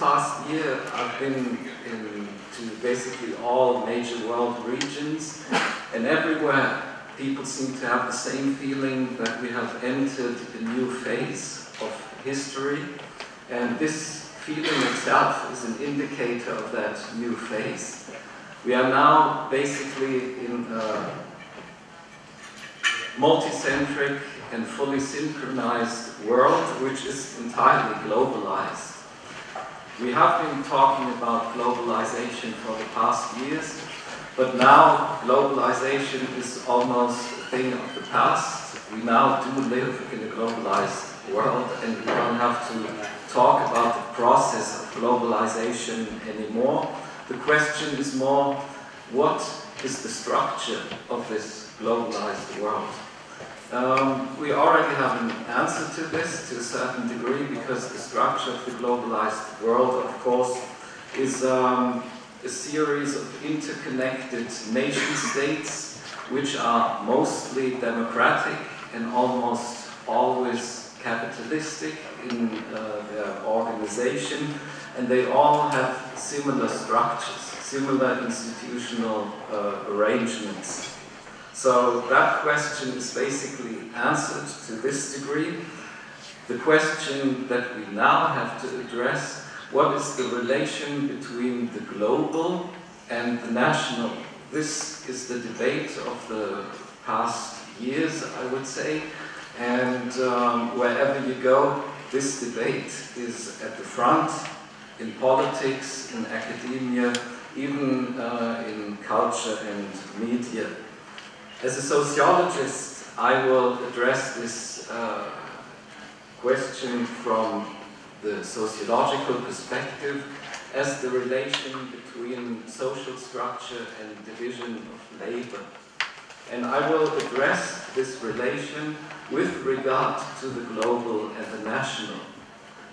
past year I've been in, to basically all major world regions and everywhere people seem to have the same feeling that we have entered a new phase of history and this feeling itself is an indicator of that new phase. We are now basically in a multicentric and fully synchronized world which is entirely globalized. We have been talking about globalization for the past years, but now globalization is almost a thing of the past. We now do live in a globalized world and we don't have to talk about the process of globalization anymore. The question is more, what is the structure of this globalized world? Um, we already have an answer to this to a certain degree because the structure of the globalized world, of course, is um, a series of interconnected nation states which are mostly democratic and almost always capitalistic in uh, their organization and they all have similar structures, similar institutional uh, arrangements. So that question is basically answered to this degree. The question that we now have to address, what is the relation between the global and the national? This is the debate of the past years, I would say, and um, wherever you go, this debate is at the front, in politics, in academia, even uh, in culture and media. As a sociologist, I will address this uh, question from the sociological perspective as the relation between social structure and division of labor. And I will address this relation with regard to the global and the national.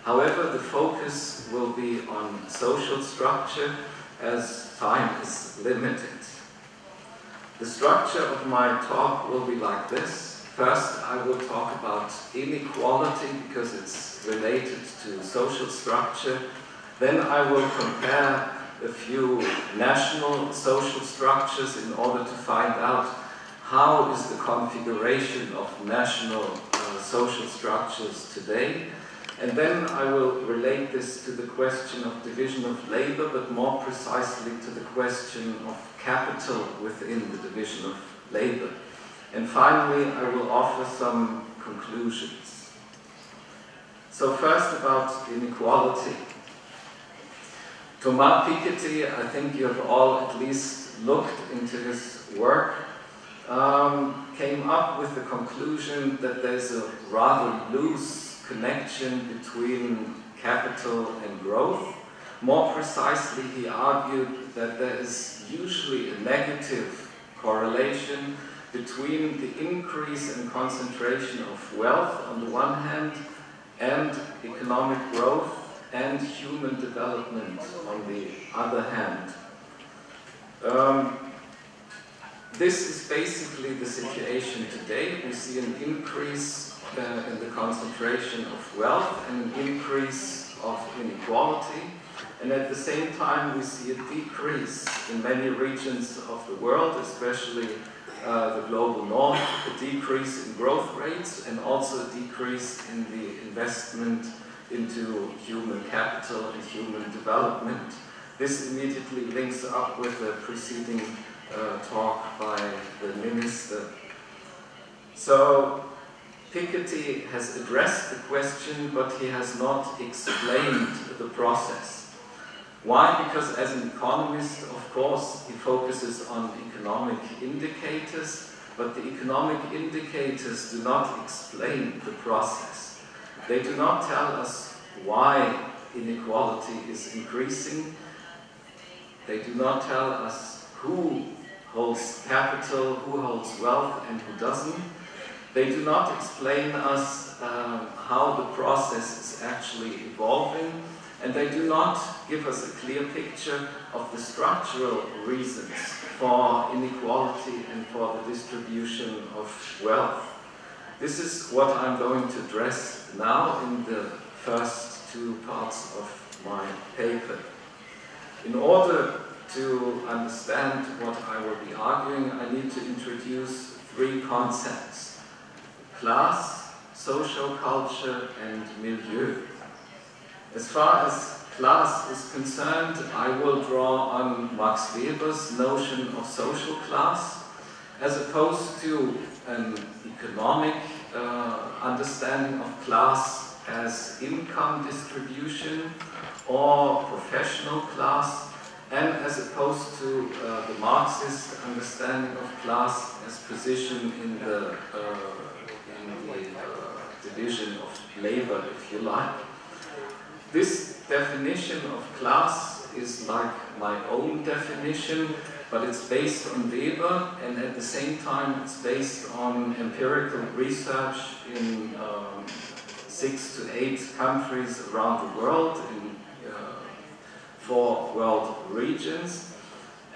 However, the focus will be on social structure as time is limited. The structure of my talk will be like this. First, I will talk about inequality because it's related to social structure. Then I will compare a few national social structures in order to find out how is the configuration of national uh, social structures today. And then I will relate this to the question of division of labor, but more precisely to the question of capital within the division of labor. And finally, I will offer some conclusions. So first about inequality. Thomas Piketty, I think you have all at least looked into his work, um, came up with the conclusion that there's a rather loose connection between capital and growth. More precisely, he argued that there is usually a negative correlation between the increase and concentration of wealth on the one hand and economic growth and human development on the other hand. Um, this is basically the situation today. We see an increase uh, in the concentration of wealth and an increase of inequality. And at the same time, we see a decrease in many regions of the world, especially uh, the global north, a decrease in growth rates and also a decrease in the investment into human capital and human development. This immediately links up with the preceding uh, talk by the minister. So Piketty has addressed the question, but he has not explained the process. Why? Because as an economist, of course, he focuses on economic indicators, but the economic indicators do not explain the process. They do not tell us why inequality is increasing. They do not tell us who holds capital, who holds wealth, and who doesn't. They do not explain us uh, how the process is actually evolving and they do not give us a clear picture of the structural reasons for inequality and for the distribution of wealth. This is what I'm going to address now in the first two parts of my paper. In order to understand what I will be arguing, I need to introduce three concepts. Class, social culture, and milieu. As far as class is concerned, I will draw on Max Weber's notion of social class, as opposed to an economic uh, understanding of class as income distribution or professional class, and as opposed to uh, the Marxist understanding of class as position in the, uh, division of labor, if you like. This definition of class is like my own definition, but it's based on Weber, and at the same time it's based on empirical research in um, six to eight countries around the world, in uh, four world regions.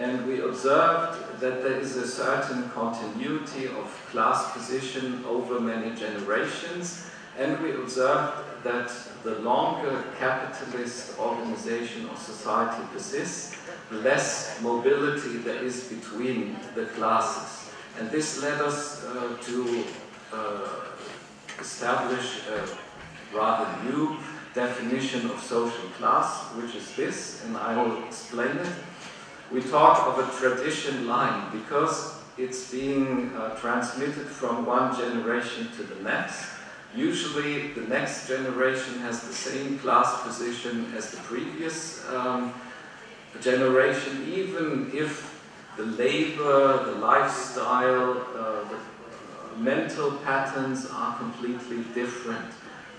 And we observed that there is a certain continuity of class position over many generations, and we observed that the longer capitalist organization of society persists, the less mobility there is between the classes. And this led us uh, to uh, establish a rather new definition of social class, which is this, and I will explain it. We talk of a tradition line because it's being uh, transmitted from one generation to the next. Usually the next generation has the same class position as the previous um, generation, even if the labor, the lifestyle, uh, the uh, mental patterns are completely different.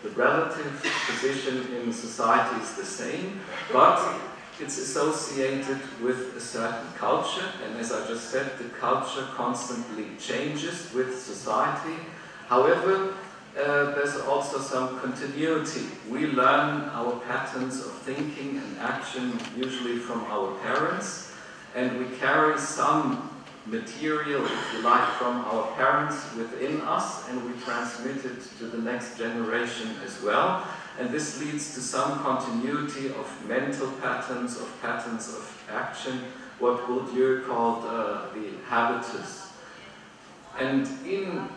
The relative position in society is the same, but it's associated with a certain culture, and as I just said, the culture constantly changes with society. However, uh, there's also some continuity. We learn our patterns of thinking and action usually from our parents, and we carry some material, if you like, from our parents within us, and we transmit it to the next generation as well. And this leads to some continuity of mental patterns, of patterns of action, what Bourdieu called uh, the habitus. And in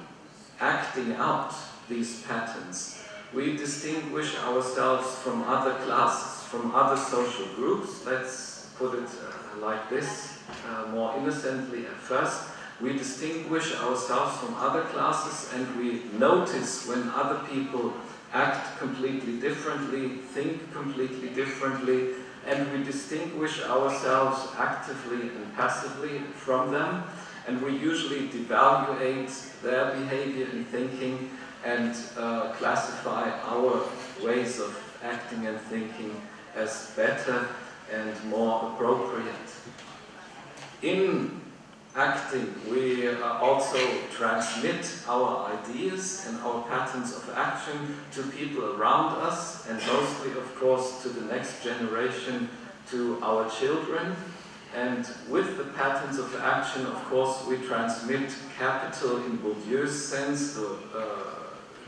acting out these patterns, we distinguish ourselves from other classes, from other social groups. Let's put it uh, like this, uh, more innocently at first. We distinguish ourselves from other classes and we notice when other people act completely differently, think completely differently, and we distinguish ourselves actively and passively from them, and we usually devaluate their behavior and thinking and uh, classify our ways of acting and thinking as better and more appropriate. In acting, we uh, also transmit our ideas and our patterns of action to people around us and mostly, of course, to the next generation, to our children. And with the patterns of action, of course, we transmit capital in Bourdieu's sense, the, uh,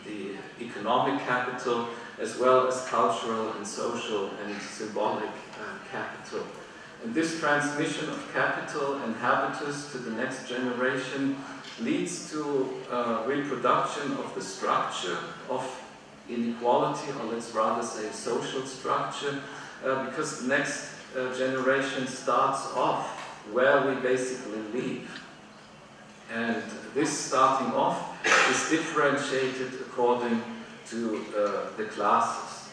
the economic capital, as well as cultural and social and symbolic uh, capital. And this transmission of capital and habitus to the next generation leads to uh, reproduction of the structure of inequality, or let's rather say social structure, uh, because the next uh, generation starts off where we basically leave. And this starting off is differentiated according to uh, the classes.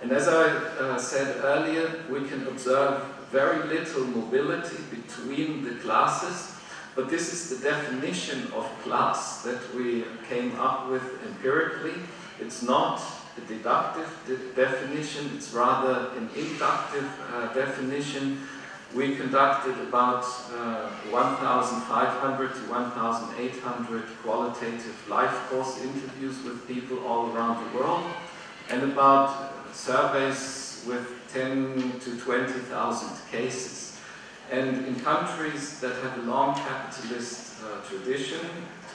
And as I uh, said earlier, we can observe very little mobility between the classes, but this is the definition of class that we came up with empirically. It's not a deductive de definition, it's rather an inductive uh, definition we conducted about uh, 1,500 to 1,800 qualitative life course interviews with people all around the world and about surveys with 10 to 20,000 cases. And in countries that have a long capitalist uh, tradition,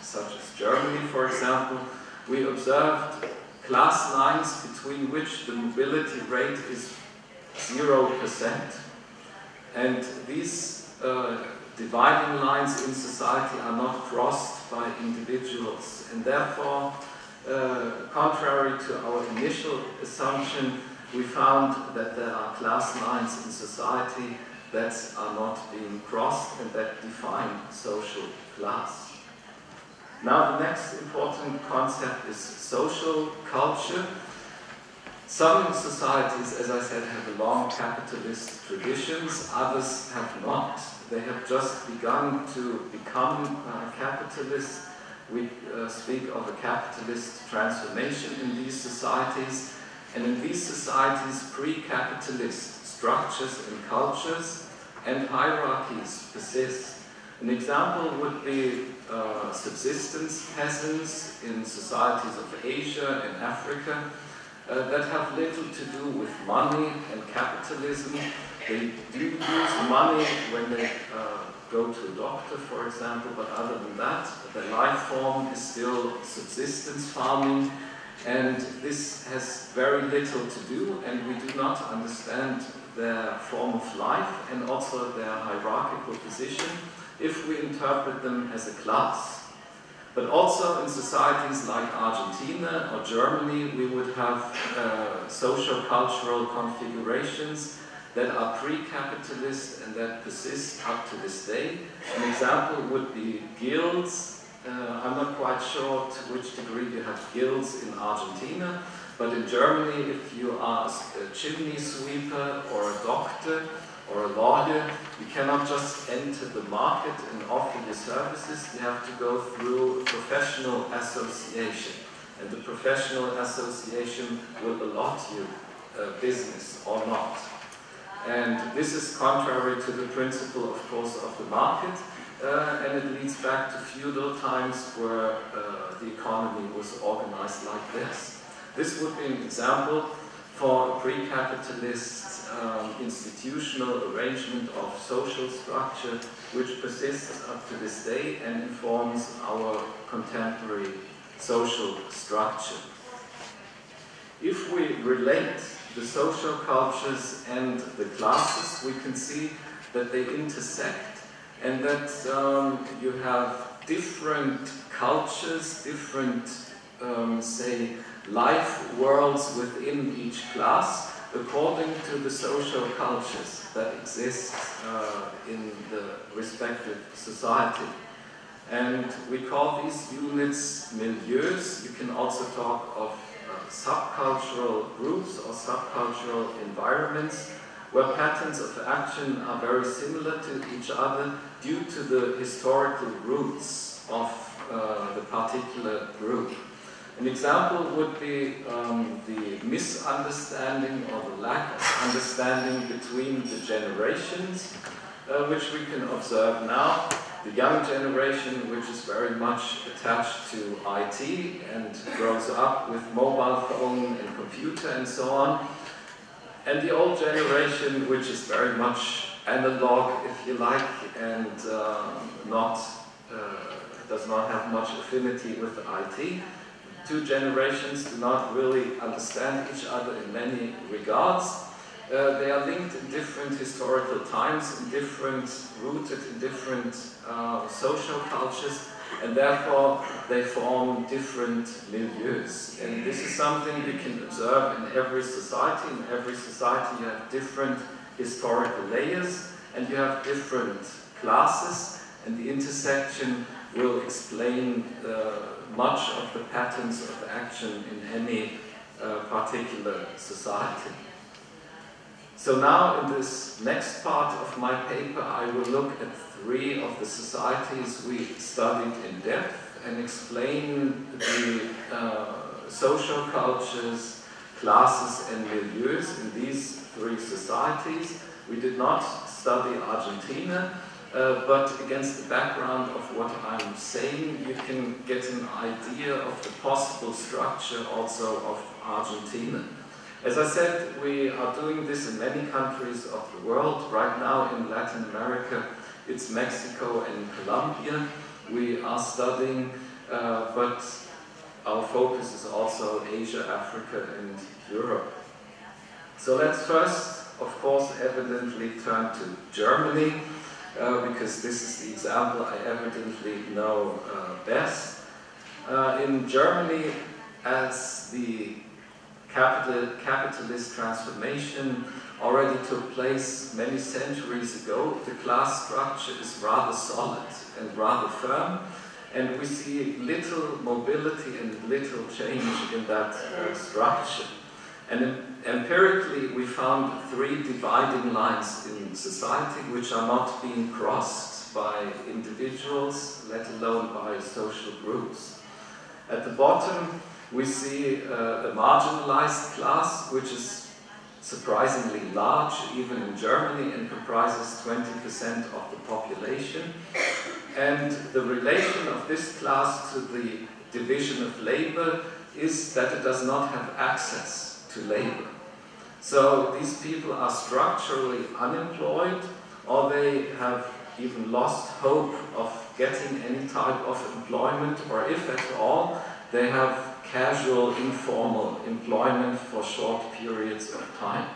such as Germany, for example, we observed class lines between which the mobility rate is 0%. And these uh, dividing lines in society are not crossed by individuals. And therefore, uh, contrary to our initial assumption, we found that there are class lines in society that are not being crossed and that define social class. Now the next important concept is social culture. Some societies, as I said, have long capitalist traditions, others have not. They have just begun to become uh, capitalist. We uh, speak of a capitalist transformation in these societies. And in these societies, pre-capitalist structures and cultures and hierarchies persist. An example would be uh, subsistence peasants in societies of Asia and Africa uh, that have little to do with money and capitalism. They do use money when they uh, go to a doctor, for example, but other than that, their life form is still subsistence farming, and this has very little to do, and we do not understand their form of life and also their hierarchical position if we interpret them as a class. But also in societies like Argentina or Germany, we would have uh, social cultural configurations that are pre-capitalist and that persist up to this day. An example would be guilds. Uh, I'm not quite sure to which degree you have guilds in Argentina, but in Germany, if you are a chimney sweeper or a doctor, or a lawyer, you cannot just enter the market and offer your services, you have to go through a professional association. And the professional association will allot you uh, business or not. And this is contrary to the principle, of course, of the market, uh, and it leads back to feudal times where uh, the economy was organized like this. This would be an example for pre-capitalist um, institutional arrangement of social structure which persists up to this day and informs our contemporary social structure. If we relate the social cultures and the classes, we can see that they intersect and that um, you have different cultures, different, um, say, life worlds within each class, according to the social cultures that exist uh, in the respective society. And we call these units milieus. You can also talk of uh, subcultural groups or subcultural environments where patterns of action are very similar to each other due to the historical roots of uh, the particular group. An example would be um, the misunderstanding or the lack of understanding between the generations, uh, which we can observe now. The young generation, which is very much attached to IT and grows up with mobile phone and computer and so on. And the old generation, which is very much analog, if you like, and uh, not, uh, does not have much affinity with IT two generations do not really understand each other in many regards. Uh, they are linked in different historical times, in different, rooted in different uh, social cultures, and therefore they form different milieus. And this is something you can observe in every society. In every society you have different historical layers, and you have different classes, and the intersection will explain uh, much of the patterns of action in any uh, particular society. So now in this next part of my paper I will look at three of the societies we studied in depth and explain the uh, social cultures, classes and milieus in these three societies. We did not study Argentina, uh, but against the background of what I'm saying, you can get an idea of the possible structure also of Argentina. As I said, we are doing this in many countries of the world. Right now in Latin America, it's Mexico and Colombia. We are studying, uh, but our focus is also Asia, Africa, and Europe. So let's first, of course, evidently turn to Germany, uh, because this is the example I evidently know uh, best. Uh, in Germany, as the capital, capitalist transformation already took place many centuries ago, the class structure is rather solid and rather firm, and we see little mobility and little change in that uh, structure. And empirically, we found three dividing lines in society which are not being crossed by individuals, let alone by social groups. At the bottom, we see uh, a marginalized class, which is surprisingly large, even in Germany, and comprises 20% of the population. And the relation of this class to the division of labor is that it does not have access to labor. So these people are structurally unemployed, or they have even lost hope of getting any type of employment, or if at all, they have casual, informal employment for short periods of time.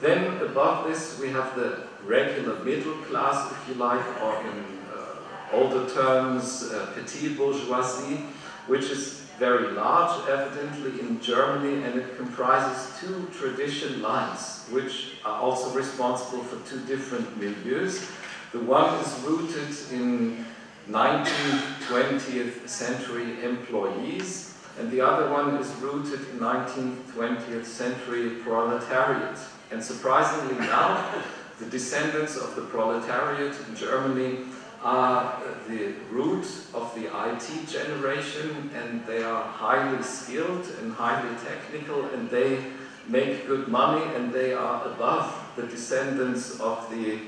Then above this we have the regular middle class, if you like, or in uh, older terms, uh, petit bourgeoisie, which is very large, evidently, in Germany, and it comprises two tradition lines, which are also responsible for two different milieus. The one is rooted in 19th, 20th century employees, and the other one is rooted in 19th, 20th century proletariat. And surprisingly now, the descendants of the proletariat in Germany are the root of the IT generation, and they are highly skilled and highly technical, and they make good money, and they are above the descendants of the,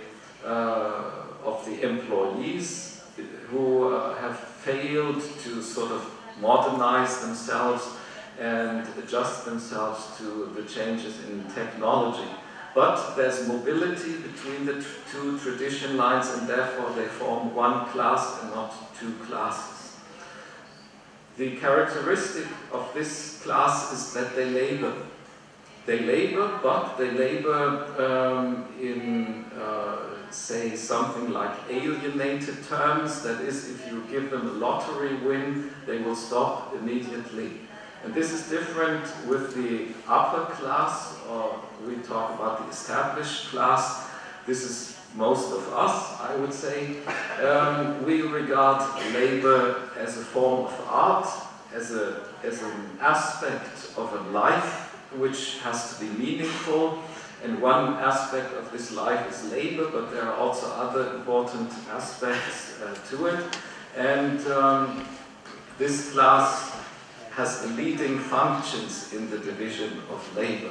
uh, of the employees who uh, have failed to sort of modernize themselves and adjust themselves to the changes in technology. But there's mobility between the two tradition lines and therefore they form one class and not two classes. The characteristic of this class is that they labor. They labor, but they labor um, in uh, say something like alienated terms, that is, if you give them a lottery win, they will stop immediately. And this is different with the upper class, or we talk about the established class. This is most of us, I would say. Um, we regard labor as a form of art, as, a, as an aspect of a life which has to be meaningful, and one aspect of this life is labor, but there are also other important aspects uh, to it. And um, this class has leading functions in the division of labor.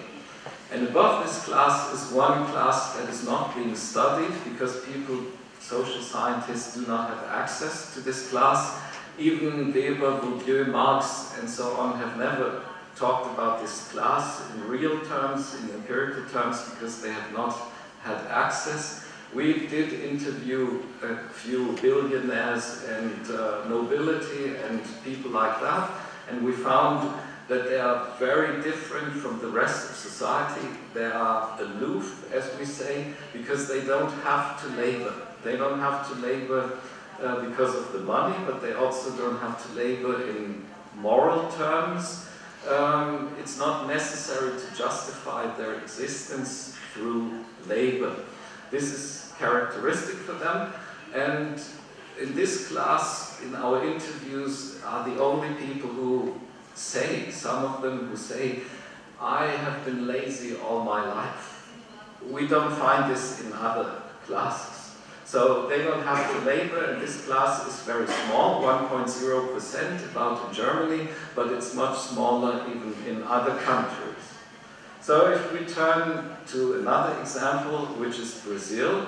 And above this class is one class that is not being studied because people, social scientists, do not have access to this class. Even Weber, Bourdieu, Marx, and so on have never talked about this class in real terms, in empirical terms, because they have not had access. We did interview a few billionaires and uh, nobility and people like that, and we found that they are very different from the rest of society. They are aloof, as we say, because they don't have to labor. They don't have to labor uh, because of the money, but they also don't have to labor in moral terms um, it's not necessary to justify their existence through labor. This is characteristic for them, and in this class, in our interviews, are the only people who say, some of them who say, I have been lazy all my life. We don't find this in other classes. So they don't have to labor, and this class is very small, 1.0% about in Germany, but it's much smaller even in other countries. So if we turn to another example, which is Brazil,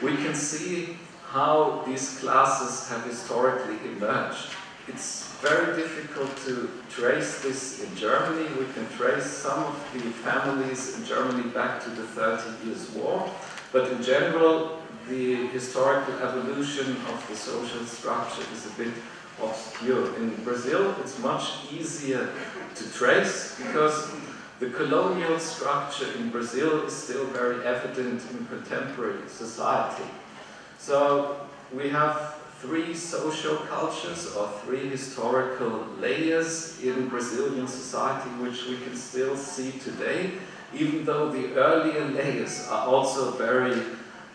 we can see how these classes have historically emerged. it's very difficult to trace this in Germany. We can trace some of the families in Germany back to the 30 Years' War, but in general, the historical evolution of the social structure is a bit obscure. In Brazil, it's much easier to trace because the colonial structure in Brazil is still very evident in contemporary society. So we have three social cultures or three historical layers in Brazilian society which we can still see today, even though the earlier layers are also very,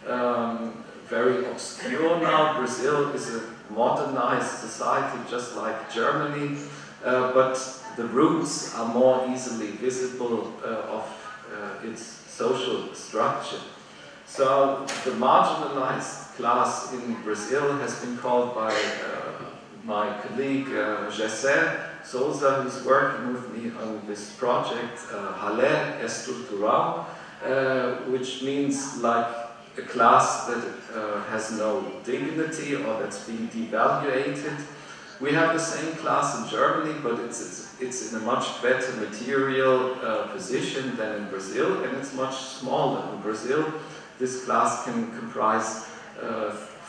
um, very obscure now. Brazil is a modernized society just like Germany, uh, but the roots are more easily visible uh, of uh, its social structure. So the marginalized class in Brazil has been called by uh, my colleague uh, Jessé Souza, who's working with me on this project, uh, Ralé Estrutural, uh, which means like a class that uh, has no dignity or that's being devaluated. We have the same class in Germany, but it's, it's, it's in a much better material uh, position than in Brazil, and it's much smaller. In Brazil, this class can comprise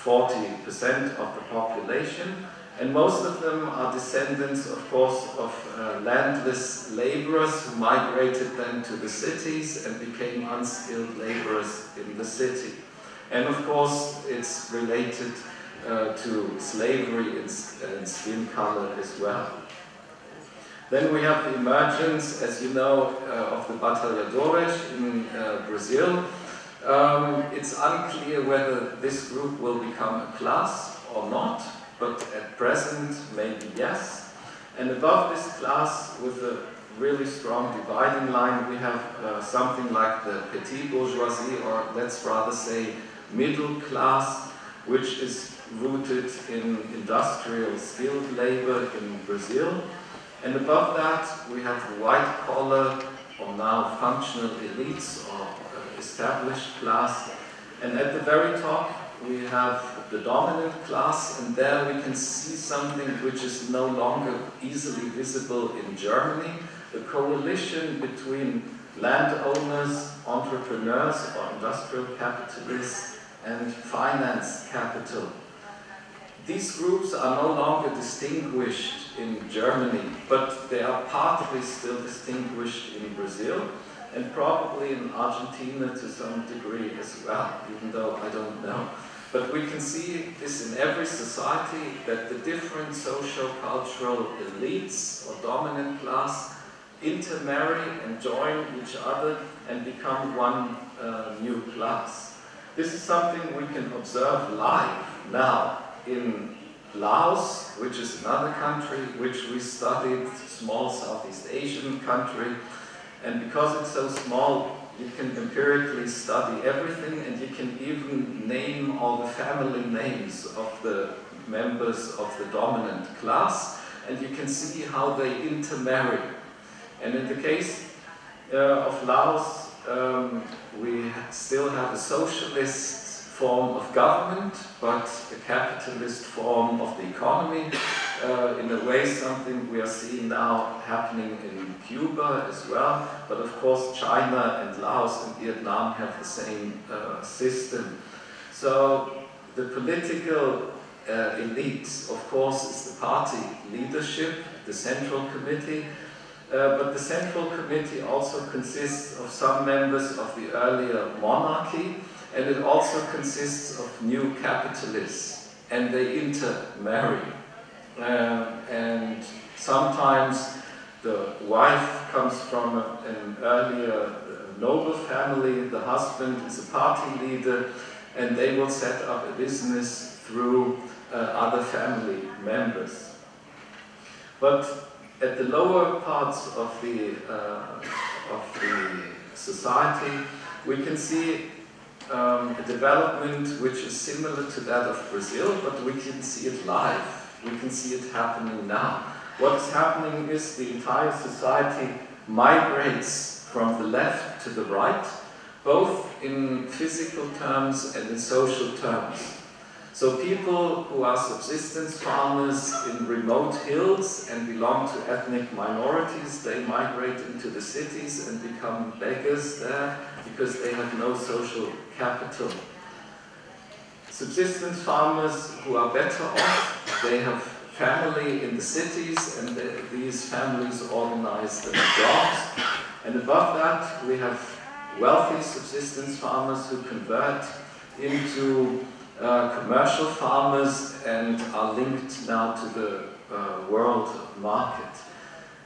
40% of the population. And most of them are descendants, of course, of uh, landless laborers who migrated then to the cities and became unskilled laborers in the city. And of course, it's related uh, to slavery and, skin color as well. Then we have the emergence, as you know, uh, of the Batalhadores in uh, Brazil, um, it's unclear whether this group will become a class or not, but at present, maybe yes. And above this class, with a really strong dividing line, we have uh, something like the petit bourgeoisie, or let's rather say middle class, which is rooted in industrial skilled labor in Brazil. And above that, we have white collar, or now functional elites, or established class. And at the very top, we have the dominant class, and there we can see something which is no longer easily visible in Germany, the coalition between landowners, entrepreneurs or industrial capitalists, and finance capital. These groups are no longer distinguished in Germany, but they are partly still distinguished in Brazil and probably in Argentina to some degree as well, even though I don't know. But we can see this in every society that the different social-cultural elites or dominant class intermarry and join each other and become one uh, new class. This is something we can observe live now in Laos, which is another country which we studied, small Southeast Asian country, and because it's so small, you can empirically study everything and you can even name all the family names of the members of the dominant class and you can see how they intermarry. And in the case uh, of Laos, um, we still have a socialist form of government, but a capitalist form of the economy. Uh, in a way, something we are seeing now happening in Cuba as well. But of course, China and Laos and Vietnam have the same uh, system. So the political uh, elite, of course, is the party leadership, the central committee. Uh, but the Central Committee also consists of some members of the earlier monarchy, and it also consists of new capitalists, and they intermarry. Um, and sometimes the wife comes from an earlier uh, noble family, the husband is a party leader, and they will set up a business through uh, other family members. But at the lower parts of the, uh, of the society, we can see um, a development which is similar to that of Brazil, but we can see it live. We can see it happening now. What is happening is the entire society migrates from the left to the right, both in physical terms and in social terms. So people who are subsistence farmers in remote hills and belong to ethnic minorities, they migrate into the cities and become beggars there because they have no social capital. Subsistence farmers who are better off, they have family in the cities and the, these families organize their jobs. And above that, we have wealthy subsistence farmers who convert into uh, commercial farmers and are linked now to the uh, world market.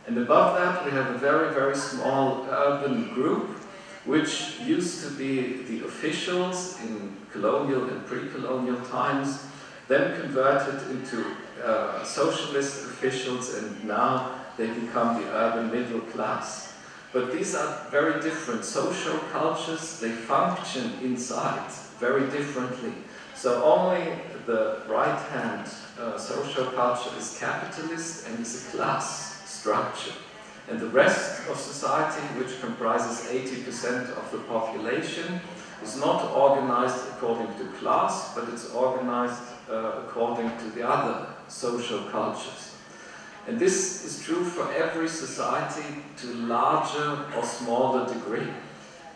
And above that, we have a very, very small urban group, which used to be the officials in colonial and pre-colonial times, then converted into uh, socialist officials, and now they become the urban middle class. But these are very different social cultures, they function inside very differently. So only the right-hand uh, social culture is capitalist and is a class structure. And the rest of society, which comprises 80% of the population, is not organized according to class, but it's organized uh, according to the other social cultures. And this is true for every society to larger or smaller degree.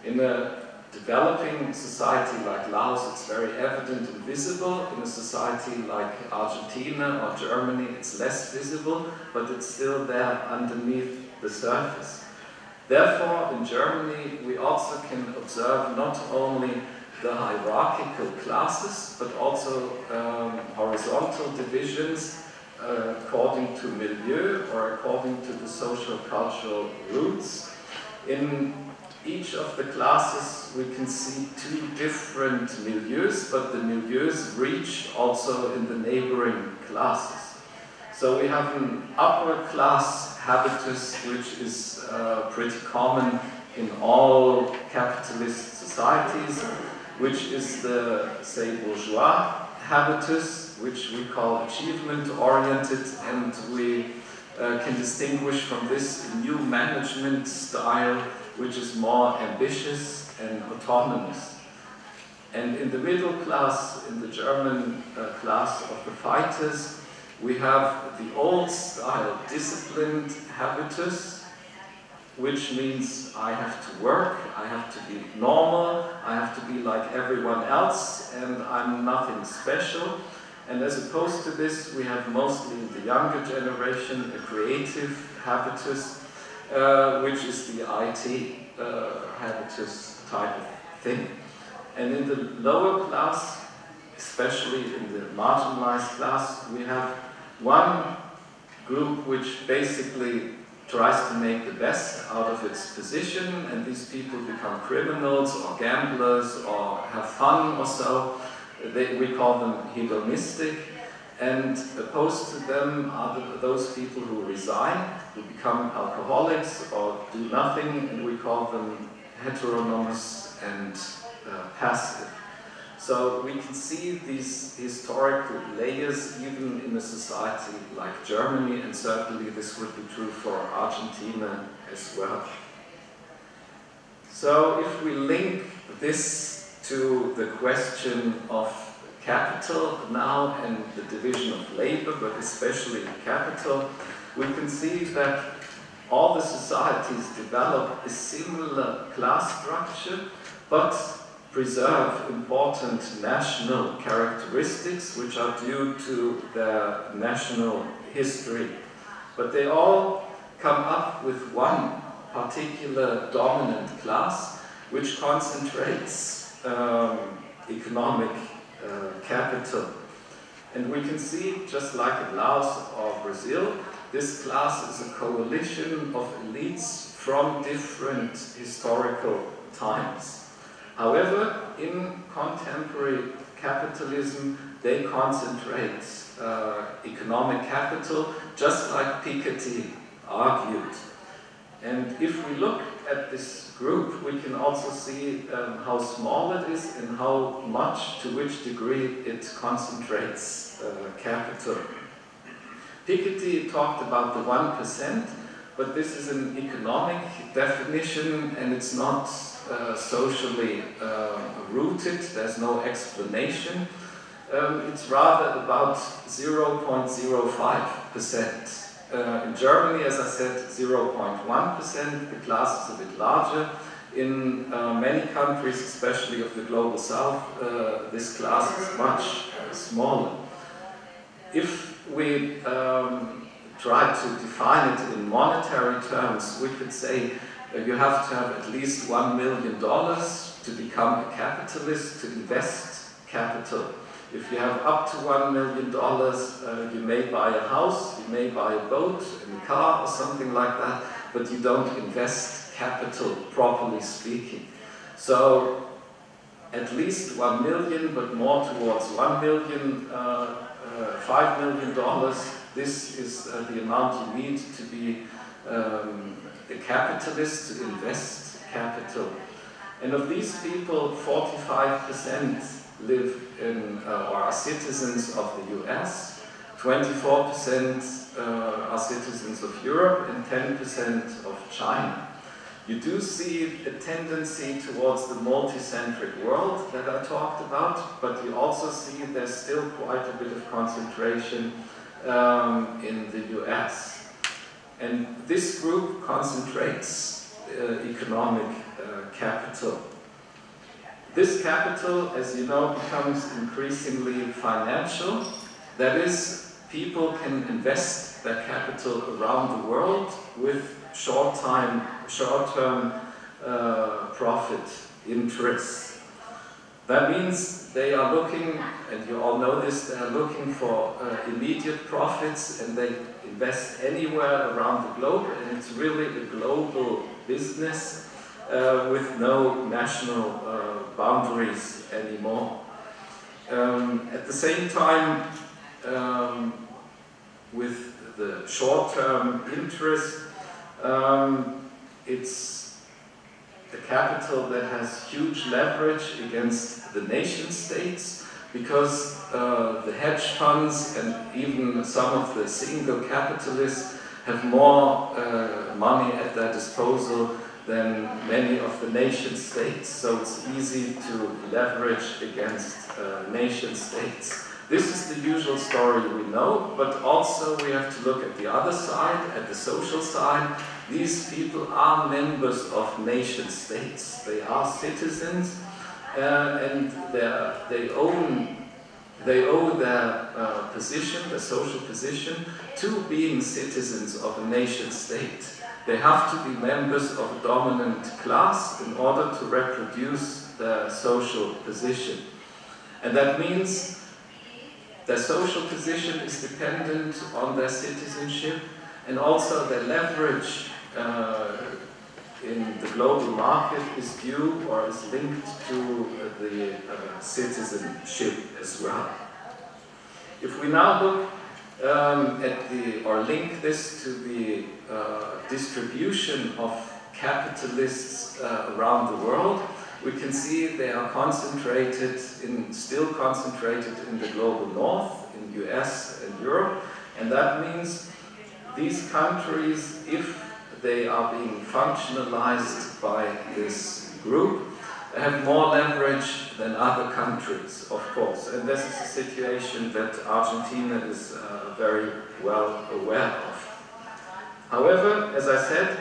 In a developing society like Laos, it's very evident and visible. In a society like Argentina or Germany, it's less visible, but it's still there underneath the surface. Therefore, in Germany, we also can observe not only the hierarchical classes, but also um, horizontal divisions uh, according to milieu or according to the social cultural roots. In each of the classes we can see two different milieus, but the milieus reach also in the neighboring classes. So we have an upper class habitus which is uh, pretty common in all capitalist societies, which is the, say, bourgeois habitus, which we call achievement-oriented, and we uh, can distinguish from this new management style which is more ambitious and autonomous. And in the middle class, in the German uh, class of the fighters, we have the old style disciplined habitus, which means I have to work, I have to be normal, I have to be like everyone else, and I'm nothing special. And as opposed to this, we have mostly the younger generation a creative habitus, uh, which is the IT uh, habitus type of thing. And in the lower class, especially in the marginalized class, we have one group which basically tries to make the best out of its position, and these people become criminals or gamblers or have fun or so. They, we call them hedonistic. And opposed to them are the, those people who resign, who become alcoholics or do nothing, and we call them heteronomous and uh, passive. So we can see these historical layers even in a society like Germany, and certainly this would be true for Argentina as well. So if we link this to the question of capital now and the division of labor, but especially capital, we can see that all the societies develop a similar class structure, but preserve important national characteristics which are due to their national history. But they all come up with one particular dominant class which concentrates um, economic uh, capital. And we can see, just like in Laos or Brazil, this class is a coalition of elites from different historical times. However, in contemporary capitalism, they concentrate uh, economic capital, just like Piketty argued. And if we look at this group, we can also see um, how small it is and how much, to which degree it concentrates uh, capital. Piketty talked about the 1%, but this is an economic definition and it's not uh, socially uh, rooted, there's no explanation. um, it's rather about 0.05%. Uh, in Germany, as I said, 0.1%. The class is a bit larger. In uh, many countries, especially of the global south, uh, this class is much smaller. If we um, try to define it in monetary terms, we could say you have to have at least $1 million to become a capitalist, to invest capital. If you have up to $1 million, uh, you may buy a house, you may buy a boat, a car, or something like that, but you don't invest capital, properly speaking. So, at least 1 million, but more towards 1 million, uh, uh, 5 million dollars. This is uh, the amount you need to be um, a capitalists invest capital. And of these people, 45% live in uh, or are citizens of the US, 24% uh, are citizens of Europe, and 10% of China. You do see a tendency towards the multicentric world that I talked about, but you also see there's still quite a bit of concentration um, in the US. And this group concentrates uh, economic uh, capital. This capital, as you know, becomes increasingly financial. That is, people can invest their capital around the world with short-term uh, profit interest. That means they are looking, and you all know this, they are looking for uh, immediate profits and they invest anywhere around the globe and it's really a global business uh, with no national uh, boundaries anymore. Um, at the same time, um, with the short-term interest, um, it's the capital that has huge leverage against the nation states because uh, the hedge funds and even some of the single capitalists have more uh, money at their disposal than many of the nation states, so it's easy to leverage against uh, nation states. This is the usual story we know, but also we have to look at the other side, at the social side. These people are members of nation states. They are citizens and they own they owe their uh, position, their social position, to being citizens of a nation state. They have to be members of a dominant class in order to reproduce their social position. And that means their social position is dependent on their citizenship and also their leverage uh, in the global market is due or is linked to the uh, citizenship as well. If we now look um, at the, or link this to the uh, distribution of capitalists uh, around the world, we can see they are concentrated in, still concentrated in the global north, in US and Europe, and that means these countries, if they are being functionalized by this group, They have more leverage than other countries, of course. And this is a situation that Argentina is uh, very well aware of. However, as I said,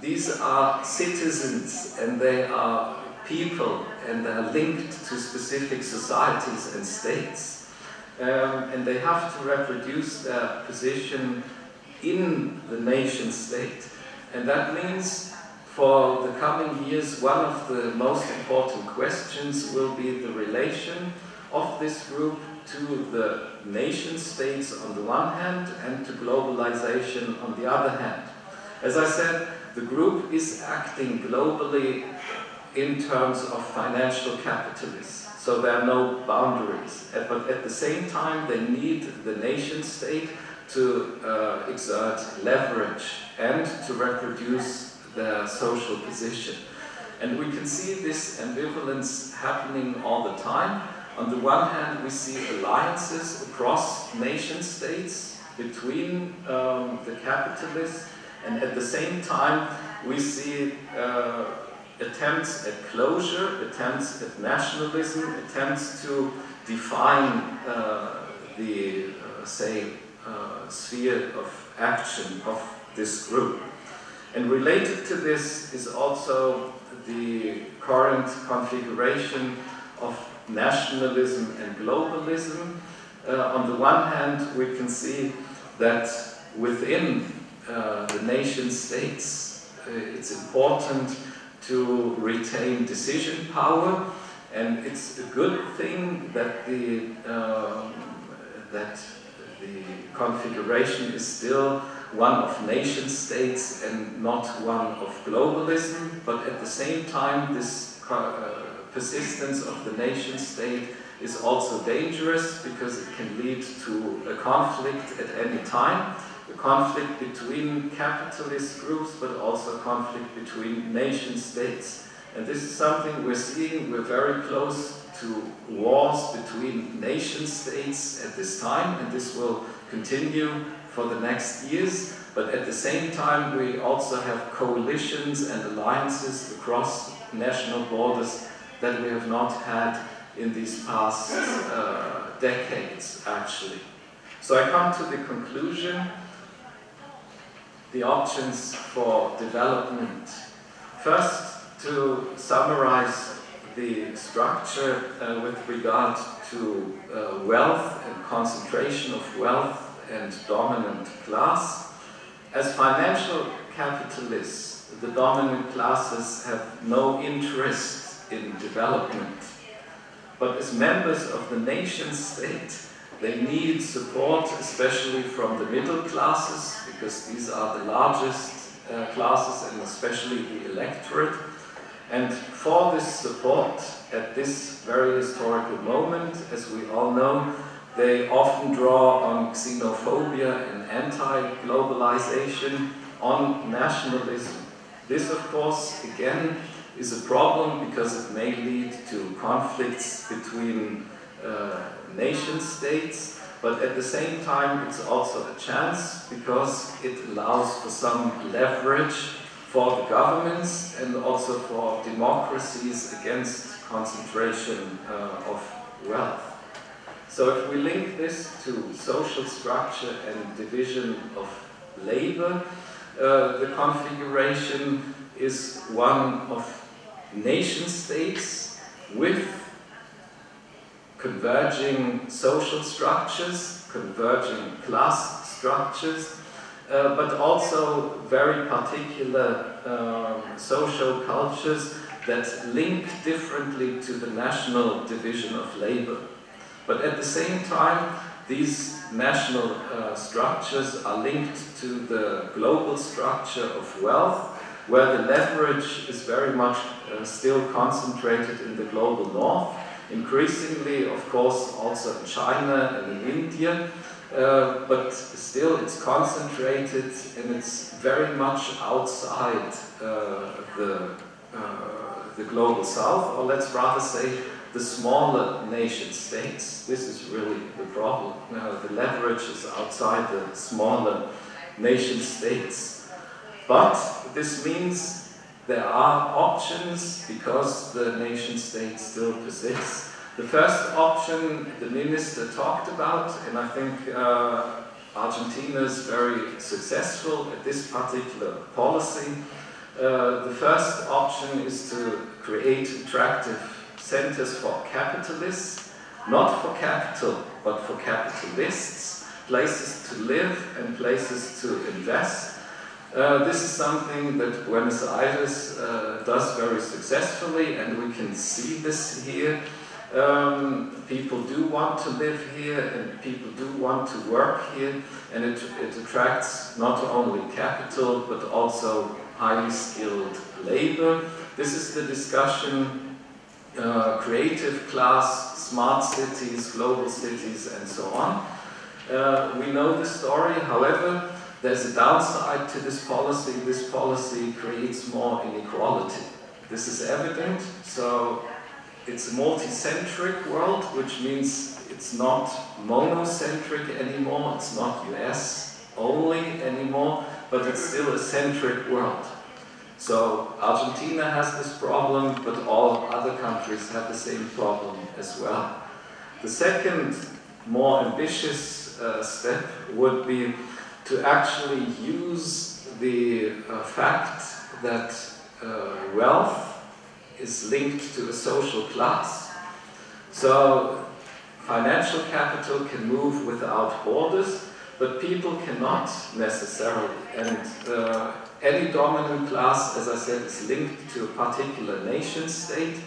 these are citizens and they are people and they are linked to specific societies and states. Um, and they have to reproduce their position in the nation state. And that means for the coming years, one of the most important questions will be the relation of this group to the nation states on the one hand and to globalization on the other hand. As I said, the group is acting globally in terms of financial capitalists. So there are no boundaries. But at the same time, they need the nation state to uh, exert leverage and to reproduce their social position. And we can see this ambivalence happening all the time. On the one hand, we see alliances across nation states between um, the capitalists, and at the same time, we see uh, attempts at closure, attempts at nationalism, attempts to define uh, the, uh, say, uh, sphere of action of this group. And related to this is also the current configuration of nationalism and globalism. Uh, on the one hand, we can see that within uh, the nation states, uh, it's important to retain decision power, and it's a good thing that the um, that the configuration is still one of nation states and not one of globalism, but at the same time, this uh, persistence of the nation state is also dangerous because it can lead to a conflict at any time, a conflict between capitalist groups, but also a conflict between nation states. And this is something we're seeing, we're very close to wars between nation states at this time, and this will continue for the next years. But at the same time, we also have coalitions and alliances across national borders that we have not had in these past uh, decades, actually. So I come to the conclusion the options for development. First, to summarize the structure uh, with regard to uh, wealth and concentration of wealth and dominant class. As financial capitalists, the dominant classes have no interest in development. But as members of the nation state, they need support, especially from the middle classes, because these are the largest uh, classes and especially the electorate. And for this support at this very historical moment, as we all know, they often draw on xenophobia and anti-globalization, on nationalism. This, of course, again, is a problem because it may lead to conflicts between uh, nation states, but at the same time it's also a chance because it allows for some leverage for the governments and also for democracies against concentration uh, of wealth. So if we link this to social structure and division of labor, uh, the configuration is one of nation states with converging social structures, converging class structures, uh, but also very particular um, social cultures that link differently to the national division of labor. But at the same time, these national uh, structures are linked to the global structure of wealth, where the leverage is very much uh, still concentrated in the global north, increasingly, of course, also in China and in India, uh, but still it's concentrated and it's very much outside uh, the, uh, the global south, or let's rather say the smaller nation states. This is really the problem. the leverage is outside the smaller nation states. But this means there are options because the nation state still persists. The first option the minister talked about, and I think uh, Argentina is very successful at this particular policy. Uh, the first option is to create attractive centers for capitalists, not for capital, but for capitalists, places to live and places to invest. Uh, this is something that Buenos Aires uh, does very successfully, and we can see this here. Um, people do want to live here, and people do want to work here, and it, it attracts not only capital, but also highly skilled labor. This is the discussion uh, creative class, smart cities, global cities, and so on. Uh, we know the story, however, there's a downside to this policy. This policy creates more inequality. This is evident, so it's a multi-centric world, which means it's not monocentric anymore, it's not US only anymore, but it's still a centric world. So Argentina has this problem, but all other countries have the same problem as well. The second, more ambitious uh, step would be to actually use the uh, fact that uh, wealth is linked to a social class. So financial capital can move without borders, but people cannot necessarily. And uh, any dominant class, as I said, is linked to a particular nation state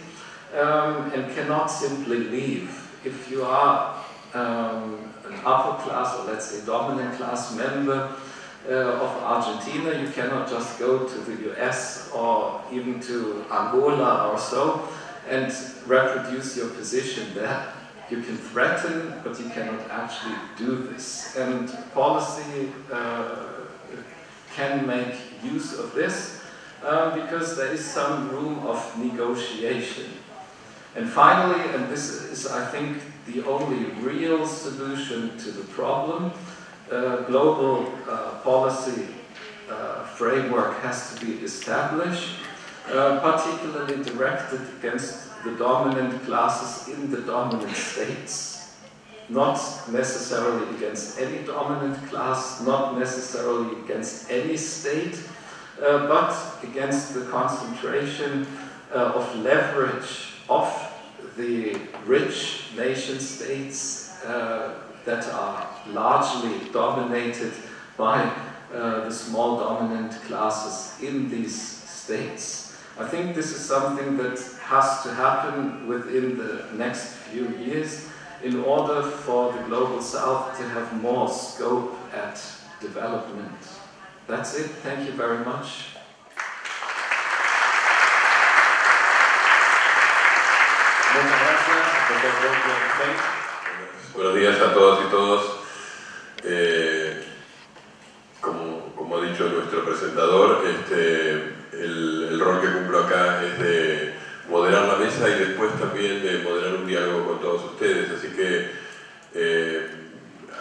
um, and cannot simply leave. If you are um, an upper class, or let's say dominant class member uh, of Argentina, you cannot just go to the US or even to Angola or so and reproduce your position there. You can threaten, but you cannot actually do this. And policy uh, can make use of this uh, because there is some room of negotiation. And finally, and this is, I think, the only real solution to the problem, uh, global uh, policy uh, framework has to be established, uh, particularly directed against the dominant classes in the dominant states not necessarily against any dominant class, not necessarily against any state, uh, but against the concentration uh, of leverage of the rich nation states uh, that are largely dominated by uh, the small dominant classes in these states. I think this is something that has to happen within the next few years in order for the global south to have more scope at development. That's it. Thank you very much. Buenos días a todas y todos. Eh, como, ha dicho nuestro presentador, este, el, el rol que cumplo acá es de moderar la mesa y después también de moderar un diálogo con todos ustedes. Así que eh,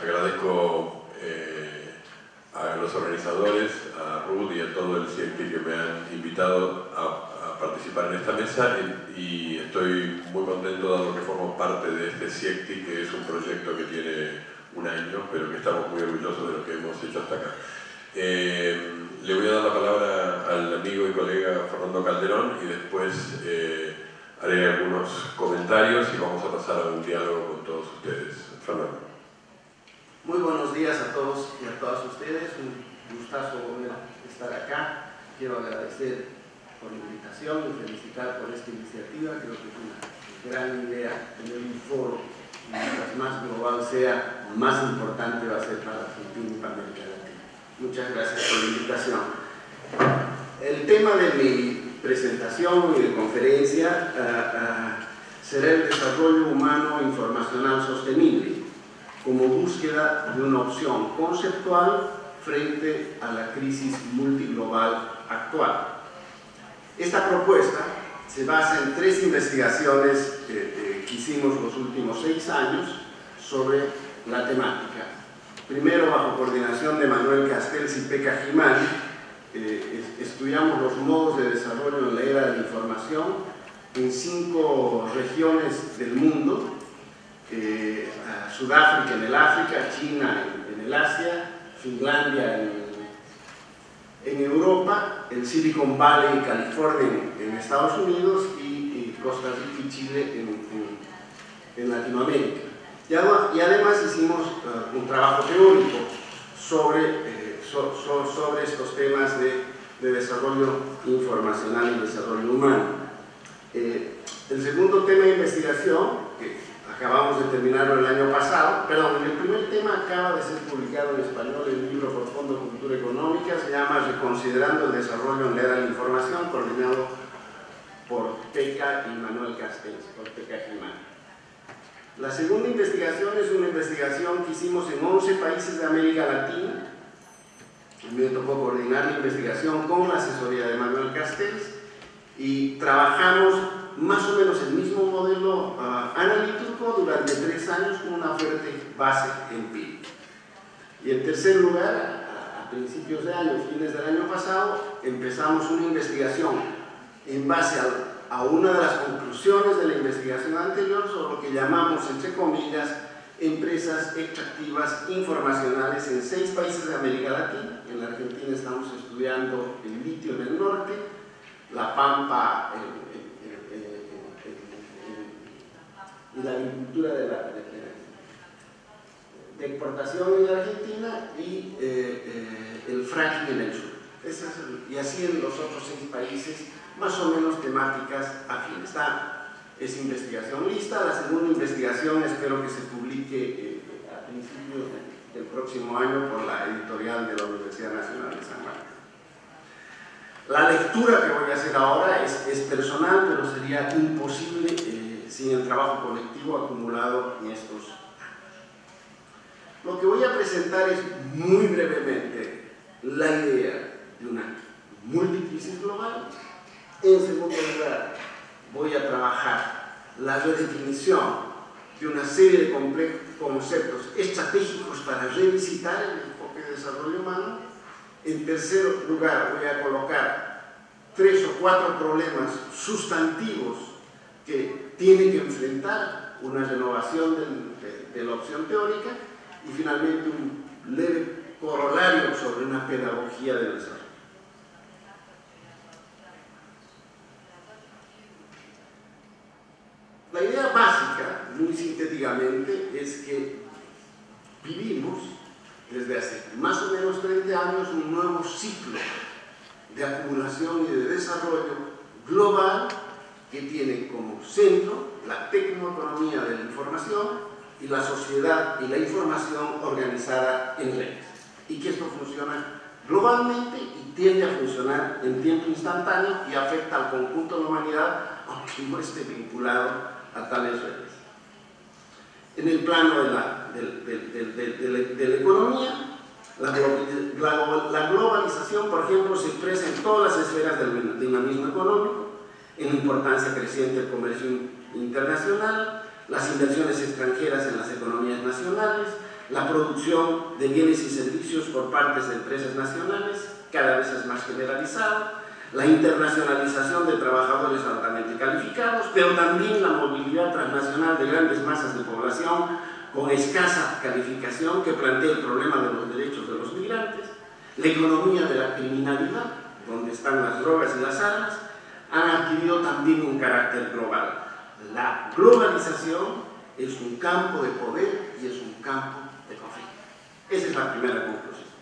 agradezco eh, a los organizadores, a Ruth y a todo el CIECTI que me han invitado a, participar en esta mesa y, estoy muy contento dado que formo parte de este CIECTI que es un proyecto que tiene un año pero que estamos muy orgullosos de lo que hemos hecho hasta acá. Eh, le voy a dar la palabra al amigo y colega Fernando Calderón y después eh, haré algunos comentarios y vamos a pasar a un diálogo con todos ustedes. Fernando. Muy buenos días a todos y a todas ustedes. Un gustazo estar acá. Quiero agradecer por la invitación y felicitar por esta iniciativa. Creo que es una gran idea tener un foro mientras más global sea, más importante va a ser para Argentina y para América Latina. Muchas gracias por la invitación. El tema de mi presentación y de conferencia uh, uh, será el desarrollo humano informacional sostenible como búsqueda de una opción conceptual frente a la crisis multiglobal actual. Esta propuesta se basa en tres investigaciones que hicimos los últimos seis años sobre la temática Primero, bajo coordinación de Manuel Castells y Peca Jimani, eh, estudiamos los modos de desarrollo en la era de la información en cinco regiones del mundo, eh, Sudáfrica en el África, China en, el Asia, Finlandia en, Europa, el Silicon Valley, California en, Estados Unidos y, Costa Rica y Chile en Latinoamérica. Y, además hicimos eh, un trabajo teórico sobre, eh, sobre estos temas de, desarrollo informacional y desarrollo humano. Eh, el segundo tema de investigación, acabamos de terminarlo el año pasado, perdón, el primer tema acaba de ser publicado en español en el libro por Fondo Cultura Económica, se llama Reconsiderando el Desarrollo en la Era de la Información, coordinado por Peca y Manuel Castells, por Peca Jimán. La segunda investigación es una investigación que hicimos en 11 países de América Latina. Me tocó coordinar la investigación con la asesoría de Manuel Castells y trabajamos más o menos el mismo modelo ah, analítico durante tres años con una fuerte base empírica. Y en tercer lugar, principios de año, fines del año pasado, empezamos una investigación en base a, a una de las conclusiones de la investigación anterior sobre lo que llamamos, entre comillas, empresas extractivas informacionales en seis países de América Latina. En la Argentina estamos estudiando el litio en el norte, la pampa y la agricultura de, la, de, exportación en Argentina y eh, eh, el fracking en el sur. y así en los otros seis países, más o menos temáticas afines. Está esa investigación lista. La segunda investigación espero que se publique eh, a principios del próximo año por la editorial de la Universidad Nacional de San Marcos. La lectura que voy a hacer ahora es, es personal, pero sería imposible sin el trabajo colectivo acumulado en estos años. Lo que voy a presentar es muy brevemente la idea de una multicrisis global. En segundo lugar, voy a trabajar la redefinición de una serie de conceptos estratégicos para revisitar el enfoque de desarrollo humano. En tercer lugar, voy a colocar tres o cuatro problemas sustantivos que tiene que enfrentar una renovación de, la opción teórica y finalmente un leve corolario sobre una pedagogía del desarrollo. La idea básica, muy sintéticamente, es que vivimos desde hace más o menos 30 años un nuevo ciclo de acumulación y de desarrollo global que tiene como centro la tecnoeconomía de la información y la sociedad y la información organizada en redes. Y que esto funciona globalmente y tiende a funcionar en tiempo instantáneo y afecta al conjunto de la humanidad, aunque no esté vinculado a tales redes. En el plano de la, de, la economía, la, globalización, por ejemplo, se expresa en todas las esferas del dinamismo económico, en importancia creciente del comercio internacional, las inversiones extranjeras en las economías nacionales, la producción de bienes y servicios por partes de empresas nacionales, cada vez es más generalizada, la internacionalización de trabajadores altamente calificados, pero también la movilidad transnacional de grandes masas de población con escasa calificación que plantea el problema de los derechos de los migrantes, la economía de la criminalidad, donde están las drogas y las armas, han adquirido también un carácter global. La globalización es un campo de poder y es un campo de conflicto. Esa es la primera conclusión.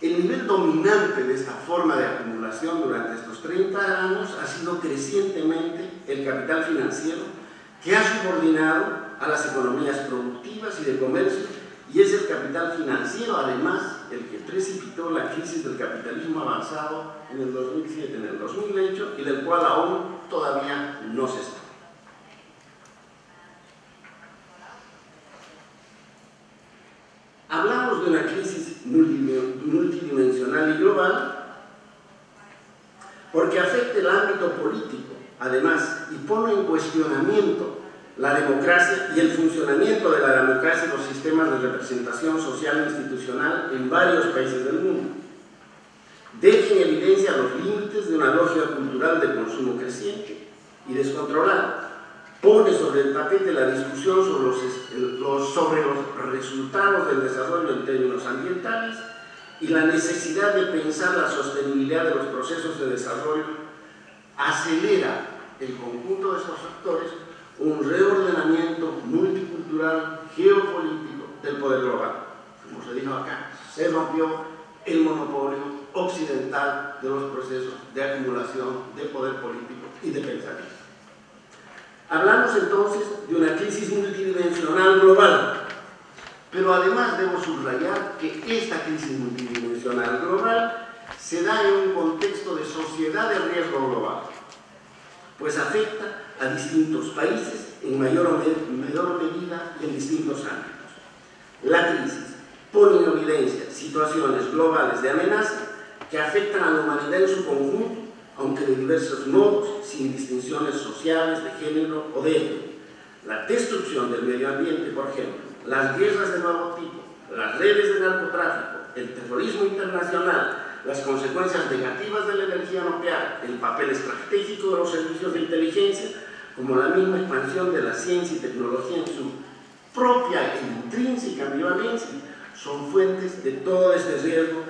El nivel dominante de esta forma de acumulación durante estos 30 años ha sido crecientemente el capital financiero que ha subordinado a las economías productivas y de comercio y es el capital financiero además el que precipitó la crisis del capitalismo avanzado en el 2007, en el 2008 y del cual aún todavía no se está. Hablamos de una crisis multidimensional y global porque afecta el ámbito político, además, y pone en cuestionamiento la democracia y el funcionamiento de la democracia y los sistemas de representación social e institucional en varios países del mundo. Deja en evidencia los límites de una lógica cultural de consumo creciente y descontrolado pone sobre el tapete la discusión sobre los, sobre los resultados del desarrollo en términos ambientales y la necesidad de pensar la sostenibilidad de los procesos de desarrollo acelera el conjunto de estos factores un reordenamiento multicultural geopolítico del poder global. Como se dijo acá, se rompió el monopolio occidental de los procesos de acumulación de poder político y de pensamiento. Hablamos entonces de una crisis multidimensional global, pero además debo subrayar que esta crisis multidimensional global se da en un contexto de sociedad de riesgo global, pues afecta a distintos países en mayor o menor medida en distintos ámbitos. La crisis pone en evidencia situaciones globales de amenaza que afectan a la humanidad en su conjunto aunque de diversos modos, sin distinciones sociales, de género o de etnia. La destrucción del medio ambiente, por ejemplo, las guerras de nuevo tipo, las redes de narcotráfico, el terrorismo internacional, las consecuencias negativas de la energía nuclear, el papel estratégico de los servicios de inteligencia, como la misma expansión de la ciencia y tecnología en su propia e intrínseca ambivalencia, son fuentes de todo este riesgo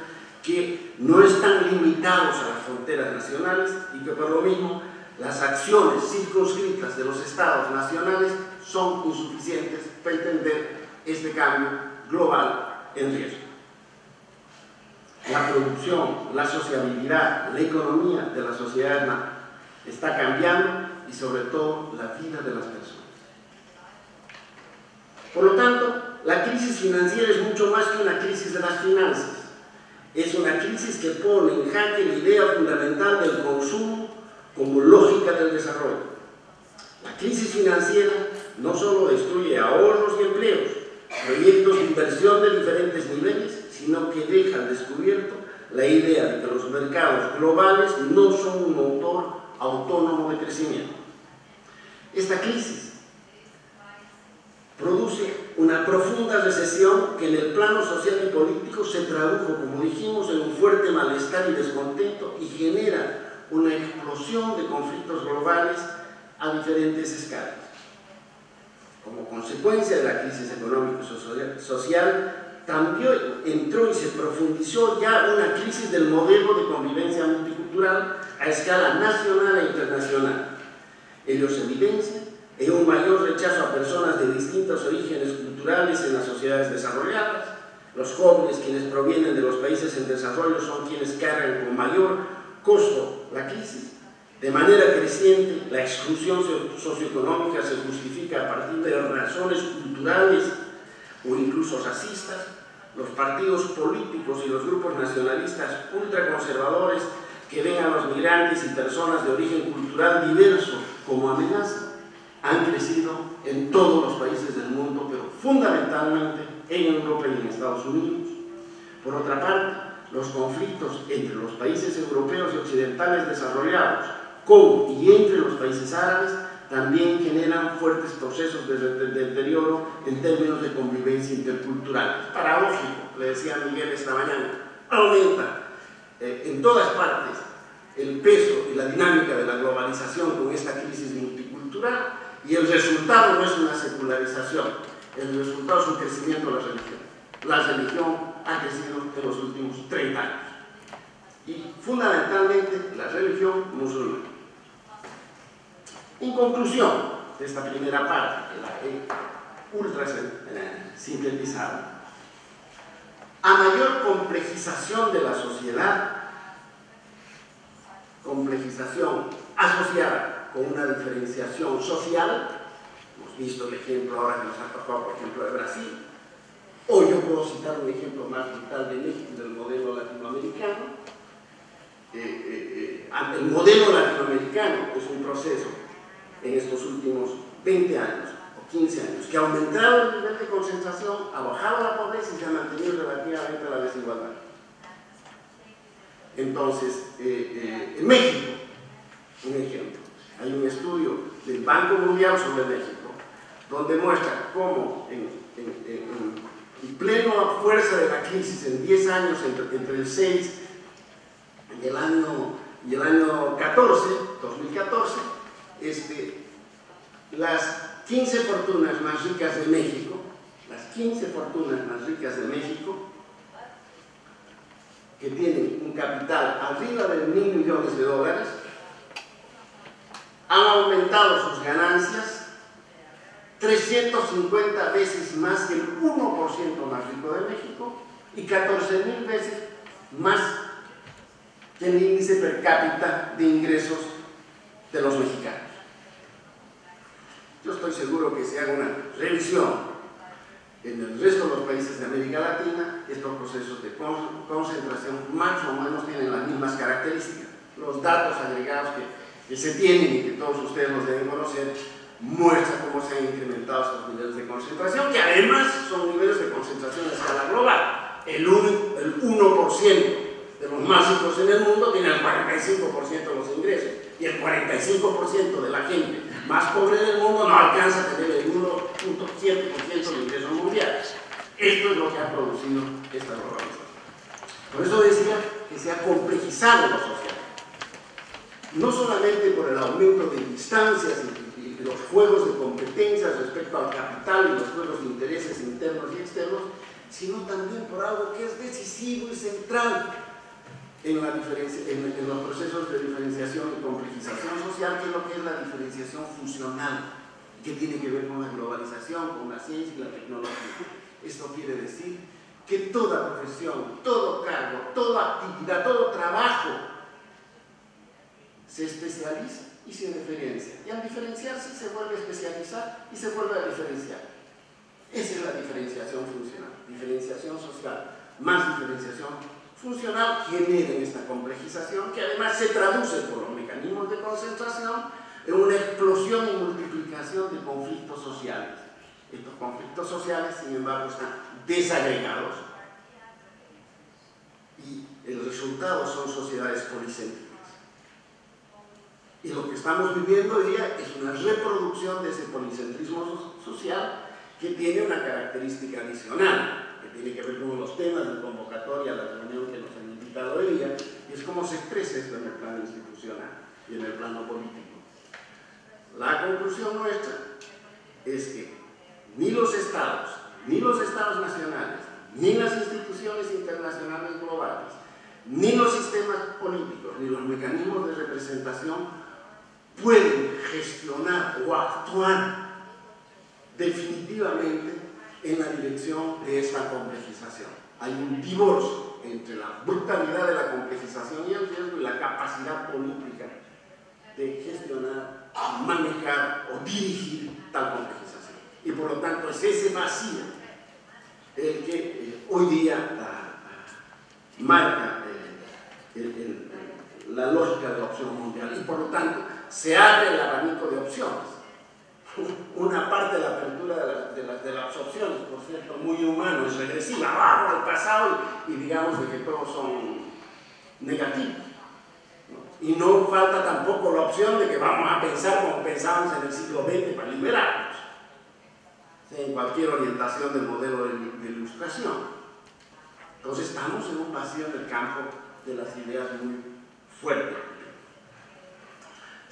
que no están limitados a las fronteras nacionales y que por lo mismo las acciones circunscritas de los estados nacionales son insuficientes para entender este cambio global en riesgo. La producción, la sociabilidad, la economía de la sociedad está cambiando y sobre todo la vida de las personas. Por lo tanto, la crisis financiera es mucho más que una crisis de las finanzas. Es una crisis que pone en jaque la idea fundamental del consumo como lógica del desarrollo. La crisis financiera no solo destruye ahorros y empleos, proyectos de inversión de diferentes niveles, sino que deja al descubierto la idea de que los mercados globales no son un motor autónomo de crecimiento. Esta crisis produce una profunda recesión que en el plano social y político se tradujo, como dijimos, en un fuerte malestar y descontento y genera una explosión de conflictos globales a diferentes escalas. Como consecuencia de la crisis económica y social, también entró y se profundizó ya una crisis del modelo de convivencia multicultural a escala nacional e internacional. Ello se evidencia en un mayor rechazo a personas de distintos orígenes culturales en las sociedades desarrolladas. Los jóvenes quienes provienen de los países en desarrollo son quienes cargan con mayor costo la crisis. De manera creciente, la exclusión socioeconómica se justifica a partir de razones culturales o incluso racistas. Los partidos políticos y los grupos nacionalistas ultraconservadores que ven a los migrantes y personas de origen cultural diverso como amenaza han crecido en todos los países del mundo, pero fundamentalmente en Europa y en Estados Unidos. Por otra parte, los conflictos entre los países europeos y occidentales desarrollados con y entre los países árabes también generan fuertes procesos de, deterioro en términos de convivencia intercultural. paradójico, le decía Miguel esta mañana, aumenta eh, en todas partes el peso y la dinámica de la globalización con esta crisis multicultural y el resultado no es una secularización, el resultado es un crecimiento de la religión. La religión ha crecido en los últimos 30 años. Y fundamentalmente la religión musulmana. En conclusión de esta primera parte, la ultra sintetizada, a mayor complejización de la sociedad, complejización asociada con una diferenciación social, hemos visto el ejemplo ahora que nos ha tocado, por ejemplo, de Brasil, o yo puedo citar un ejemplo más vital de México, del modelo latinoamericano. Eh, eh, eh, el modelo latinoamericano es un proceso en estos últimos 20 años o 15 años que ha aumentado el nivel de concentración, ha bajado la pobreza y se ha mantenido relativamente la desigualdad. Entonces, en México, un ejemplo, hay un estudio del Banco Mundial sobre México, donde muestra cómo en, en, pleno fuerza de la crisis, en 10 años, entre, el 6 y el año, y el año 14, 2014, este, las 15 fortunas más ricas de México, las 15 fortunas más ricas de México, que tienen un capital arriba de mil millones de dólares, han aumentado sus ganancias 350 veces más que el 1% más rico de México y 14 mil veces más que el índice per cápita de ingresos de los mexicanos. Yo estoy seguro que si haga una revisión en el resto de los países de América Latina, estos procesos de concentración más o menos tienen las mismas características. Los datos agregados que que se tienen y que todos ustedes los deben conocer, muestra cómo se han incrementado estos niveles de concentración, que además son niveles de concentración a escala global. El 1%, el 1 de los más ricos en el mundo tiene el 45% de los ingresos y el 45% de la gente más pobre del mundo no alcanza a tener el 1.7% de ingresos mundiales. Esto es lo que ha producido esta globalización. Por eso decía que se ha complejizado lo social. No solamente por el aumento de distancias y los juegos de competencias respecto al capital y los juegos de intereses internos y externos, sino también por algo que es decisivo y central en, en, los procesos de diferenciación y complejización social, que es lo que es la diferenciación funcional, que tiene que ver con la globalización, con la ciencia y la tecnología. Esto quiere decir que toda profesión, todo cargo, toda actividad, todo trabajo se especializa y se diferencia. Y al diferenciarse se vuelve a especializar y se vuelve a diferenciar. Esa es la diferenciación funcional, diferenciación social, más diferenciación funcional generen esta complejización que además se traduce por los mecanismos de concentración en una explosión y multiplicación de conflictos sociales. Estos conflictos sociales, sin embargo, están desagregados y el resultado son sociedades policéntricas. Y lo que estamos viviendo hoy día es una reproducción de ese policentrismo social que tiene una característica adicional tiene que ver con los temas de convocatoria la reunión que nos han invitado hoy día, y es cómo se expresa esto en el plano institucional y en el plano político. La conclusión nuestra es que ni los estados, ni los estados nacionales, ni las instituciones internacionales globales, ni los sistemas políticos, ni los mecanismos de representación pueden gestionar o actuar definitivamente en la dirección de esta complejización. Hay un divorcio entre la brutalidad de la complejización y el riesgo y la capacidad política de gestionar, manejar o dirigir tal complejización. Y por lo tanto es ese vacío el que eh, hoy día marca eh, la lógica de la opción mundial y por lo tanto se abre el abanico de opciones una parte de la apertura de, de, las opciones, por cierto, muy humano, es regresiva, vamos al pasado y, digamos que todos son negativos. Y no falta tampoco la opción de que vamos a pensar como pensábamos en el siglo XX para liberarnos, en cualquier orientación del modelo de, de ilustración. Entonces estamos en un vacío en el campo de las ideas muy fuertes.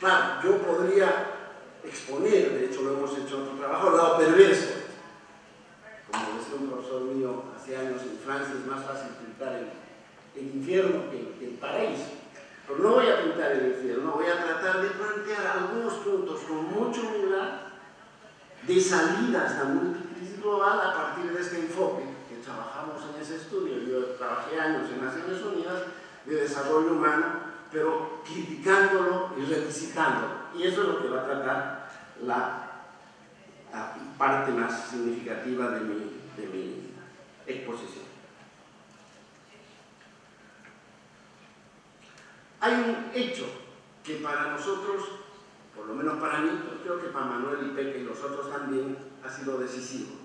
Claro, yo podría exponer, de hecho lo hemos hecho en otro trabajo, el lado perverso. Como decía un profesor mío hace años en Francia, es más fácil pintar el, infierno que, el paraíso. Pero no voy a pintar el infierno, voy a tratar de plantear algunos puntos con mucha humildad de salida a esta multicrisis global a partir de este enfoque que trabajamos en ese estudio. Yo trabajé años en Naciones Unidas de desarrollo humano pero criticándolo y revisitándolo. Y eso es lo que va a tratar la, parte más significativa de mi, de mi exposición. Hay un hecho que para nosotros, por lo menos para mí, creo que para Manuel y Pepe y los otros también, ha sido decisivo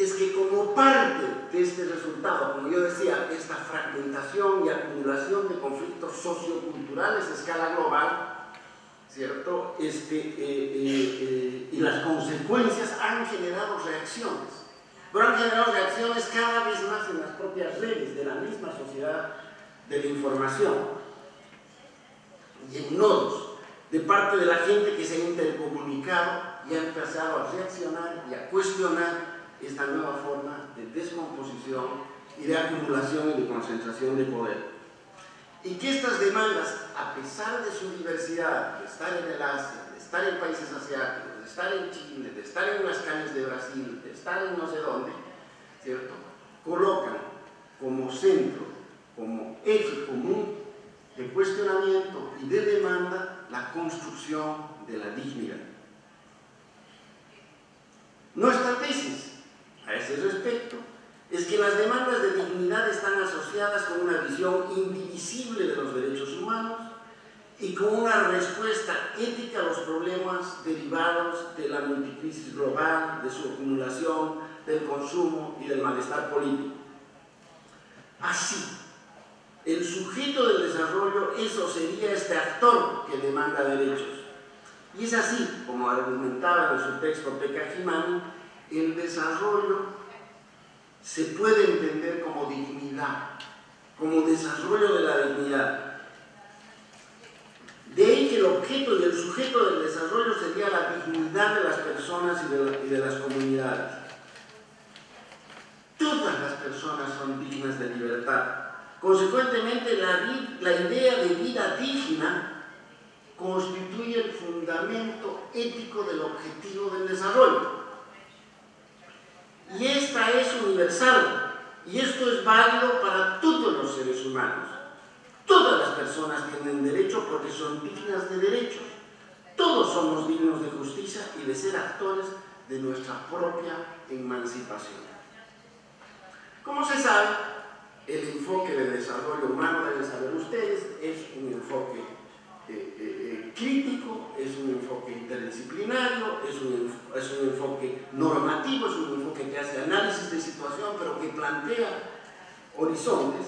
es que como parte de este resultado, como yo decía, esta fragmentación y acumulación de conflictos socioculturales a escala global, ¿cierto? Este, eh, eh, eh, y las consecuencias han generado reacciones, pero han generado reacciones cada vez más en las propias redes de la misma sociedad de la información y en nodos de parte de la gente que se ha intercomunicado y ha empezado a reaccionar y a cuestionar esta nueva forma de descomposición y de acumulación y de concentración de poder. Y que estas demandas, a pesar de su diversidad, de estar en el Asia, de estar en países asiáticos, de estar en Chile, de estar en las calles de Brasil, de estar en no sé dónde, ¿cierto? Colocan como centro, como eje común de cuestionamiento y de demanda la construcción de la dignidad. Nuestra tesis a ese respecto es que las demandas de dignidad están asociadas con una visión indivisible de los derechos humanos y con una respuesta ética a los problemas derivados de la multicrisis global, de su acumulación, del consumo y del malestar político. Así, el sujeto del desarrollo, eso sería este actor que demanda derechos. Y es así, como argumentaba en su texto Pekka Jimani, el desarrollo se puede entender como dignidad, como desarrollo de la dignidad. De ahí que el objeto y el sujeto del desarrollo sería la dignidad de las personas y de, las comunidades. Todas las personas son dignas de libertad. Consecuentemente, la idea de vida digna constituye el fundamento ético del objetivo del desarrollo. Y esta es universal, y esto es válido para todos los seres humanos. Todas las personas tienen derecho porque son dignas de derechos. Todos somos dignos de justicia y de ser actores de nuestra propia emancipación. Como se sabe, el enfoque de desarrollo humano, deben saber ustedes, es un enfoque eh, eh, eh, crítico, es un enfoque interdisciplinario, es un, es un enfoque normativo, es un enfoque que hace análisis de situación, pero que plantea horizontes.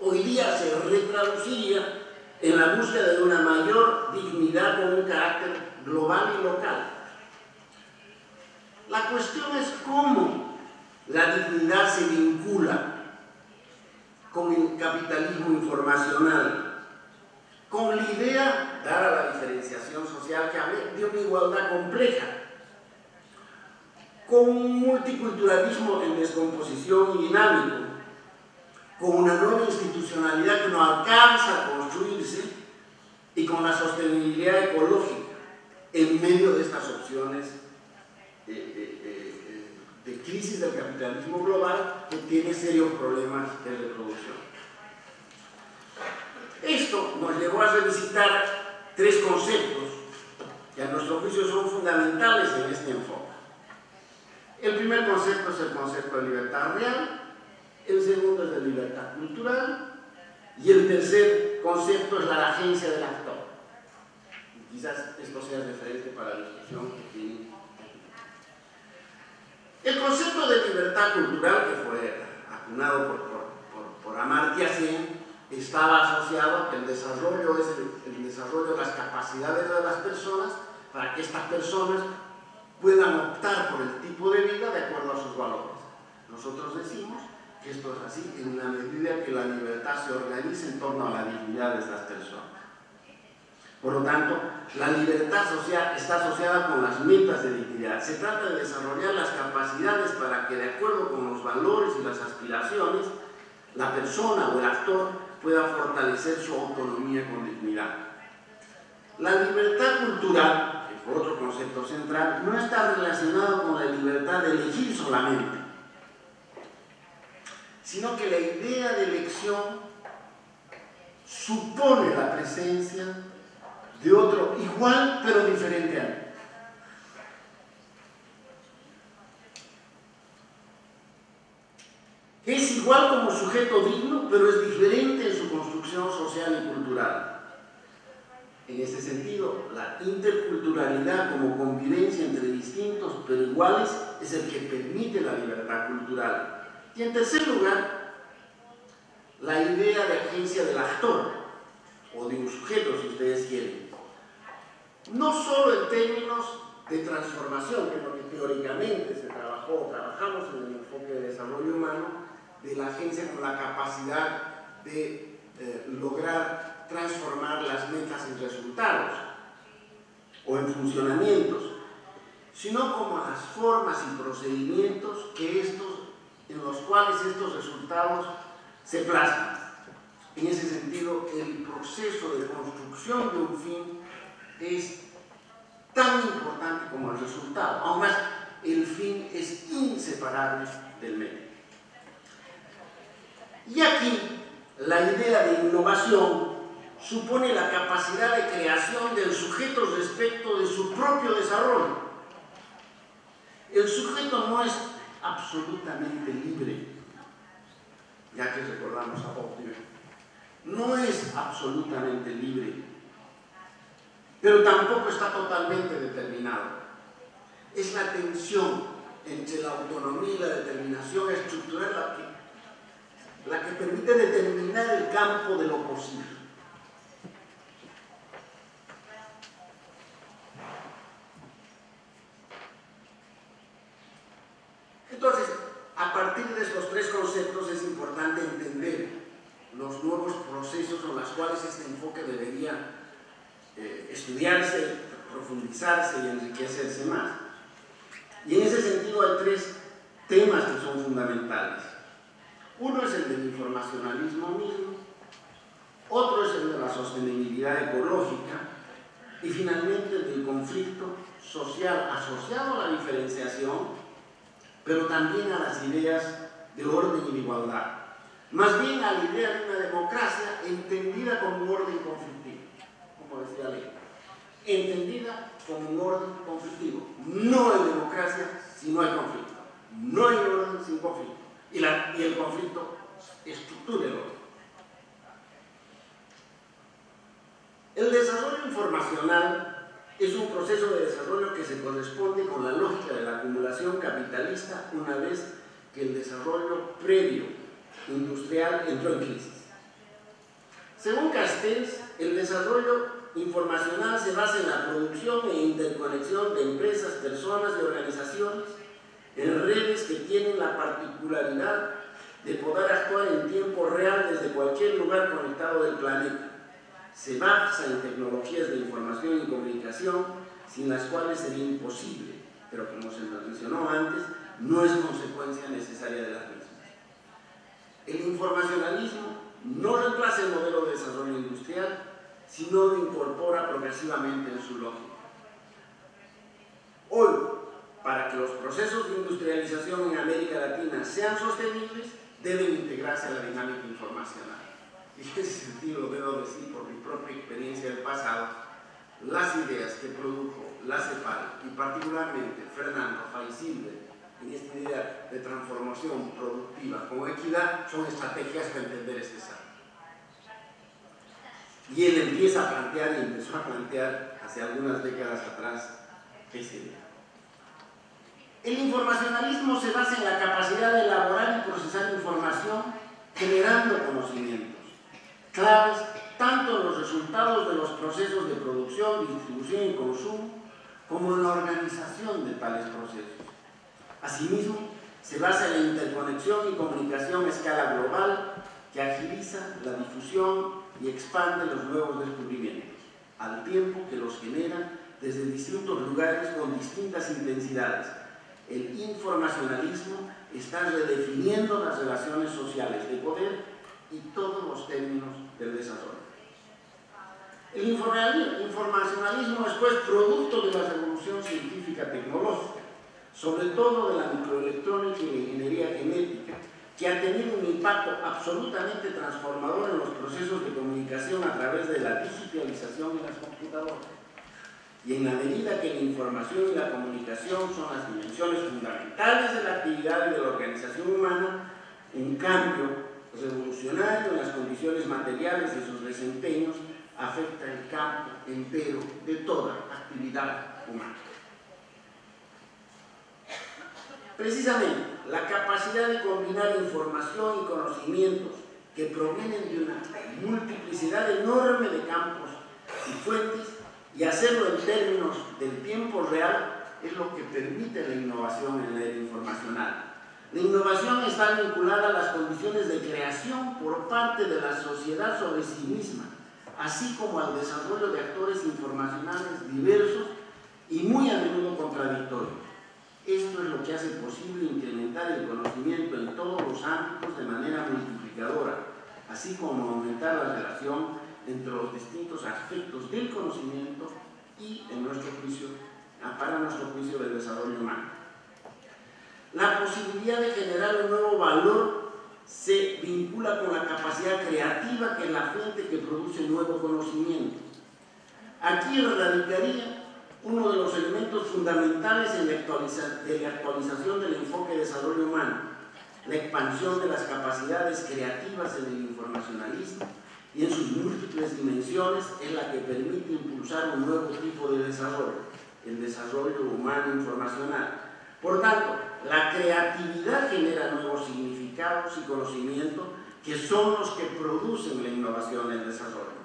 Hoy día se retraduciría en la búsqueda de una mayor dignidad con un carácter global y local. La cuestión es cómo la dignidad se vincula con el capitalismo informacional, con la idea, dada la diferenciación social que hablé, de una igualdad compleja, con un multiculturalismo en descomposición y dinámico, con una nueva institucionalidad que no alcanza a construirse y con la sostenibilidad ecológica en medio de estas opciones de crisis del capitalismo global que tiene serios problemas de reproducción. Esto nos llevó a revisitar tres conceptos que a nuestro juicio son fundamentales en este enfoque. El primer concepto es el concepto de libertad real, el segundo es de libertad cultural y el tercer concepto es la agencia del actor. quizás esto sea referente para la discusión que tiene. El concepto de libertad cultural que fue acunado por, por, por, por Amartya Sen estaba asociado a que el desarrollo es el, el, desarrollo de las capacidades de las personas para que estas personas puedan optar por el tipo de vida de acuerdo a sus valores. Nosotros decimos que esto es así en la medida que la libertad se organiza en torno a la dignidad de estas personas. Por lo tanto, la libertad social está asociada con las metas de dignidad. Se trata de desarrollar las capacidades para que, de acuerdo con los valores y las aspiraciones, la persona o el actor pueda fortalecer su autonomía con dignidad. La libertad cultural, que es otro concepto central, no está relacionado con la libertad de elegir solamente, sino que la idea de elección supone la presencia de otro igual pero diferente a él. Es igual como sujeto digno, pero es diferente en su construcción social y cultural. En este sentido, la interculturalidad como convivencia entre distintos pero iguales es el que permite la libertad cultural. Y en tercer lugar, la idea de agencia del actor, o de un sujeto si ustedes quieren. No solo en términos de transformación, que es lo que teóricamente se trabajó, trabajamos en el enfoque de desarrollo humano, de la agencia con la capacidad de eh, lograr transformar las metas en resultados o en funcionamientos, sino como las formas y procedimientos que estos, en los cuales estos resultados se plasman. En ese sentido, el proceso de construcción de un fin es tan importante como el resultado. Aún más, el fin es inseparable del medio. Y aquí, la idea de innovación supone la capacidad de creación del sujeto respecto de su propio desarrollo. El sujeto no es absolutamente libre, ya que recordamos a Optimer. No es absolutamente libre, pero tampoco está totalmente determinado. Es la tensión entre la autonomía y la determinación estructural la que, la que permite determinar el campo de lo posible. Entonces, a partir estos tres conceptos es importante entender los nuevos procesos con los cuales este enfoque debería eh, estudiarse, profundizarse y enriquecerse más. Y en ese sentido hay tres temas que son fundamentales. Uno es el del informacionalismo mismo, otro es el de la sostenibilidad ecológica y finalmente el del conflicto social asociado a la diferenciación, pero también a las ideas de orden y de igualdad. Más bien a la idea de una democracia entendida como un orden conflictivo, como decía Lenin. Entendida como un orden conflictivo. No hay democracia si no hay conflicto. No hay orden sin conflicto. Y, y el conflicto estructura el. El desarrollo informacional es un proceso de desarrollo que se corresponde con la lógica de la acumulación capitalista una vez que el desarrollo previo industrial entró en crisis. Según Castells, el desarrollo informacional se basa en la producción e interconexión de empresas, personas y organizaciones en redes que tienen la particularidad de poder actuar en tiempo real desde cualquier lugar conectado del planeta se basa en tecnologías de información y comunicación sin las cuales sería imposible, pero como se mencionó antes, no es consecuencia necesaria de las mismas. El informacionalismo no reemplaza el modelo de desarrollo industrial, sino lo incorpora progresivamente en su lógica. Hoy, para que los procesos de industrialización en América Latina sean sostenibles, deben integrarse a la dinámica informacional. Y en ese sentido debo decir por mi propia experiencia del pasado, las ideas que produjo la CEPAL y particularmente Fernando Faisilde en esta idea de transformación productiva con equidad son estrategias para entender este salto. Y él empieza a plantear y empezó a plantear hace algunas décadas atrás idea. El informacionalismo se basa en la capacidad de elaborar y procesar información generando conocimiento claves tanto en los resultados de los procesos de producción, distribución y consumo, como en la organización de tales procesos. Asimismo, se basa en la interconexión y comunicación a escala global que agiliza la difusión y expande los nuevos descubrimientos, al tiempo que los genera desde distintos lugares con distintas intensidades. El informacionalismo está redefiniendo las relaciones sociales de poder y todos los términos del desarrollo. El informacionalismo es pues producto de la revolución científica tecnológica, sobre todo de la microelectrónica y la ingeniería genética, que ha tenido un impacto absolutamente transformador en los procesos de comunicación a través de la digitalización de las computadoras. Y en la medida que la información y la comunicación son las dimensiones fundamentales de la actividad y de la organización humana, un cambio revolucionario en las condiciones materiales de sus desempeños afecta el campo entero de toda actividad humana. Precisamente, la capacidad de combinar información y conocimientos que provienen de una multiplicidad enorme de campos y fuentes y hacerlo en términos del tiempo real es lo que permite la innovación en la era informacional la innovación está vinculada a las condiciones de creación por parte de la sociedad sobre sí misma, así como al desarrollo de actores informacionales diversos y muy a menudo contradictorios. Esto es lo que hace posible incrementar el conocimiento en todos los ámbitos de manera multiplicadora, así como aumentar la relación entre los distintos aspectos del conocimiento y, en nuestro juicio, para nuestro juicio del desarrollo humano. La posibilidad de generar un nuevo valor se vincula con la capacidad creativa que la fuente que produce nuevo conocimiento. Aquí radicaría uno de los elementos fundamentales en la, de la actualización del enfoque de desarrollo humano, la expansión de las capacidades creativas en el informacionalismo y en sus múltiples dimensiones es la que permite impulsar un nuevo tipo de desarrollo, el desarrollo humano informacional por tanto, la creatividad genera nuevos significados y conocimientos que son los que producen la innovación y el desarrollo.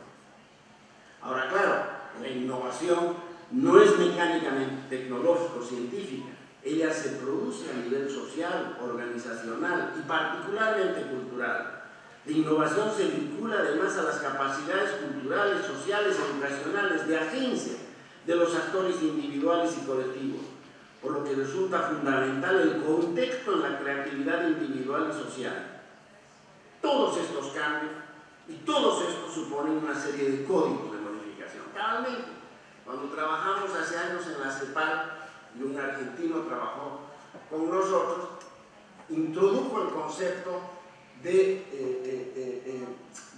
Ahora, claro, la innovación no es mecánicamente tecnológico-científica, ella se produce a nivel social, organizacional y particularmente cultural. La innovación se vincula además a las capacidades culturales, sociales, educacionales, de agencia de los actores individuales y colectivos, por lo que resulta fundamental el contexto en la creatividad individual y social. Todos estos cambios y todos estos suponen una serie de códigos de modificación. Cabalmente, cuando trabajamos hace años en la CEPAL y un argentino trabajó con nosotros, introdujo el concepto de, eh,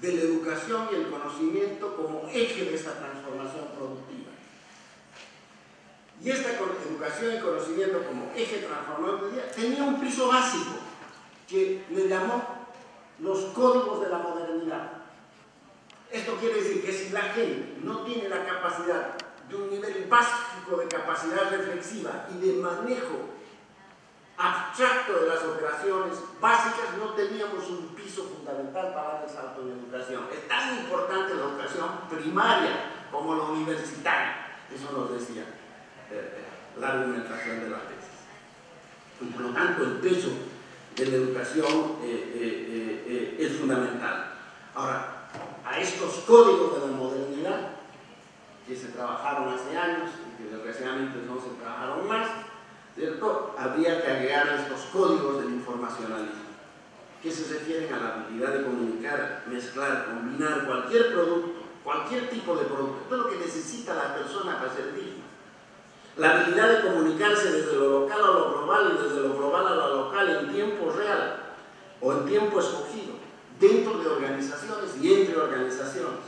de la educación y el conocimiento como eje de esta transformación productiva. Y esta educación y conocimiento como eje transformador tenía un piso básico que le llamó los códigos de la modernidad. Esto quiere decir que si la gente no tiene la capacidad de un nivel básico de capacidad reflexiva y de manejo abstracto de las operaciones básicas, no teníamos un piso fundamental para dar el salto en educación. Es tan importante la educación primaria como la universitaria. Eso nos decía eh, eh, la argumentación de la tesis. Y por lo tanto, el peso de la educación eh, es fundamental. Ahora, a estos códigos de la modernidad que se trabajaron hace años y que desgraciadamente no se trabajaron más, ¿cierto? Habría que agregar estos códigos del informacionalismo, que se refieren a la habilidad de comunicar, mezclar, combinar cualquier producto, cualquier tipo de producto, todo lo que necesita la persona para ser digna. La habilidad de comunicarse desde lo local a lo global y desde lo global a lo local en tiempo real o en tiempo escogido dentro de organizaciones y entre organizaciones.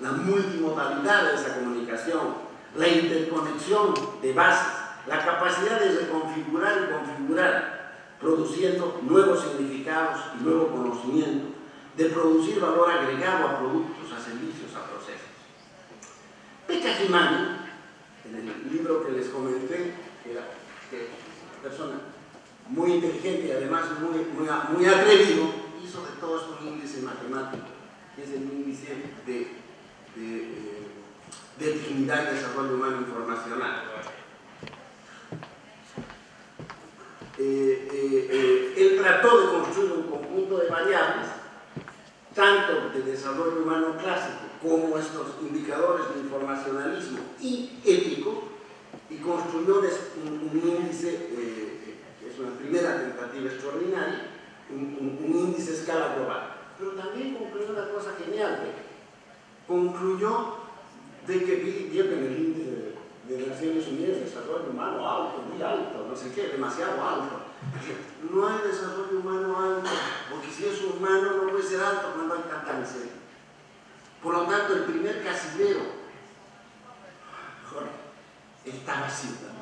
La multimodalidad de esa comunicación, la interconexión de bases, la capacidad de reconfigurar y configurar, produciendo nuevos significados y nuevo conocimiento, de producir valor agregado a productos, a servicios, a procesos. Pekka en el libro que les comenté, que era una persona muy inteligente y además muy, muy, atrevido, de todo esto un índice matemático, que es el índice de, eh, de dignidad y desarrollo humano informacional. Eh, eh, él trató de construir un conjunto de variables, tanto de desarrollo humano clásico como estos indicadores de informacionalismo y ético, y construyó un, índice, que es una primera tentativa extraordinaria, un, índice a escala global. Pero también concluyó una cosa genial. Concluyó de que que en el índice de, Naciones Unidas desarrollo humano alto, muy alto, no sé qué, demasiado alto. No hay desarrollo humano alto, porque si es humano no puede ser alto cuando hay miseria. Por lo tanto, el primer casillero está vacío.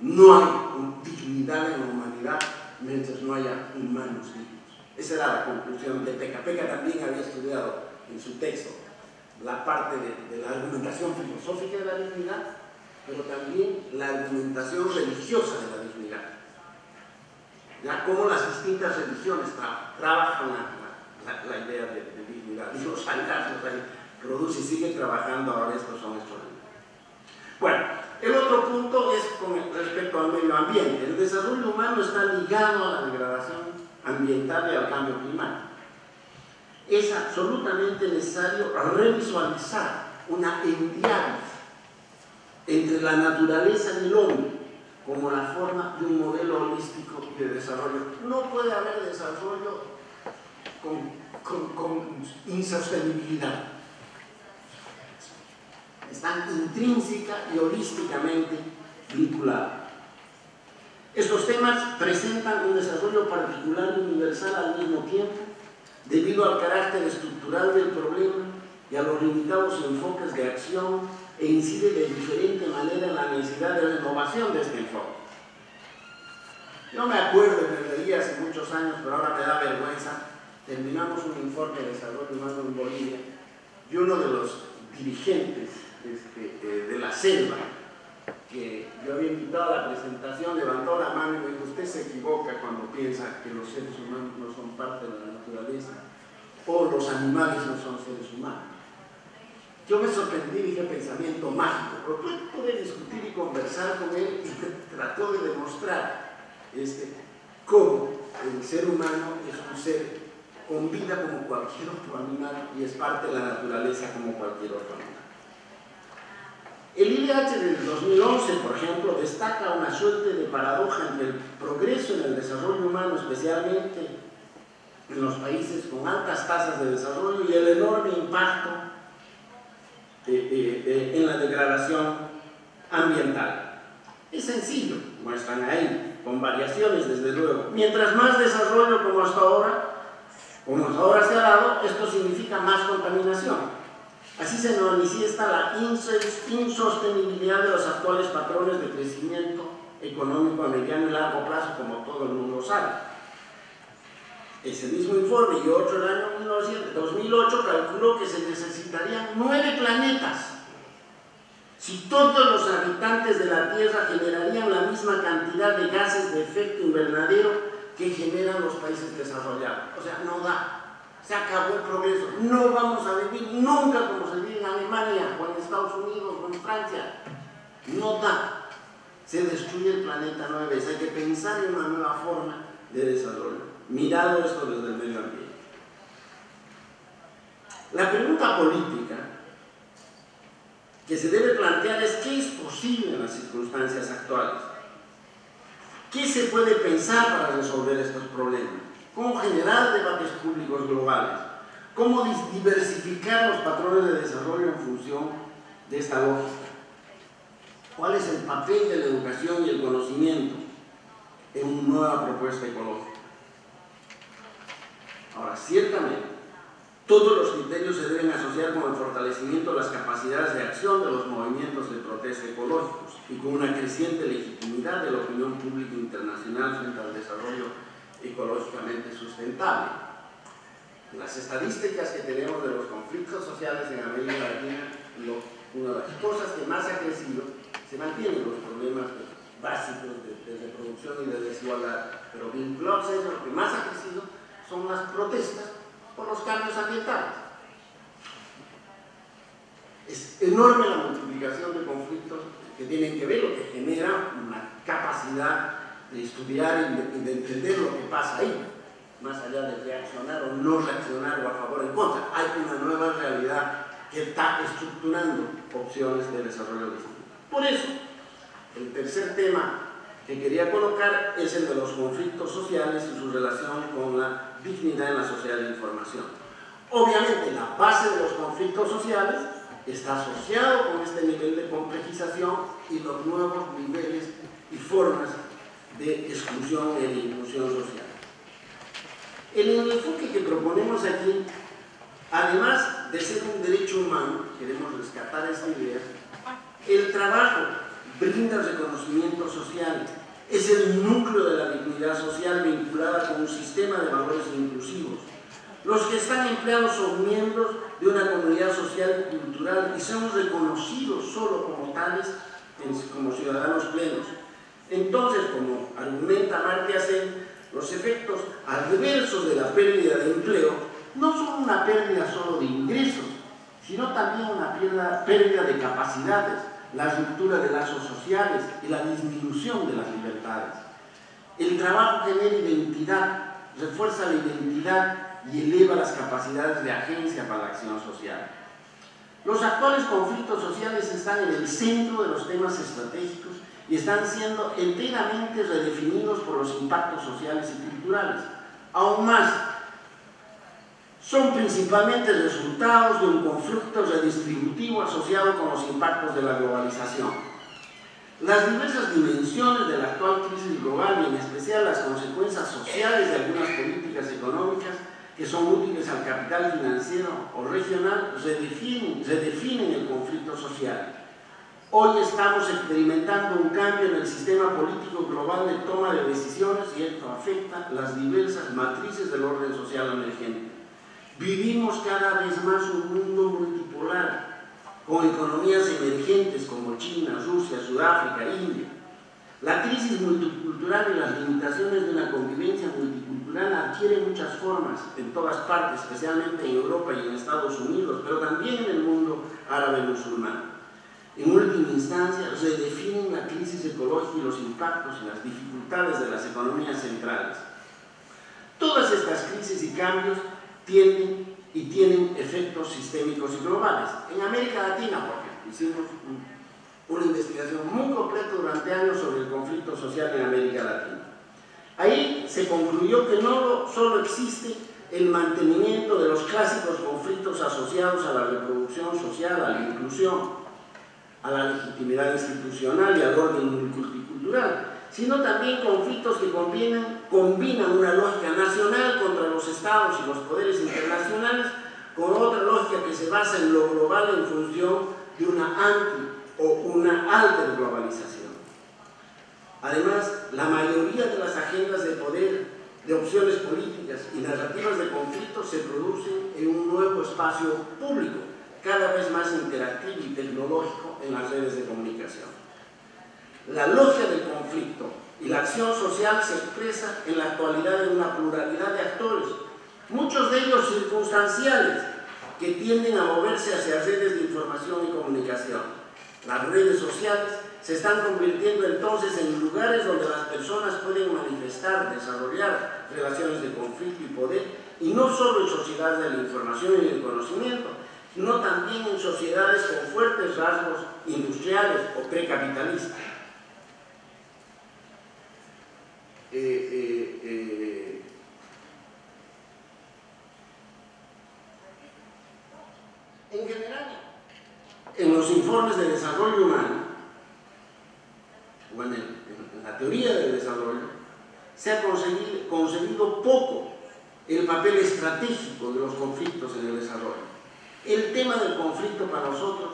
No hay dignidad en la humanidad mientras no haya humanos dignos. Esa era la conclusión de Peca. Peca también había estudiado en su texto la parte de, la argumentación filosófica de la dignidad, pero también la argumentación religiosa de la dignidad. Ya cómo las distintas religiones trabajan la, idea de. Y los hallazgos ahí produce y sigue trabajando ahora estos son estos Bueno, el otro punto es con respecto al medio ambiente. El desarrollo humano está ligado a la degradación ambiental y al cambio climático. Es absolutamente necesario revisualizar una enviada entre la naturaleza y el hombre como la forma de un modelo holístico de desarrollo. No puede haber desarrollo con, insostenibilidad están intrínseca y holísticamente vinculados. Estos temas presentan un desarrollo particular y universal al mismo tiempo, debido al carácter estructural del problema y a los limitados enfoques de acción e incide de diferente manera en la necesidad de renovación de este enfoque. Yo me acuerdo, me leí hace muchos años, pero ahora me da vergüenza, terminamos un informe de desarrollo humano en Bolivia y uno de los dirigentes este, eh, de la selva, que yo había invitado a la presentación, levantó la mano y me dijo, usted se equivoca cuando piensa que los seres humanos no son parte de la o los animales no son seres humanos. Yo me sorprendí y dije, pensamiento mágico, pero pude discutir y conversar con él y trató de demostrar este, cómo el ser humano es un ser con vida como cualquier otro animal y es parte de la naturaleza como cualquier otro animal. El IDH del 2011, por ejemplo, destaca una suerte de paradoja entre el progreso en el desarrollo humano, especialmente en los países con altas tasas de desarrollo, y el enorme impacto en la degradación ambiental. Es sencillo, muestran ahí, con variaciones desde luego. Mientras más desarrollo como hasta ahora, como hasta ahora se ha dado, esto significa más contaminación. Así se manifiesta la insostenibilidad de los actuales patrones de crecimiento económico a mediano y largo plazo, como todo el mundo sabe. Ese mismo informe y otro el año 2008 calculó que se necesitarían nueve planetas si todos los habitantes de la Tierra generarían la misma cantidad de gases de efecto invernadero que generan los países desarrollados. O sea, no da. Se acabó el progreso. No vamos a vivir nunca como se vive en Alemania o en Estados Unidos o en Francia. No da. Se destruye el planeta nueve veces. Hay que pensar en una nueva forma de desarrollo. Mirado esto desde el medio ambiente. La pregunta política que se debe plantear es qué es posible en las circunstancias actuales. ¿Qué se puede pensar para resolver estos problemas? ¿Cómo generar debates públicos globales? ¿Cómo diversificar los patrones de desarrollo en función de esta lógica? ¿Cuál es el papel de la educación y el conocimiento en una nueva propuesta ecológica? Ahora, ciertamente, todos los criterios se deben asociar con el fortalecimiento de las capacidades de acción de los movimientos de protesta ecológicos y con una creciente legitimidad de la opinión pública internacional frente al desarrollo ecológicamente sustentable. Las estadísticas que tenemos de los conflictos sociales en América Latina, una de las cosas que más ha crecido, se mantienen los problemas básicos de, reproducción y de desigualdad, pero vinculados a eso, lo que más ha crecido son las protestas por los cambios ambientales. Es enorme la multiplicación de conflictos que tienen que ver, lo que genera una capacidad de estudiar y de, entender lo que pasa ahí, más allá de reaccionar o no reaccionar o a favor o en contra. Hay una nueva realidad que está estructurando opciones de desarrollo distinto. Por eso, el tercer tema que quería colocar es el de los conflictos sociales y su relación con la dignidad en la sociedad de información. Obviamente, la base de los conflictos sociales está asociado con este nivel de complejización y los nuevos niveles y formas de exclusión de inclusión social. En el enfoque que proponemos aquí, además de ser un derecho humano, queremos rescatar esta idea, el trabajo brinda reconocimiento social, es el núcleo de la dignidad social vinculada con un sistema de valores inclusivos. Los que están empleados son miembros de una comunidad social y cultural y somos reconocidos solo como tales, como ciudadanos plenos. Entonces, como argumenta Martia Sen, los efectos adversos de la pérdida de empleo no son una pérdida solo de ingresos, sino también una pérdida de capacidades, la ruptura de lazos sociales y la disminución de las libertades. El trabajo genera identidad, refuerza la identidad y eleva las capacidades de agencia para la acción social. Los actuales conflictos sociales están en el centro de los temas estratégicos y están siendo enteramente redefinidos por los impactos sociales y culturales. Aún más, son principalmente resultados de un conflicto redistributivo asociado con los impactos de la globalización. Las diversas dimensiones de la actual crisis global y en especial las consecuencias sociales de algunas políticas económicas que son útiles al capital financiero o regional redefinen, redefinen el conflicto social. Hoy estamos experimentando un cambio en el sistema político global de toma de decisiones y esto afecta las diversas matrices del orden social emergente. Vivimos cada vez más un mundo multipolar, con economías emergentes como China, Rusia, Sudáfrica, India. La crisis multicultural y las limitaciones de una convivencia multicultural adquieren muchas formas en todas partes, especialmente en Europa y en Estados Unidos, pero también en el mundo árabe musulmán. En instancia redefinen la crisis ecológica y los impactos y las dificultades de las economías centrales. Todas estas crisis y cambios tienen y tienen efectos sistémicos y globales. En América Latina, porque hicimos una investigación muy completa durante años sobre el conflicto social en América Latina. Ahí se concluyó que no solo existe el mantenimiento de los clásicos conflictos asociados a la reproducción social, a la inclusión, a la legitimidad institucional y al orden multicultural, sino también conflictos que combinan, combinan una lógica nacional contra los estados y los poderes internacionales con otra lógica que se basa en lo global en función de una anti o una alta globalización. Además, la mayoría de las agendas de poder, de opciones políticas y narrativas de conflicto se producen en un nuevo espacio público, cada vez más interactivo y tecnológico en las redes de comunicación. La lógica del conflicto y la acción social se expresa en la actualidad en una pluralidad de actores, muchos de ellos circunstanciales, que tienden a moverse hacia redes de información y comunicación. Las redes sociales se están convirtiendo entonces en lugares donde las personas pueden manifestar, desarrollar relaciones de conflicto y poder, y no solo en sociedades de la información y el conocimiento, sino también en sociedades con fuertes rasgos industriales o precapitalistas. Eh, eh, eh, en general, en los informes de desarrollo humano, o en, la teoría del desarrollo, se ha conseguido, poco el papel estratégico de los conflictos en el desarrollo. El tema del conflicto para nosotros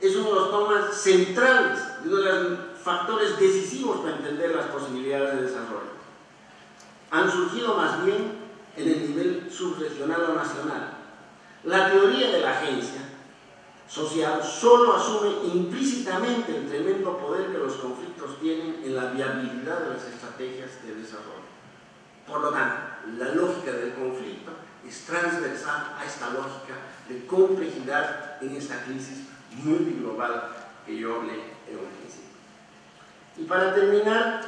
es uno de los temas centrales, uno de los factores decisivos para entender las posibilidades de desarrollo. Han surgido más bien en el nivel subregional o nacional. La teoría de la agencia social solo asume implícitamente el tremendo poder que los conflictos tienen en la viabilidad de las estrategias de desarrollo. Por lo tanto, la lógica del conflicto es transversal a esta lógica de complejidad en esta crisis multiglobal que yo hablé en un principio. Y para terminar,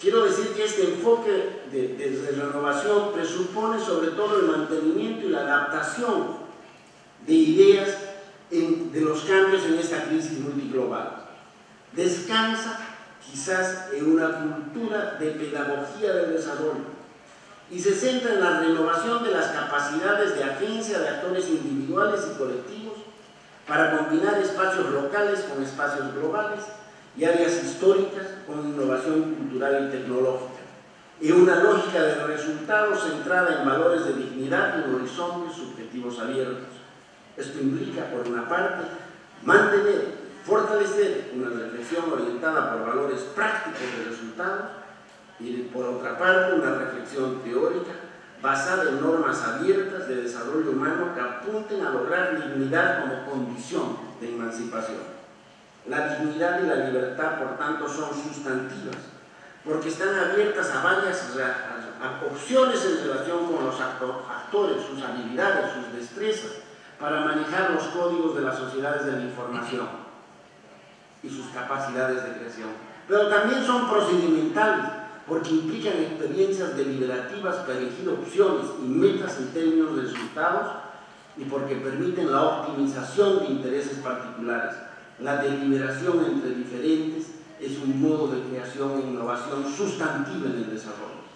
quiero decir que este enfoque de, renovación presupone sobre todo el mantenimiento y la adaptación de ideas de los cambios en esta crisis multiglobal. Descansa quizás en una cultura de pedagogía del desarrollo y se centra en la renovación de las capacidades de agencia de actores individuales y colectivos para combinar espacios locales con espacios globales y áreas históricas con innovación cultural y tecnológica, y una lógica de resultados centrada en valores de dignidad y horizontes subjetivos abiertos. Esto implica, por una parte, mantener, fortalecer una reflexión orientada por valores prácticos de resultados y, por otra parte, una reflexión teórica basada en normas abiertas de desarrollo humano que apunten a lograr dignidad como condición de emancipación. La dignidad y la libertad, por tanto, son sustantivas, porque están abiertas a varias opciones en relación con los actores, sus habilidades, sus destrezas, para manejar los códigos de las sociedades de la información y sus capacidades de creación. Pero también son procedimentales, porque implican experiencias deliberativas para elegir opciones y metas en términos de resultados y porque permiten la optimización de intereses particulares. La deliberación entre diferentes es un modo de creación e innovación sustantiva en el desarrollo.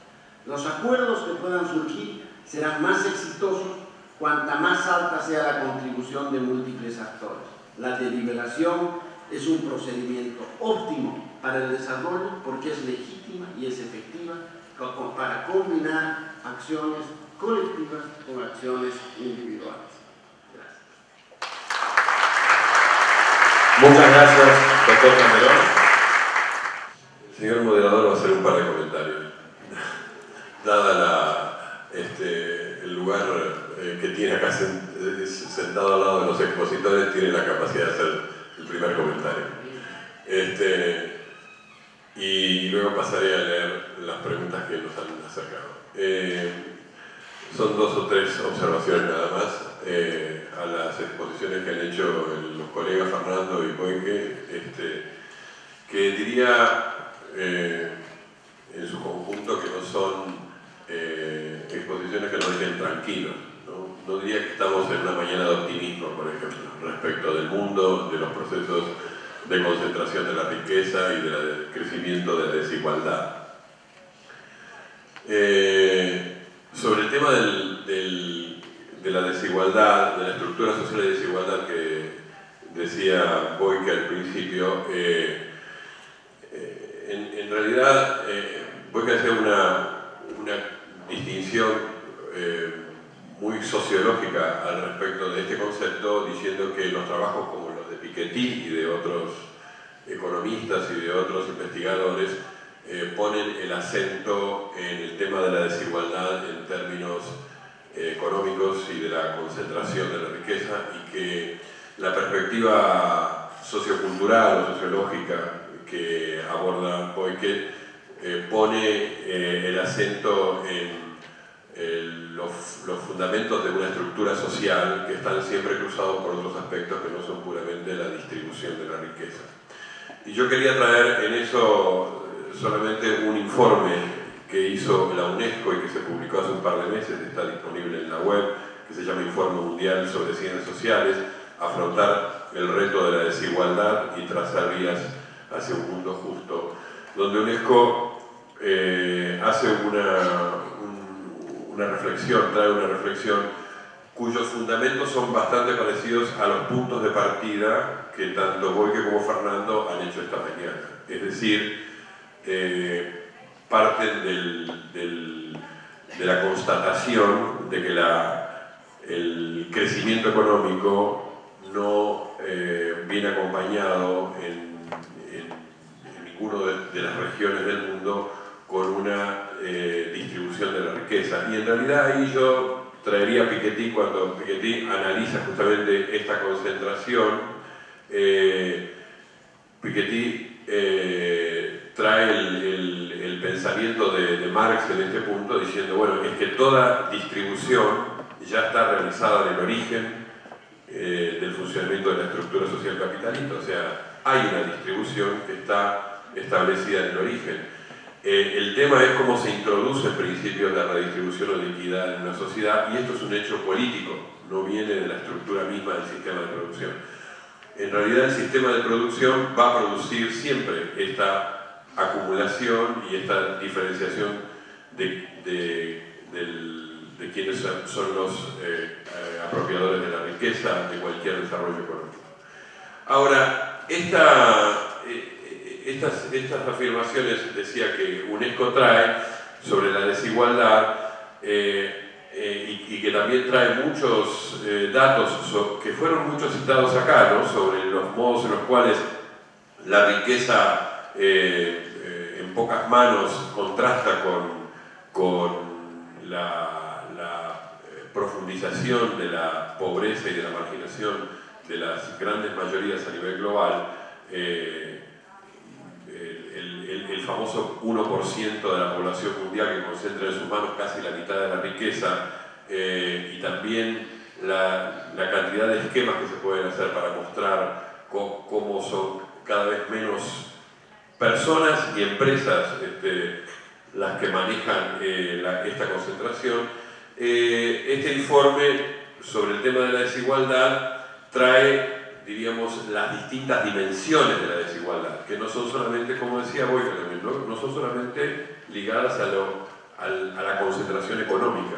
Los acuerdos que puedan surgir serán más exitosos cuanta más alta sea la contribución de múltiples actores. La deliberación es un procedimiento óptimo para el desarrollo porque es legítima y es efectiva para combinar acciones colectivas con acciones individuales. Gracias. Muchas gracias, doctor Camerón. Señor moderador va a hacer un par de comentarios. Dada la, este, el lugar eh, que tiene acá eh, sentado al lado de los expositores, tiene la capacidad de hacer el primer comentario. Este, y luego pasaré a leer las preguntas que nos han acercado. Eh, son dos o tres observaciones nada más. A las exposiciones que han hecho los colegas Fernando y Boyke, este, que diría eh, en su conjunto que no son eh, exposiciones que nos dejen tranquilos. ¿no? no diría que estamos en una mañana de optimismo, por ejemplo, respecto del mundo, de los procesos de concentración de la riqueza y del crecimiento de la desigualdad. Eh, sobre el tema de la desigualdad, de la estructura social de desigualdad que decía Boyke al principio, eh, eh, en, realidad Boyke hacía una, una distinción muy sociológica al respecto de este concepto, diciendo que los trabajos como los de Piketty y de otros economistas y de otros investigadores eh, ponen el acento en el tema de la desigualdad en términos eh, económicos y de la concentración de la riqueza y que la perspectiva sociocultural o sociológica que aborda Boyke eh, pone el acento en los, los, fundamentos de una estructura social que están siempre cruzados por otros aspectos que no son puramente la distribución de la riqueza. Y yo quería traer en eso solamente un informe que hizo la UNESCO y que se publicó hace un par de meses, está disponible en la web, que se llama Informe Mundial sobre Ciencias Sociales, afrontar el reto de la desigualdad y trazar vías hacia un mundo justo, donde UNESCO eh, hace una, una reflexión, trae una reflexión cuyos fundamentos son bastante parecidos a los puntos de partida que tanto Boyke como Fernando han hecho esta mañana. Es decir, eh, parten de la constatación de que el crecimiento económico no eh, viene acompañado en, ninguna de, las regiones del mundo con una eh, distribución de la riqueza. Y en realidad ahí yo traería a Piketty cuando Piketty analiza justamente esta concentración. Piketty trae el, pensamiento de, Marx en este punto diciendo, bueno, es que toda distribución ya está realizada en el origen eh, del funcionamiento de la estructura social capitalista, o sea, hay una distribución que está establecida en el origen. Eh, el tema es cómo se introduce el principio de redistribución o de equidad en una sociedad, y esto es un hecho político, no viene de la estructura misma del sistema de producción. En realidad el sistema de producción va a producir siempre esta acumulación y esta diferenciación de, de, quienes son los eh, eh, apropiadores de la riqueza de cualquier desarrollo económico. Ahora, eh, estas, estas afirmaciones, decía que UNESCO trae sobre la desigualdad, y, que también trae muchos datos que fueron muchos citados acá, ¿no? sobre los modos en los cuales la riqueza eh, eh, en pocas manos contrasta con, con la, eh, profundización de la pobreza y de la marginación de las grandes mayorías a nivel global, el, famoso 1% de la población mundial que concentra en sus manos casi la mitad de la riqueza y también la, la, cantidad de esquemas que se pueden hacer para mostrar cómo son cada vez menos personas y empresas este, las que manejan eh, esta concentración. Eh, este informe sobre el tema de la desigualdad trae, diríamos, las distintas dimensiones de la desigualdad, que no son solamente, como decía Boyka también, ¿no? son solamente ligadas a, lo, a, la concentración económica.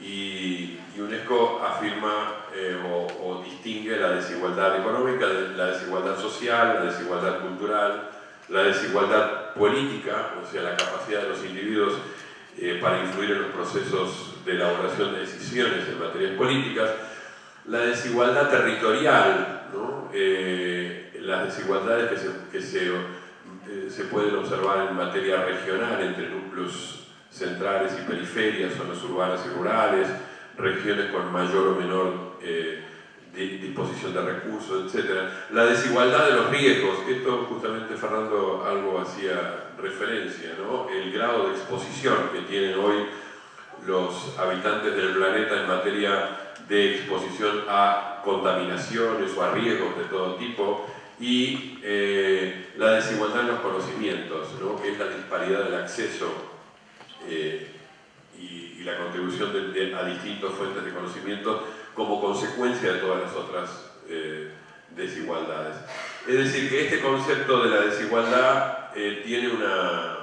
Y, UNESCO afirma eh, o, o distingue la desigualdad económica, la desigualdad social, la desigualdad cultural, la desigualdad política, o sea, la capacidad de los individuos eh, para influir en los procesos de elaboración de decisiones en materias políticas, la desigualdad territorial, eh, las desigualdades que, se, eh, se, pueden observar en materia regional entre núcleos centrales y periferias, zonas urbanas y rurales, regiones con mayor o menor disposición de recursos, etc. La desigualdad de los riesgos, esto justamente Fernando algo hacía referencia, ¿no? el grado de exposición que tienen hoy los habitantes del planeta en materia de exposición a contaminaciones o a riesgos de todo tipo, y eh, la desigualdad en los conocimientos, que es la disparidad del acceso eh, y, la contribución a distintas fuentes de conocimiento como consecuencia de todas las otras eh, desigualdades. Es decir, que este concepto de la desigualdad tiene una,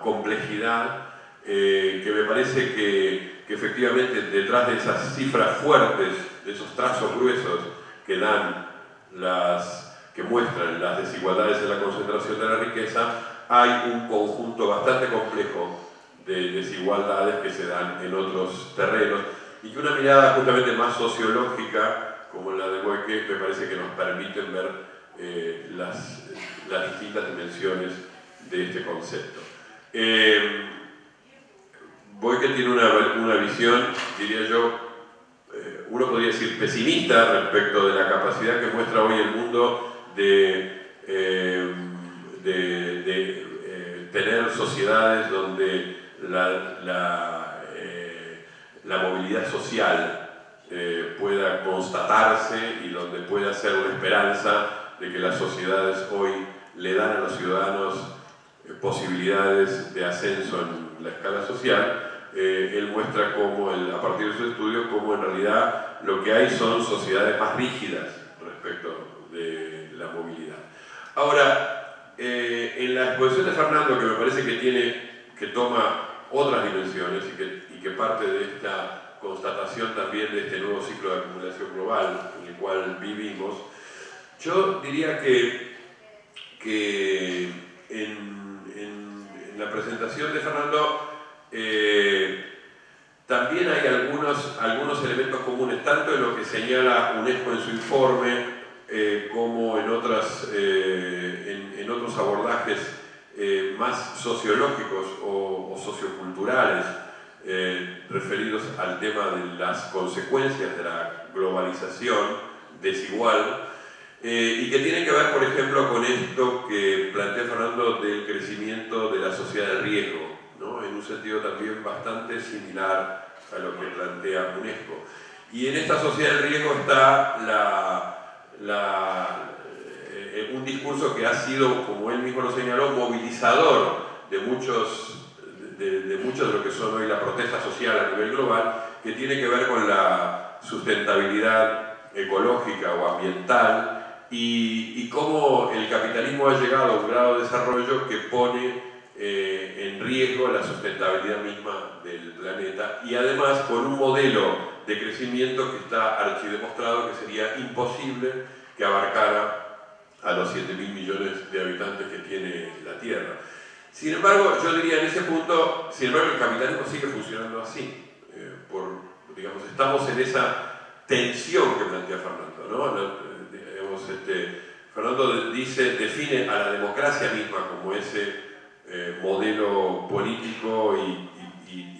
complejidad que me parece que, que efectivamente detrás de esas cifras fuertes, de esos trazos gruesos que dan las que muestran las desigualdades en la concentración de la riqueza, hay un conjunto bastante complejo de desigualdades que se dan en otros terrenos y que una mirada justamente más sociológica, como la de Boyke, me parece que nos permiten ver eh, las, distintas dimensiones de este concepto. Eh, tiene una, una visión, diría yo, eh, uno podría decir pesimista respecto de la capacidad que muestra hoy el mundo de, eh, eh, tener sociedades donde la, eh, movilidad social pueda constatarse y donde pueda ser una esperanza de que las sociedades hoy le dan a los ciudadanos posibilidades de ascenso en la escala social, él muestra cómo, a partir de su estudio, cómo en realidad lo que hay son sociedades más rígidas respecto de la movilidad. Ahora, eh, en la exposición de Fernando, que me parece que tiene, que toma otras dimensiones y que, que parte de esta constatación también de este nuevo ciclo de acumulación global en el cual vivimos, yo diría que, que en, la presentación de Fernando eh, también hay algunos, algunos elementos comunes, tanto en lo que señala UNESCO en su informe, eh, como en, otras, eh, en, otros abordajes más sociológicos o, socioculturales referidos al tema de las consecuencias de la globalización desigual y que tienen que ver, por ejemplo, con esto que plantea Fernando del crecimiento de la sociedad de riesgo, ¿no? en un sentido también bastante similar a lo que plantea UNESCO. Y en esta sociedad de riesgo está la, la, eh, un discurso que ha sido, como él mismo lo señaló, movilizador de muchos de, muchos de lo que son hoy la protesta social a nivel global, que tiene que ver con la sustentabilidad ecológica o ambiental y, cómo el capitalismo ha llegado a un grado de desarrollo que pone eh, en riesgo la sustentabilidad misma del planeta y además con un modelo de crecimiento que está archidemostrado que sería imposible que abarcara a los 7 mil millones de habitantes que tiene la Tierra. Sin embargo, yo diría en ese punto, sin embargo, el capitalismo sigue funcionando así. Eh, por, digamos, estamos en esa tensión que plantea Fernando. ¿no? Eh, este, Fernando dice, define a la democracia misma como ese eh, modelo político y,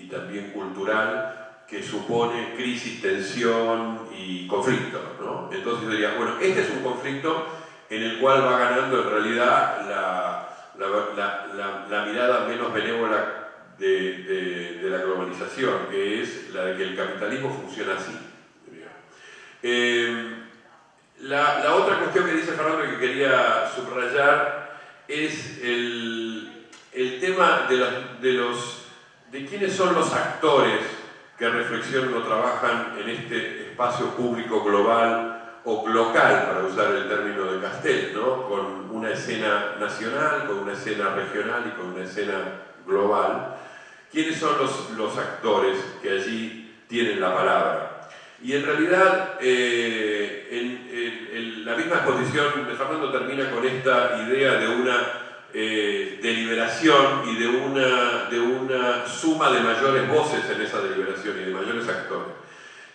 también cultural que supone crisis, tensión y conflicto. ¿no? Entonces diría, bueno, este es un conflicto en el cual va ganando en realidad la, mirada menos benévola de, la globalización, que es la de que el capitalismo funciona así. Eh, la, otra cuestión que dice Fernando que quería subrayar es el, el tema de, de, los, de quiénes son los actores que reflexionan o trabajan en este espacio público global o local, para usar el término de Castel, ¿no? con una escena nacional, con una escena regional y con una escena global. ¿Quiénes son los, los actores que allí tienen la palabra? Y en realidad, eh, en, la misma exposición de Fernando termina con esta idea de una eh, deliberación y de una, de una suma de mayores voces en esa deliberación y de mayores actores.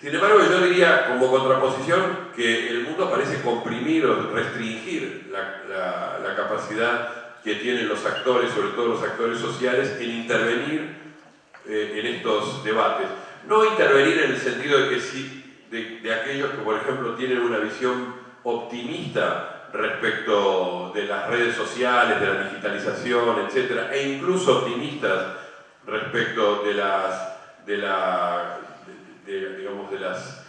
Sin embargo, yo diría como contraposición que el mundo parece comprimir o restringir la, capacidad que tienen los actores, sobre todo los actores sociales, en intervenir eh, en estos debates. No intervenir en el sentido de que si de, de aquellos que, por ejemplo, tienen una visión optimista respecto de las redes sociales, de la digitalización, etc. E incluso optimistas respecto de las, de la, digamos, de las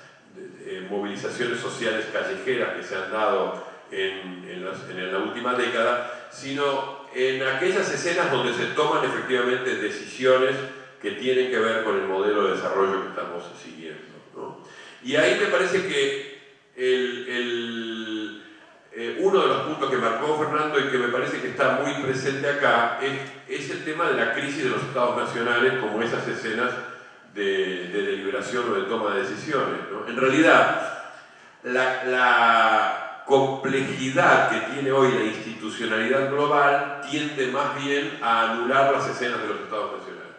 movilizaciones sociales callejeras que se han dado en, en la última década, sino en aquellas escenas donde se toman efectivamente decisiones que tienen que ver con el modelo de desarrollo que estamos siguiendo. Y ahí me parece que el, eh, uno de los puntos que marcó Fernando y que me parece que está muy presente acá es, es el tema de la crisis de los estados nacionales como esas escenas de, de deliberación o de toma de decisiones. En realidad, la, complejidad que tiene hoy la institucionalidad global tiende más bien a anular las escenas de los estados nacionales.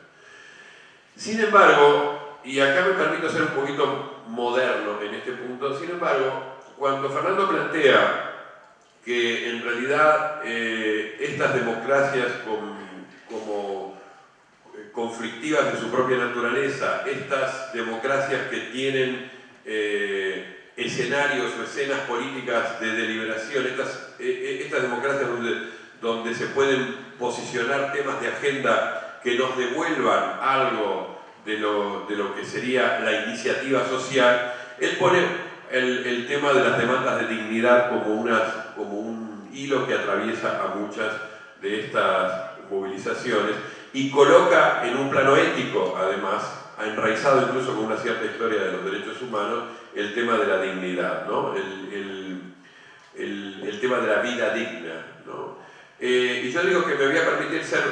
Sin embargo, y acá me permito ser un poquito moderno en este punto, sin embargo, cuando Fernando plantea que en realidad eh, estas democracias eh, conflictivas de su propia naturaleza, estas democracias que tienen eh, escenarios o escenas políticas de deliberación, estas, estas democracias donde, donde se pueden posicionar temas de agenda que nos devuelvan algo de lo, de lo que sería la iniciativa social, él pone el, el, tema de las demandas de dignidad como, una, como un hilo que atraviesa a muchas de estas movilizaciones y coloca en un plano ético, además, enraizado incluso con una cierta historia de los derechos humanos, el tema de la dignidad, ¿no? el, el tema de la vida digna. ¿no? Eh, y yo digo que me voy a permitir ser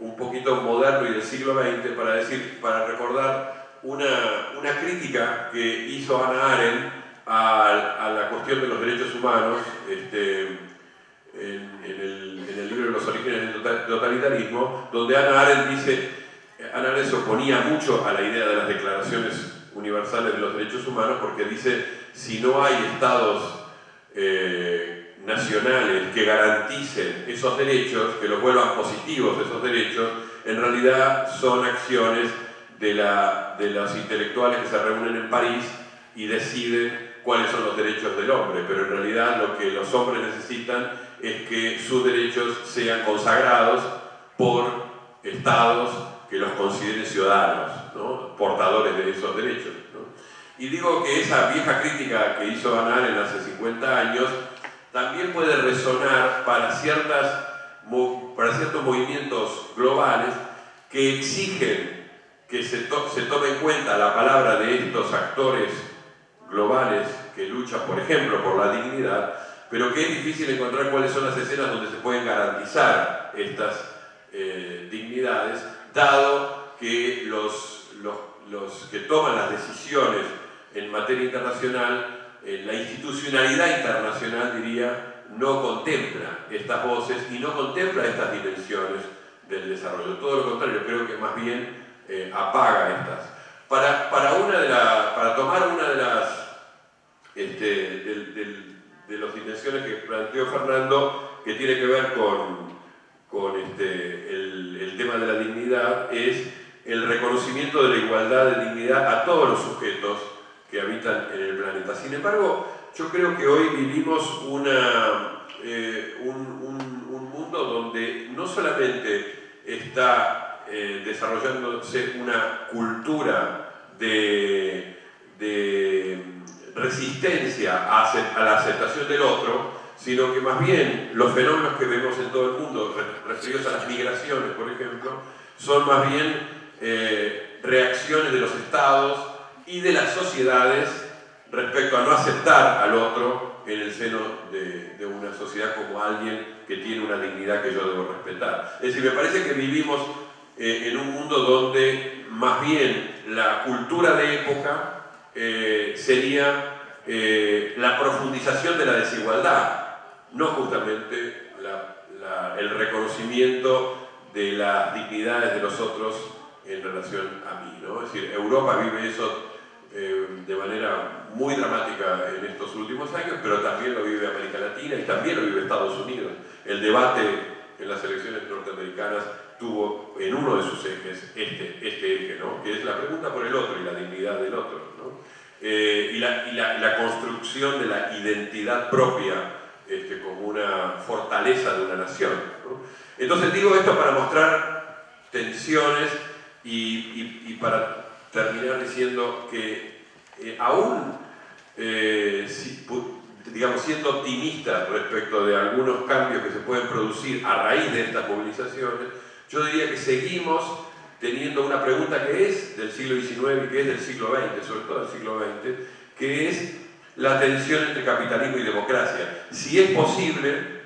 un poquito moderno y del siglo XX para decir, para recordar una, una crítica que hizo Ana Arendt a, a, la cuestión de los derechos humanos este, en, en, el, en, el, libro de los orígenes del totalitarismo, donde Ana Arendt dice, Ana Arendt se oponía mucho a la idea de las declaraciones universales de los derechos humanos porque dice, si no hay estados eh, nacionales que garanticen esos derechos, que los vuelvan positivos esos derechos, en realidad son acciones de, la, de los intelectuales que se reúnen en París y deciden cuáles son los derechos del hombre, pero en realidad lo que los hombres necesitan es que sus derechos sean consagrados por estados que los consideren ciudadanos, portadores de esos derechos. Y digo que esa vieja crítica que hizo Van en hace 50 años también puede resonar para, ciertas, para ciertos movimientos globales que exigen que se, se tome en cuenta la palabra de estos actores globales que luchan, por ejemplo, por la dignidad, pero que es difícil encontrar cuáles son las escenas donde se pueden garantizar estas eh, dignidades, dado que los, los, los que toman las decisiones en materia internacional eh, la institucionalidad internacional, diría, no contempla estas voces y no contempla estas dimensiones del desarrollo. Todo lo contrario, creo que más bien eh, apaga estas. Para, para, una de para tomar una de las este, de, las dimensiones que planteó Fernando, que tiene que ver con, con este, el, tema de la dignidad, es el reconocimiento de la igualdad de dignidad a todos los sujetos que habitan en el planeta. Sin embargo, yo creo que hoy vivimos una, eh, un, mundo donde no solamente está eh, desarrollándose una cultura de, de resistencia a, la aceptación del otro, sino que más bien los fenómenos que vemos en todo el mundo, referidos a las migraciones, por ejemplo, son más bien eh, reacciones de los estados y de las sociedades respecto a no aceptar al otro en el seno de, una sociedad como alguien que tiene una dignidad que yo debo respetar. Es decir, me parece que vivimos eh, en un mundo donde más bien la cultura de época eh, sería eh, la profundización de la desigualdad, no justamente el reconocimiento de las dignidades de los otros en relación a mí. ¿no? Es decir, Europa vive eso eh, de manera muy dramática en estos últimos años, pero también lo vive América Latina y también lo vive Estados Unidos. El debate en las elecciones norteamericanas tuvo en uno de sus ejes este, este eje, ¿no? que es la pregunta por el otro y la dignidad del otro. Eh, y, la, y, la, la, construcción de la identidad propia este, como una fortaleza de una nación. ¿no? Entonces digo esto para mostrar tensiones y, y, para terminar diciendo que eh, aún eh, digamos, siendo optimista respecto de algunos cambios que se pueden producir a raíz de estas movilizaciones, yo diría que seguimos teniendo una pregunta que es del siglo XIX y que es del siglo XX, sobre todo del siglo XX, que es la tensión entre capitalismo y democracia. Si es posible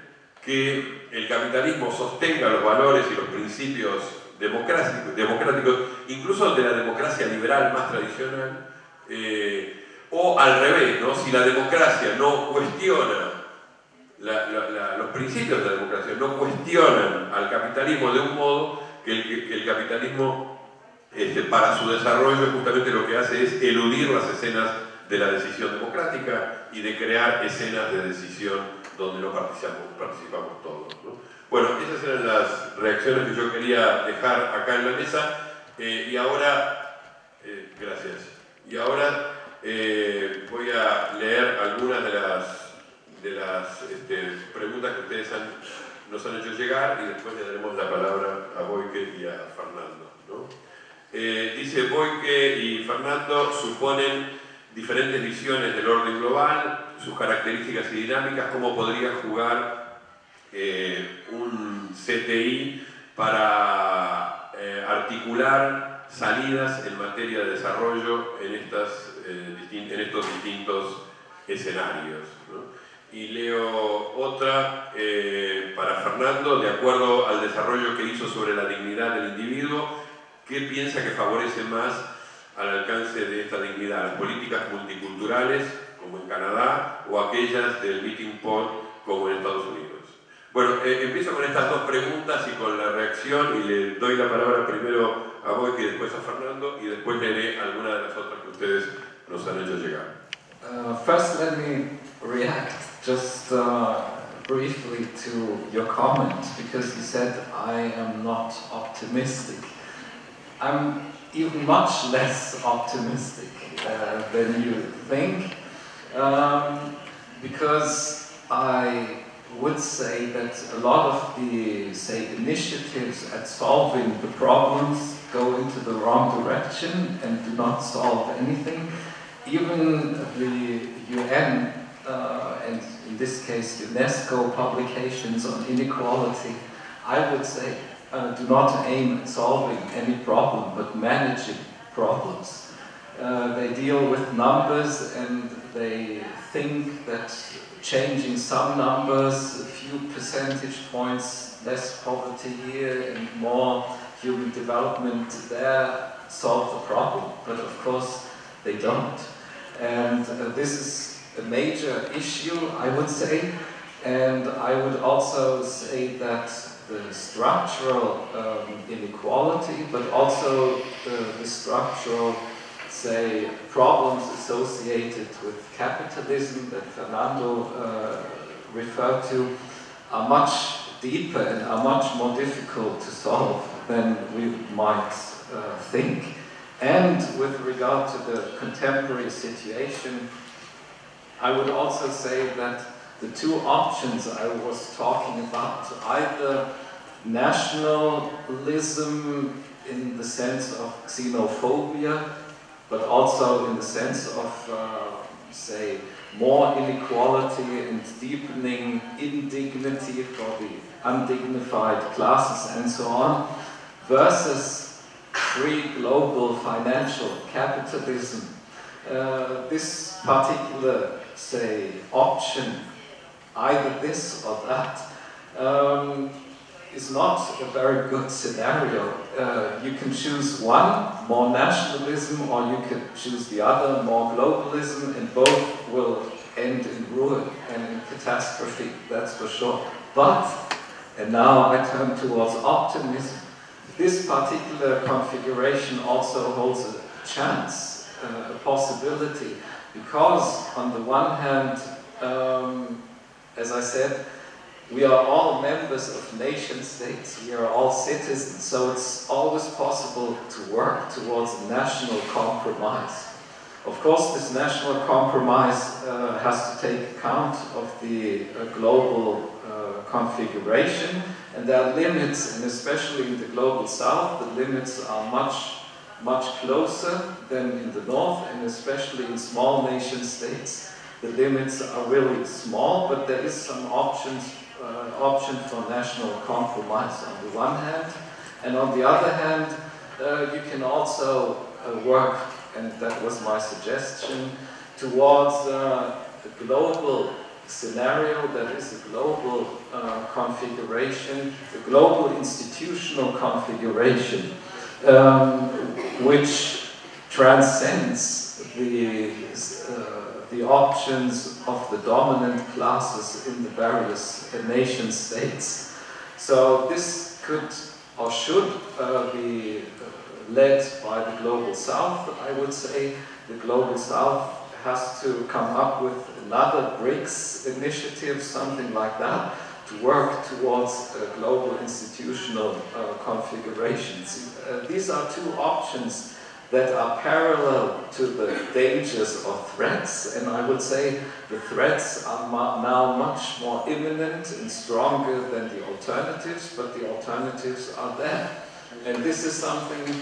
que el capitalismo sostenga los valores y los principios democráticos, incluso de la democracia liberal más tradicional, eh, o al revés, ¿no? si la democracia no cuestiona los principios de la democracia, no cuestionan al capitalismo de un modo el, capitalismo este, para su desarrollo justamente lo que hace es eludir las escenas de la decisión democrática y de crear escenas de decisión donde no participamos, participamos todos. Bueno, esas eran las reacciones que yo quería dejar acá en la mesa eh, y ahora, eh, gracias, y ahora eh, voy a leer algunas de las, de las este, preguntas que ustedes nos han hecho llegar y después le daremos la palabra a Boyke y a Fernando. dice Boyke y Fernando suponen diferentes visiones del orden global, sus características y dinámicas, cómo podría jugar eh, un CTI para eh, articular salidas en materia de desarrollo en, estas, eh, en estos distintos escenarios. Y leo otra para Fernando, de acuerdo al desarrollo que hizo sobre la dignidad del individuo, ¿qué piensa que favorece más al alcance de esta dignidad, las políticas multiculturales, como en Canadá, o aquellas del meeting pot, como en Estados Unidos. Bueno, eh, empiezo con estas dos preguntas y con la reacción y le doy la palabra primero a Boy y después a Fernando y después leeré algunas de las otras que ustedes nos han hecho llegar. Uh, first, let me react just uh, briefly to your comment because you said I am not optimistic. I'm even much less optimistic uh, than you think, um, because I would say that a lot of the, say, initiatives at solving the problems go into the wrong direction and do not solve anything. Even the UN, uh, and in this case UNESCO publications on inequality, I would say uh, do not aim at solving any problem, but managing problems. Uh, they deal with numbers and they think that changing some numbers, a few percentage points, less poverty here and more human development there, solve the problem. But of course, they don't. And uh, this is major issue, I would say. And I would also say that the structural um, inequality, but also the, the, structural, say, problems associated with capitalism that Fernando uh, referred to are much deeper and are much more difficult to solve than we might uh, think. And with regard to the contemporary situation, I would also say that the two options I was talking about, either nationalism in the sense of xenophobia, but also in the sense of, uh, say, more inequality and deepening indignity for the undignified classes and so on, versus free global financial capitalism. Uh, this particular, say, option either this or that, um, is not a very good scenario. Uh, you can choose one, more nationalism, or you can choose the other, more globalism, and both will end in ruin and in catastrophe, that's for sure. But, and now I turn towards optimism, this particular configuration also holds a chance, uh, a possibility, because on the one hand, um, as I said, we are all members of nation states, we are all citizens, so it's always possible to work towards a national compromise. Of course, this national compromise uh, has to take account of the uh, global uh, configuration, and there are limits, and especially in the global south, the limits are much much closer than in the north, and especially in small nation states. The limits are really small, but there is some options, uh, option for national compromise on the one hand, and on the other hand, uh, you can also uh, work, and that was my suggestion, towards uh, a global scenario that is a global uh, configuration, a global institutional configuration, um, which transcends the, uh, the options of the dominant classes in the various nation states. So this could or should uh, be uh, led by the Global South, I would say. The Global South has to come up with another BRICS initiative, something like that, to work towards uh, global institutional uh, configurations. Uh, these are two options that are parallel to the dangers or threats, and I would say the threats are now much more imminent and stronger than the alternatives, but the alternatives are there. And this is something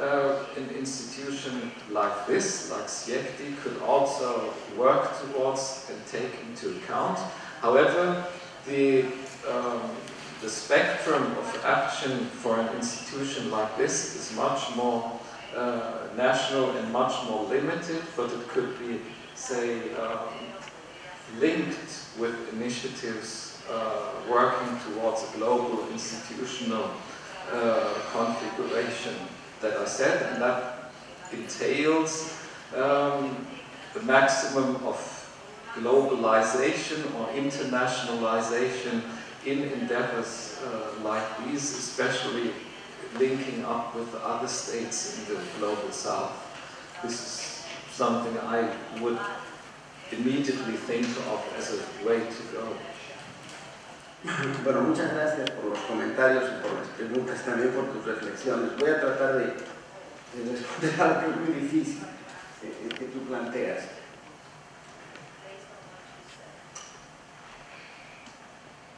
uh, an institution like this, like SIECTI, could also work towards and take into account. However, the, um, the spectrum of action for an institution like this is much more uh, national and much more limited, but it could be, say, um, linked with initiatives uh, working towards a global institutional uh, configuration that I said, and that entails um, the maximum of globalization or internationalization in endeavors uh, like these, especially linking up with other states in the global south. This is something I would immediately think of as a way to go. Bueno, muchas gracias por los comentarios y por las preguntas, también por tus reflexiones. Voy a tratar de, de responder algo que muy difícil eh, que tú planteas.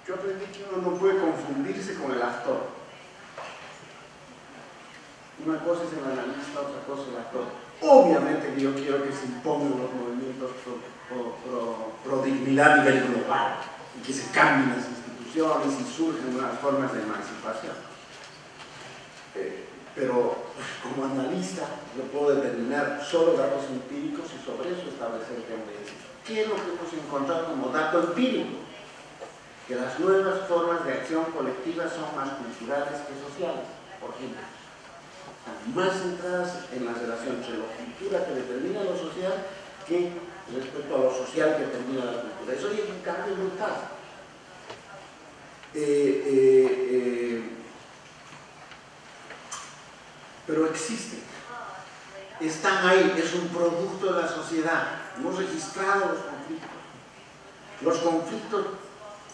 Yo aprendí que uno no puede confundirse con el actor. Una cosa es el analista, otra cosa es el actor. Obviamente que yo quiero que se impongan los movimientos pro, dignidad a nivel global y que se cambien las instituciones y surgen nuevas formas de emancipación. Eh, pero como analista yo puedo determinar solo datos empíricos y sobre eso establecer tendencias. ¿Qué es lo que hemos encontrado como dato empírico? Que las nuevas formas de acción colectiva son más culturales que sociales, por ejemplo. Están más centradas en la relación entre la cultura que determina lo social que respecto a lo social que determina la cultura. Eso es un cambio brutal. Eh, pero existen. Están ahí, es un producto de la sociedad. Hemos registrado los conflictos. Los conflictos,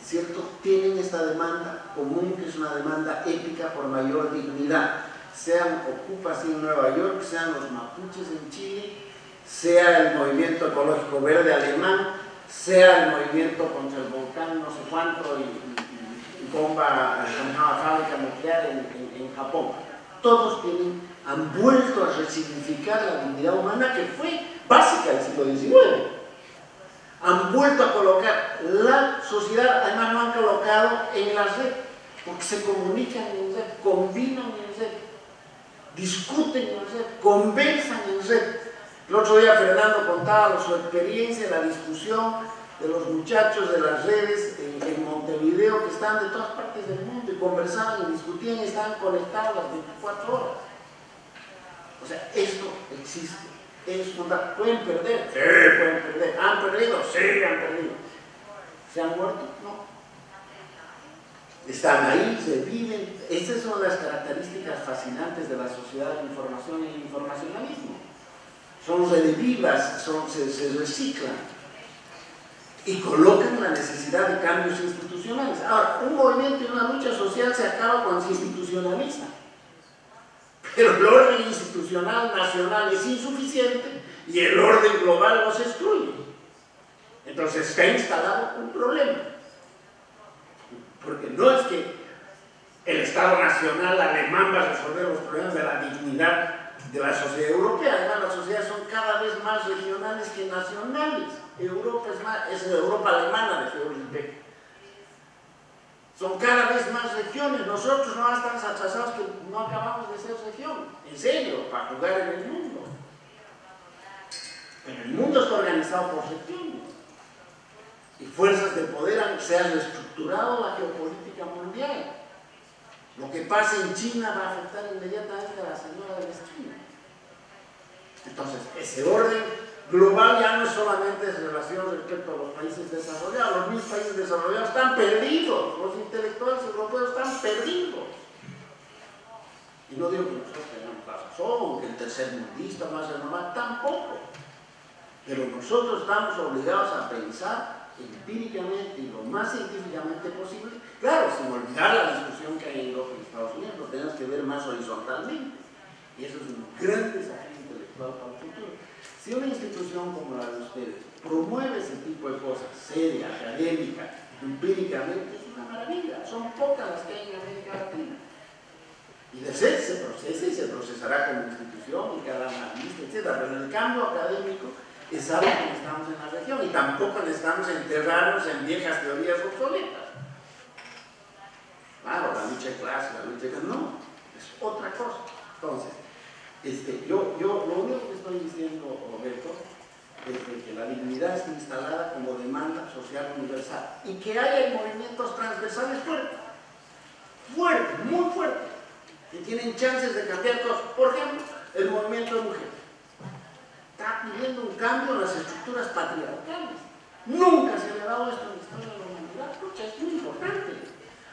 ¿cierto?, tienen esta demanda común, que es una demanda épica por mayor dignidad. Sean ocupas en Nueva York, sean los mapuches en Chile, sea el movimiento ecológico verde alemán, sea el movimiento contra el volcán no sé cuánto y, bomba, una fábrica nuclear en, Japón. Todos tienen, han vuelto a resignificar la dignidad humana que fue básica del siglo XIX. Han vuelto a colocar la sociedad, además lo han colocado en la red, porque se comunican en red, combinan en red, discuten en red, conversan en red. El otro día Fernando contaba su experiencia, la discusión de los muchachos de las redes en, en, Montevideo que están de todas partes del mundo y conversaban y discutían y estaban conectados las 24 horas. O sea, esto existe. ¿Pueden perder? Sí, pueden perder. ¿Han perdido? Sí, han perdido. ¿Se han muerto? No. Están ahí, se viven. Estas son las características fascinantes de la sociedad de información y el informacionalismo. Son redevivas, son, se, se reciclan y colocan la necesidad de cambios institucionales. Ahora, un movimiento y una lucha social se acaba cuando se institucionaliza. El orden institucional nacional es insuficiente y el orden global los excluye. Entonces está instalado un problema. Porque no es que el Estado Nacional alemán va a resolver los problemas de la dignidad de la sociedad europea. Además, las sociedades son cada vez más regionales que nacionales. Europa es más, es Europa alemana de Federico Son cada vez más regiones. Nosotros no estamos atrasados que no acabamos de ser región. En serio, para jugar en el mundo. Pero el mundo está organizado por regiones. Y fuerzas de poder se han reestructurado la geopolítica mundial. Lo que pasa en China va a afectar inmediatamente a la señora de la esquina. Entonces, ese orden global ya no es solamente en relación respecto a los países desarrollados. Los mismos países desarrollados están perdidos. Los intelectuales europeos están perdidos. Y no digo que nosotros tengamos la razón, que el tercer mundista más normal, tampoco. Pero nosotros estamos obligados a pensar empíricamente y lo más científicamente posible, claro, sin olvidar la discusión que hay en Europa y Estados Unidos, tenemos que ver más horizontalmente. Y eso es un gran desafío intelectual para. Si una institución como la de ustedes promueve ese tipo de cosas, seria, académica, empíricamente, es una maravilla. Son pocas las que hay en América Latina. Y de ser se procesa y se procesará como institución y cada analista, etc. Pero el cambio académico es algo que necesitamos en la región y tampoco necesitamos enterrarnos en viejas teorías obsoletas. Claro, la lucha de clase, la lucha de no, es otra cosa. Entonces, este, yo, yo lo único que estoy diciendo, Roberto, es que la dignidad está instalada como demanda social universal y que haya movimientos transversales fuertes, fuertes, muy fuertes, que tienen chances de cambiar cosas. Por ejemplo, el movimiento de mujeres. Está pidiendo un cambio en las estructuras patriarcales. Nunca se le ha dado esto en la historia de la humanidad, porque es muy importante.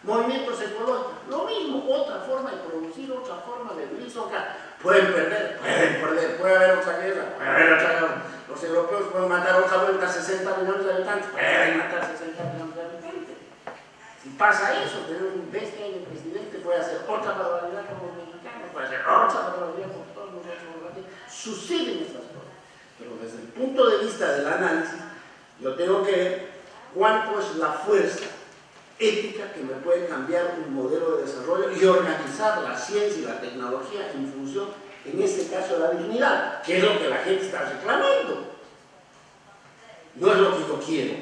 Movimientos ecológicos, lo mismo, otra forma de producir, otra forma de vivir, son pueden perder, pueden perder, puede haber otra guerra, puede haber otra guerra. Los europeos pueden matar otra vuelta a 60 millones de habitantes, pueden matar 60 millones de habitantes. Si pasa eso, tener un bestia de presidente puede hacer otra barbaridad como los mexicanos, puede hacer otra barbaridad como todos los otros Suceden esas cosas. Pero desde el punto de vista del análisis, yo tengo que ver cuánto es la fuerza ética que me puede cambiar un modelo de desarrollo y organizar la ciencia y la tecnología en función, en este caso, de la dignidad, que es lo que la gente está reclamando. No es lo que yo quiero.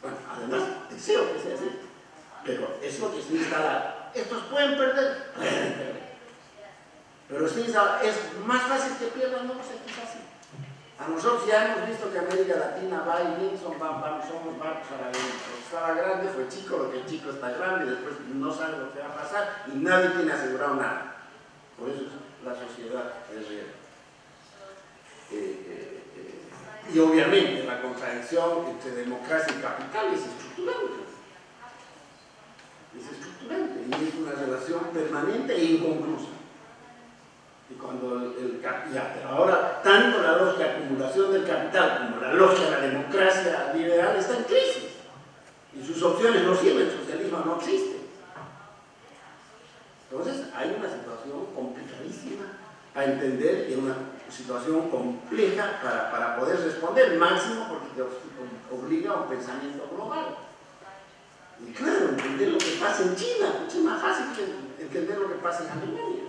Bueno, además, deseo que sea así, pero es lo que está instalado. Estos pueden perder. Pero está instalado. Es más fácil que pierdan, no sé, quizás así. A nosotros ya hemos visto que América Latina va y viene, son, somos barcos a la Estaba grande, fue chico, lo que el chico está grande, después no sabe lo que va a pasar y nadie tiene asegurado nada. Por eso la sociedad es real. Eh, eh, eh, y obviamente la contradicción entre democracia y capital es estructurante. Es estructurante y es una relación permanente e inconclusa. Y cuando el, capital, ahora tanto la lógica de acumulación del capital como la lógica de la democracia liberal está en crisis. Y sus opciones no sirven, el socialismo no existe. Entonces hay una situación complicadísima para entender y una situación compleja para, para poder responder, máximo porque te obliga a un pensamiento global. Y claro, entender lo que pasa en China, es más fácil que entender lo que pasa en Alemania.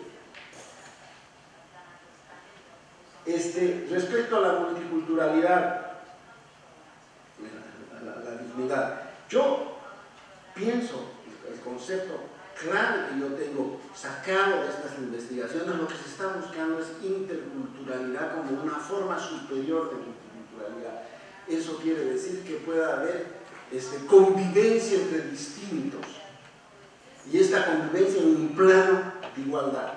Este, respecto a la multiculturalidad, la, dignidad, yo pienso, el concepto clave que yo tengo sacado de estas investigaciones, lo que se está buscando es interculturalidad como una forma superior de multiculturalidad. Eso quiere decir que pueda haber este, convivencia entre distintos y esta convivencia en un plano de igualdad.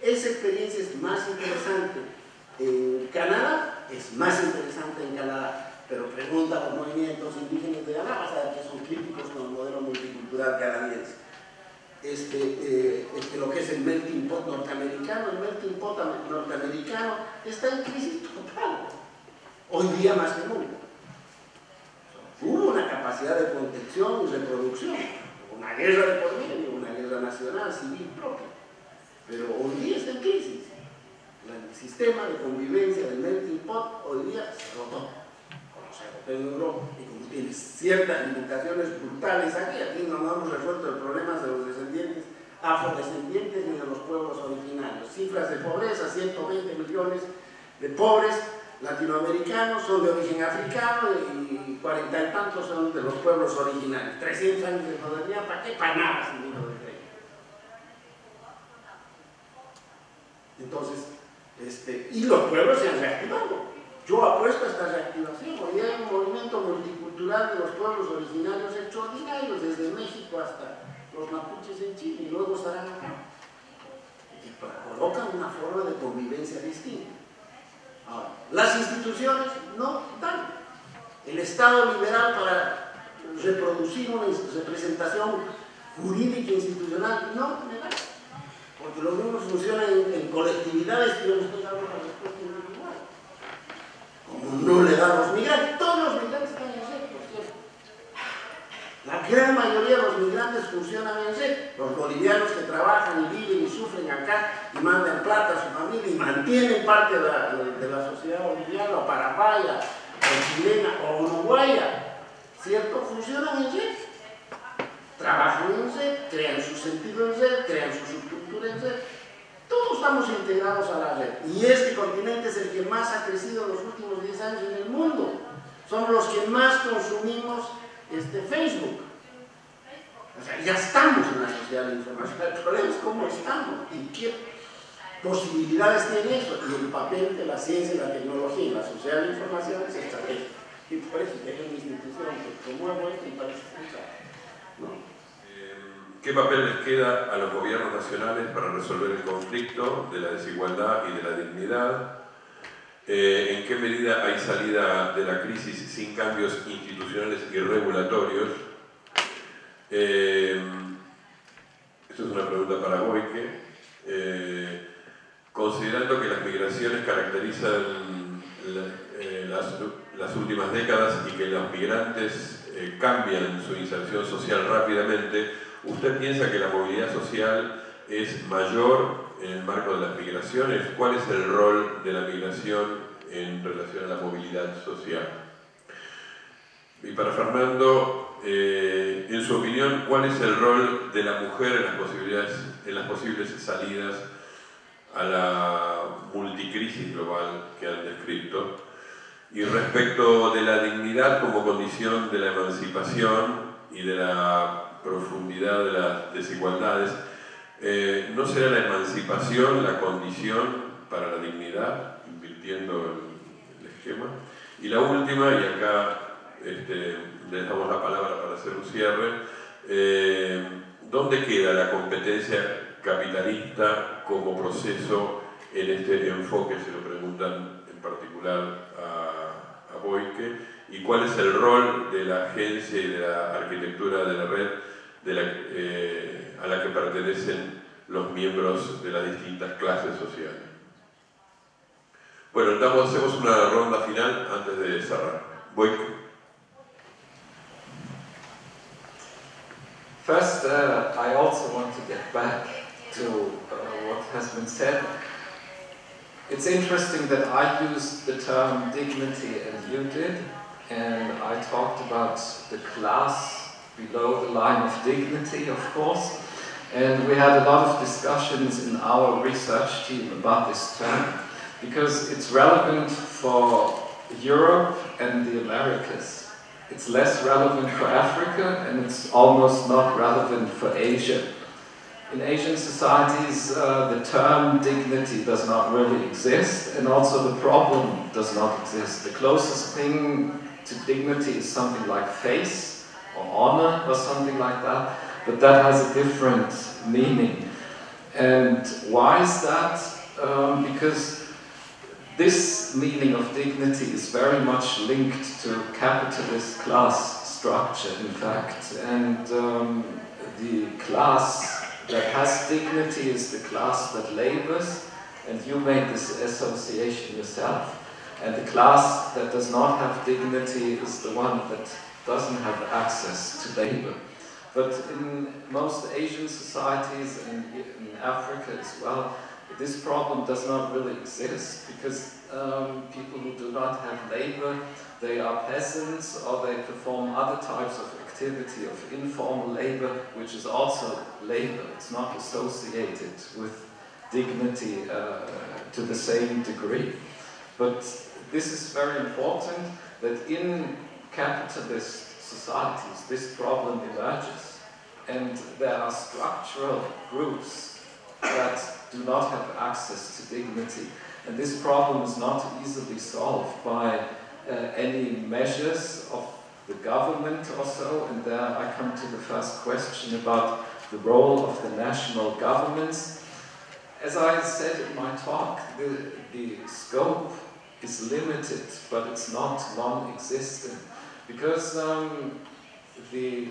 Esa experiencia es más interesante en Canadá es más interesante en Canadá, pero pregunta a los movimientos indígenas de Canadá, vas a ver que son críticos con el modelo multicultural canadiense. Este, eh, este, lo que es el melting pot norteamericano, el melting pot norteamericano está en crisis total, hoy día más que nunca. Hubo una capacidad de protección y reproducción, una guerra de por medio, una guerra nacional, civil propia, pero hoy día está en crisis el sistema de convivencia del melting pot hoy día se rotó, como se rotó en Europa, y como tiene ciertas limitaciones brutales aquí, aquí no hemos resuelto el problema de los descendientes afrodescendientes ni de los pueblos originarios. cifras de pobreza, 120 millones de pobres latinoamericanos son de origen africano y cuarenta y tantos son de los pueblos originales. 300 años de modernidad, ¿para qué? Para nada sin de. Entonces, este, y los pueblos se han reactivado. Yo apuesto a esta reactivación. Hoy hay un movimiento multicultural de los pueblos originarios extraordinarios, desde México hasta los mapuches en Chile, y luego estarán acá. Y colocan una forma de convivencia distinta. Las instituciones no dan. El Estado liberal para reproducir una representación jurídica e institucional no me da. Porque los mismos funcionan en, colectividades que no estoy dando la respuesta individual. Como no le dan los migrantes, todos los migrantes están en red, por cierto. La gran mayoría de los migrantes funcionan en red. Los bolivianos que trabajan y viven y sufren acá y mandan plata a su familia y mantienen parte de la, sociedad boliviana o paraguaya o chilena o uruguaya, ¿cierto? Funcionan en red. Trabajan en red, crean su sentido en red, crean su Todos estamos integrados a la red. Y este continente es el que más ha crecido en los últimos 10 años en el mundo. Somos los que más consumimos este, Facebook. O sea, ya estamos en la sociedad de la información. El problema es cómo estamos y qué posibilidades tiene eso. Y el papel de la ciencia y la tecnología y la sociedad de la información es estratégico. Y por eso hay una institución que promueve esto y parece ¿no? Eh, ¿Qué papel les queda a los gobiernos nacionales para resolver el conflicto de la desigualdad y de la dignidad? Eh, ¿En qué medida hay salida de la crisis sin cambios institucionales y regulatorios? Eh, esto es una pregunta para Boyke. Eh, considerando que las migraciones caracterizan las, últimas décadas y que los migrantes cambian su inserción social rápidamente, ¿usted piensa que la movilidad social es mayor en el marco de las migraciones, ¿cuál es el rol de la migración en relación a la movilidad social? Y para Fernando, eh, en su opinión, ¿cuál es el rol de la mujer en las, en las posibles salidas a la multicrisis global que han descrito? Y respecto de la dignidad como condición de la emancipación y de la profundidad de las desigualdades, eh, ¿No será la emancipación la condición para la dignidad, invirtiendo el, esquema? Y la última, y acá este, les damos la palabra para hacer un cierre, eh, ¿dónde queda la competencia capitalista como proceso en este enfoque? Se lo preguntan en particular a, a Boyke. ¿Y cuál es el rol de la agencia y de la arquitectura de la red de la, eh, a la que pertenecen los miembros de las distintas clases sociales. Bueno, hacemos una ronda final antes de cerrar. Voy. First, uh, I also want to get back to uh, what has been said. It's interesting that I used the term dignity and you did, and I talked about the class below the line of dignity, of course. And we had a lot of discussions in our research team about this term because it's relevant for Europe and the Americas. It's less relevant for Africa and it's almost not relevant for Asia. In Asian societies, uh, the term dignity does not really exist, and also the problem does not exist. The closest thing to dignity is something like face or honor or something like that but that has a different meaning. And why is that? Um, because this meaning of dignity is very much linked to capitalist class structure, in fact. And um, the class that has dignity is the class that labors, and you made this association yourself. And the class that does not have dignity is the one that doesn't have access to labor. But in most Asian societies and in Africa as well, this problem does not really exist because um, people who do not have labor, they are peasants or they perform other types of activity of informal labor, which is also labor. It's not associated with dignity uh, to the same degree. But this is very important that in capitalist societies this problem emerges and there are structural groups that do not have access to dignity. And this problem is not easily solved by uh, any measures of the government or so. And there I come to the first question about the role of the national governments. As I said in my talk, the, the scope is limited, but it's not non-existent. Because um, the,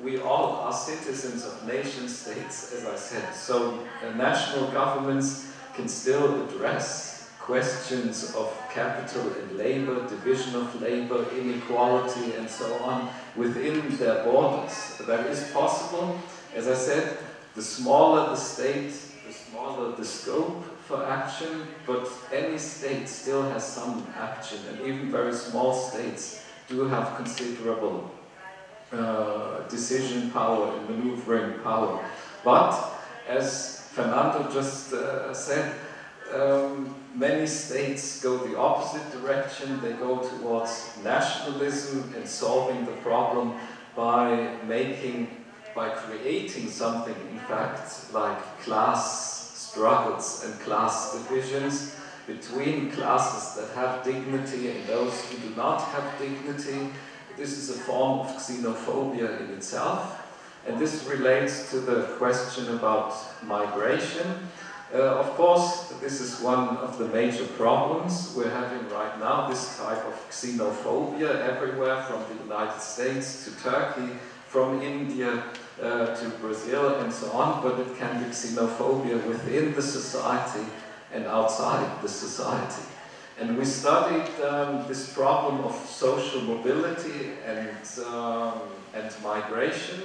we all are citizens of nation states, as I said, so uh, national governments can still address questions of capital and labor, division of labor, inequality, and so on within their borders. That is possible. As I said, the smaller the state, the smaller the scope for action, but any state still has some action, and even very small states do have considerable uh, decision power and maneuvering power. But, as Fernando just uh, said, um, many states go the opposite direction. They go towards nationalism and solving the problem by making, by creating something, in fact, like class struggles and class divisions between classes that have dignity and those who do not have dignity. This is a form of xenophobia in itself. And this relates to the question about migration. Uh, of course, this is one of the major problems we're having right now, this type of xenophobia everywhere from the United States to Turkey, from India uh, to Brazil and so on, but it can be xenophobia within the society and outside the society. And we studied um, this problem of social mobility and, um, and migration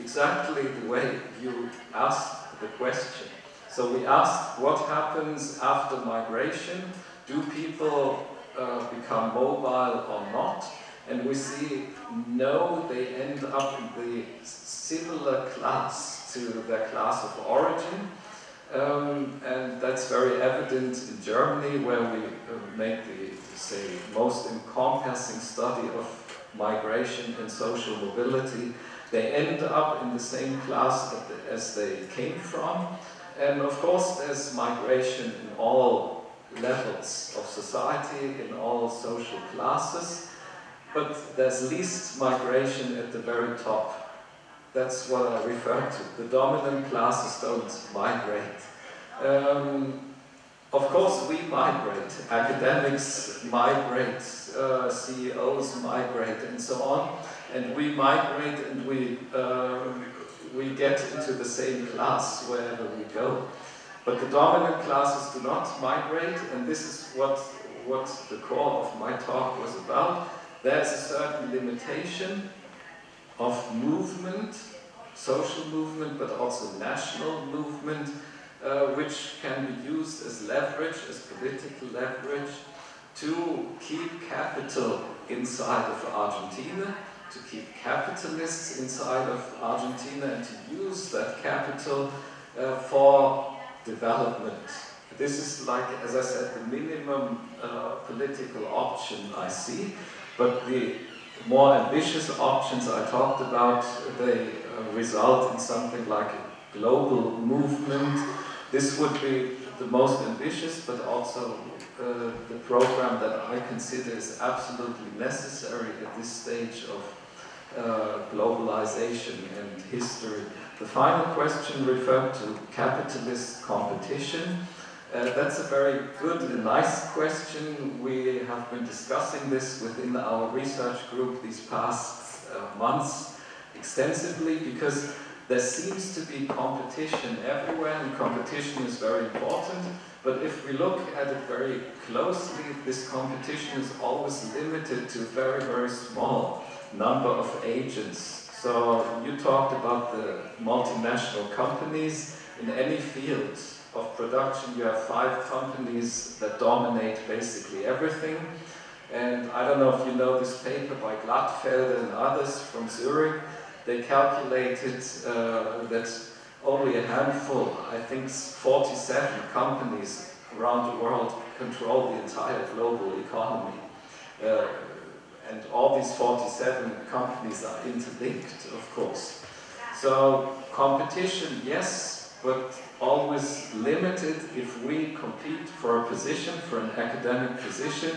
exactly the way you asked the question. So we asked what happens after migration? Do people uh, become mobile or not? And we see, no, they end up in the similar class to their class of origin. Um, and that's very evident in Germany, where we uh, make the, say, most encompassing study of migration and social mobility. They end up in the same class as they came from. And of course, there's migration in all levels of society, in all social classes. But there's least migration at the very top. That's what I refer to. The dominant classes don't migrate. Um, of course, we migrate. Academics migrate, uh, CEOs migrate, and so on. And we migrate and we, uh, we get into the same class wherever we go. But the dominant classes do not migrate, and this is what, what the core of my talk was about there's a certain limitation of movement, social movement, but also national movement, uh, which can be used as leverage, as political leverage, to keep capital inside of Argentina, to keep capitalists inside of Argentina, and to use that capital uh, for development. This is like, as I said, the minimum uh, political option I see. But the more ambitious options I talked about, they uh, result in something like a global movement. This would be the most ambitious, but also uh, the program that I consider is absolutely necessary at this stage of uh, globalization and history. The final question referred to capitalist competition. Uh, that's a very good and nice question. We have been discussing this within our research group these past uh, months extensively because there seems to be competition everywhere and competition is very important. But if we look at it very closely, this competition is always limited to very, very small number of agents. So you talked about the multinational companies in any field of production, you have five companies that dominate basically everything. And I don't know if you know this paper by Glattfelder and others from Zurich. They calculated uh, that only a handful, I think 47 companies around the world control the entire global economy. Uh, and all these 47 companies are interlinked, of course. So competition, yes, but always limited if we compete for a position, for an academic position.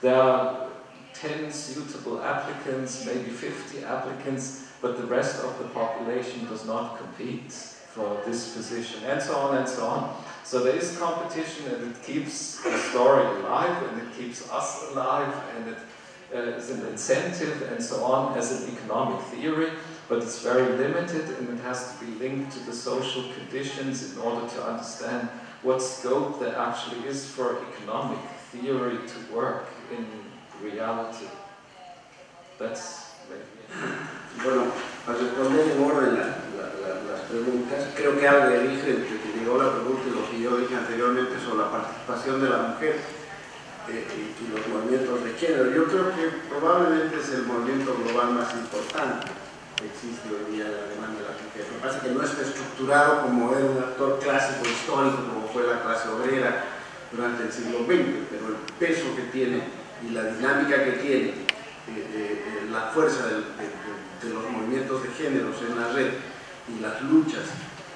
There are 10 suitable applicants, maybe 50 applicants, but the rest of the population does not compete for this position, and so on and so on. So there is competition and it keeps the story alive and it keeps us alive and it uh, is an incentive and so on as an economic theory, but it's very limited and it has to be linked to the social conditions in order to understand what scope there actually is for economic theory to work in reality. That's Bueno, para responder en orden la, la, la, las preguntas, creo que algo dije entre que llegó la pregunta y lo que yo dije anteriormente sobre la participación de la mujer eh, y, y, los movimientos de género. Yo creo que probablemente es el movimiento global más importante existe hoy día en la demanda de la mujer. Lo que pasa es que no está estructurado como era un actor clásico histórico como fue la clase obrera durante el siglo XX, pero el peso que tiene y la dinámica que tiene, eh, eh, la fuerza de, de, de, los movimientos de géneros en la red y las luchas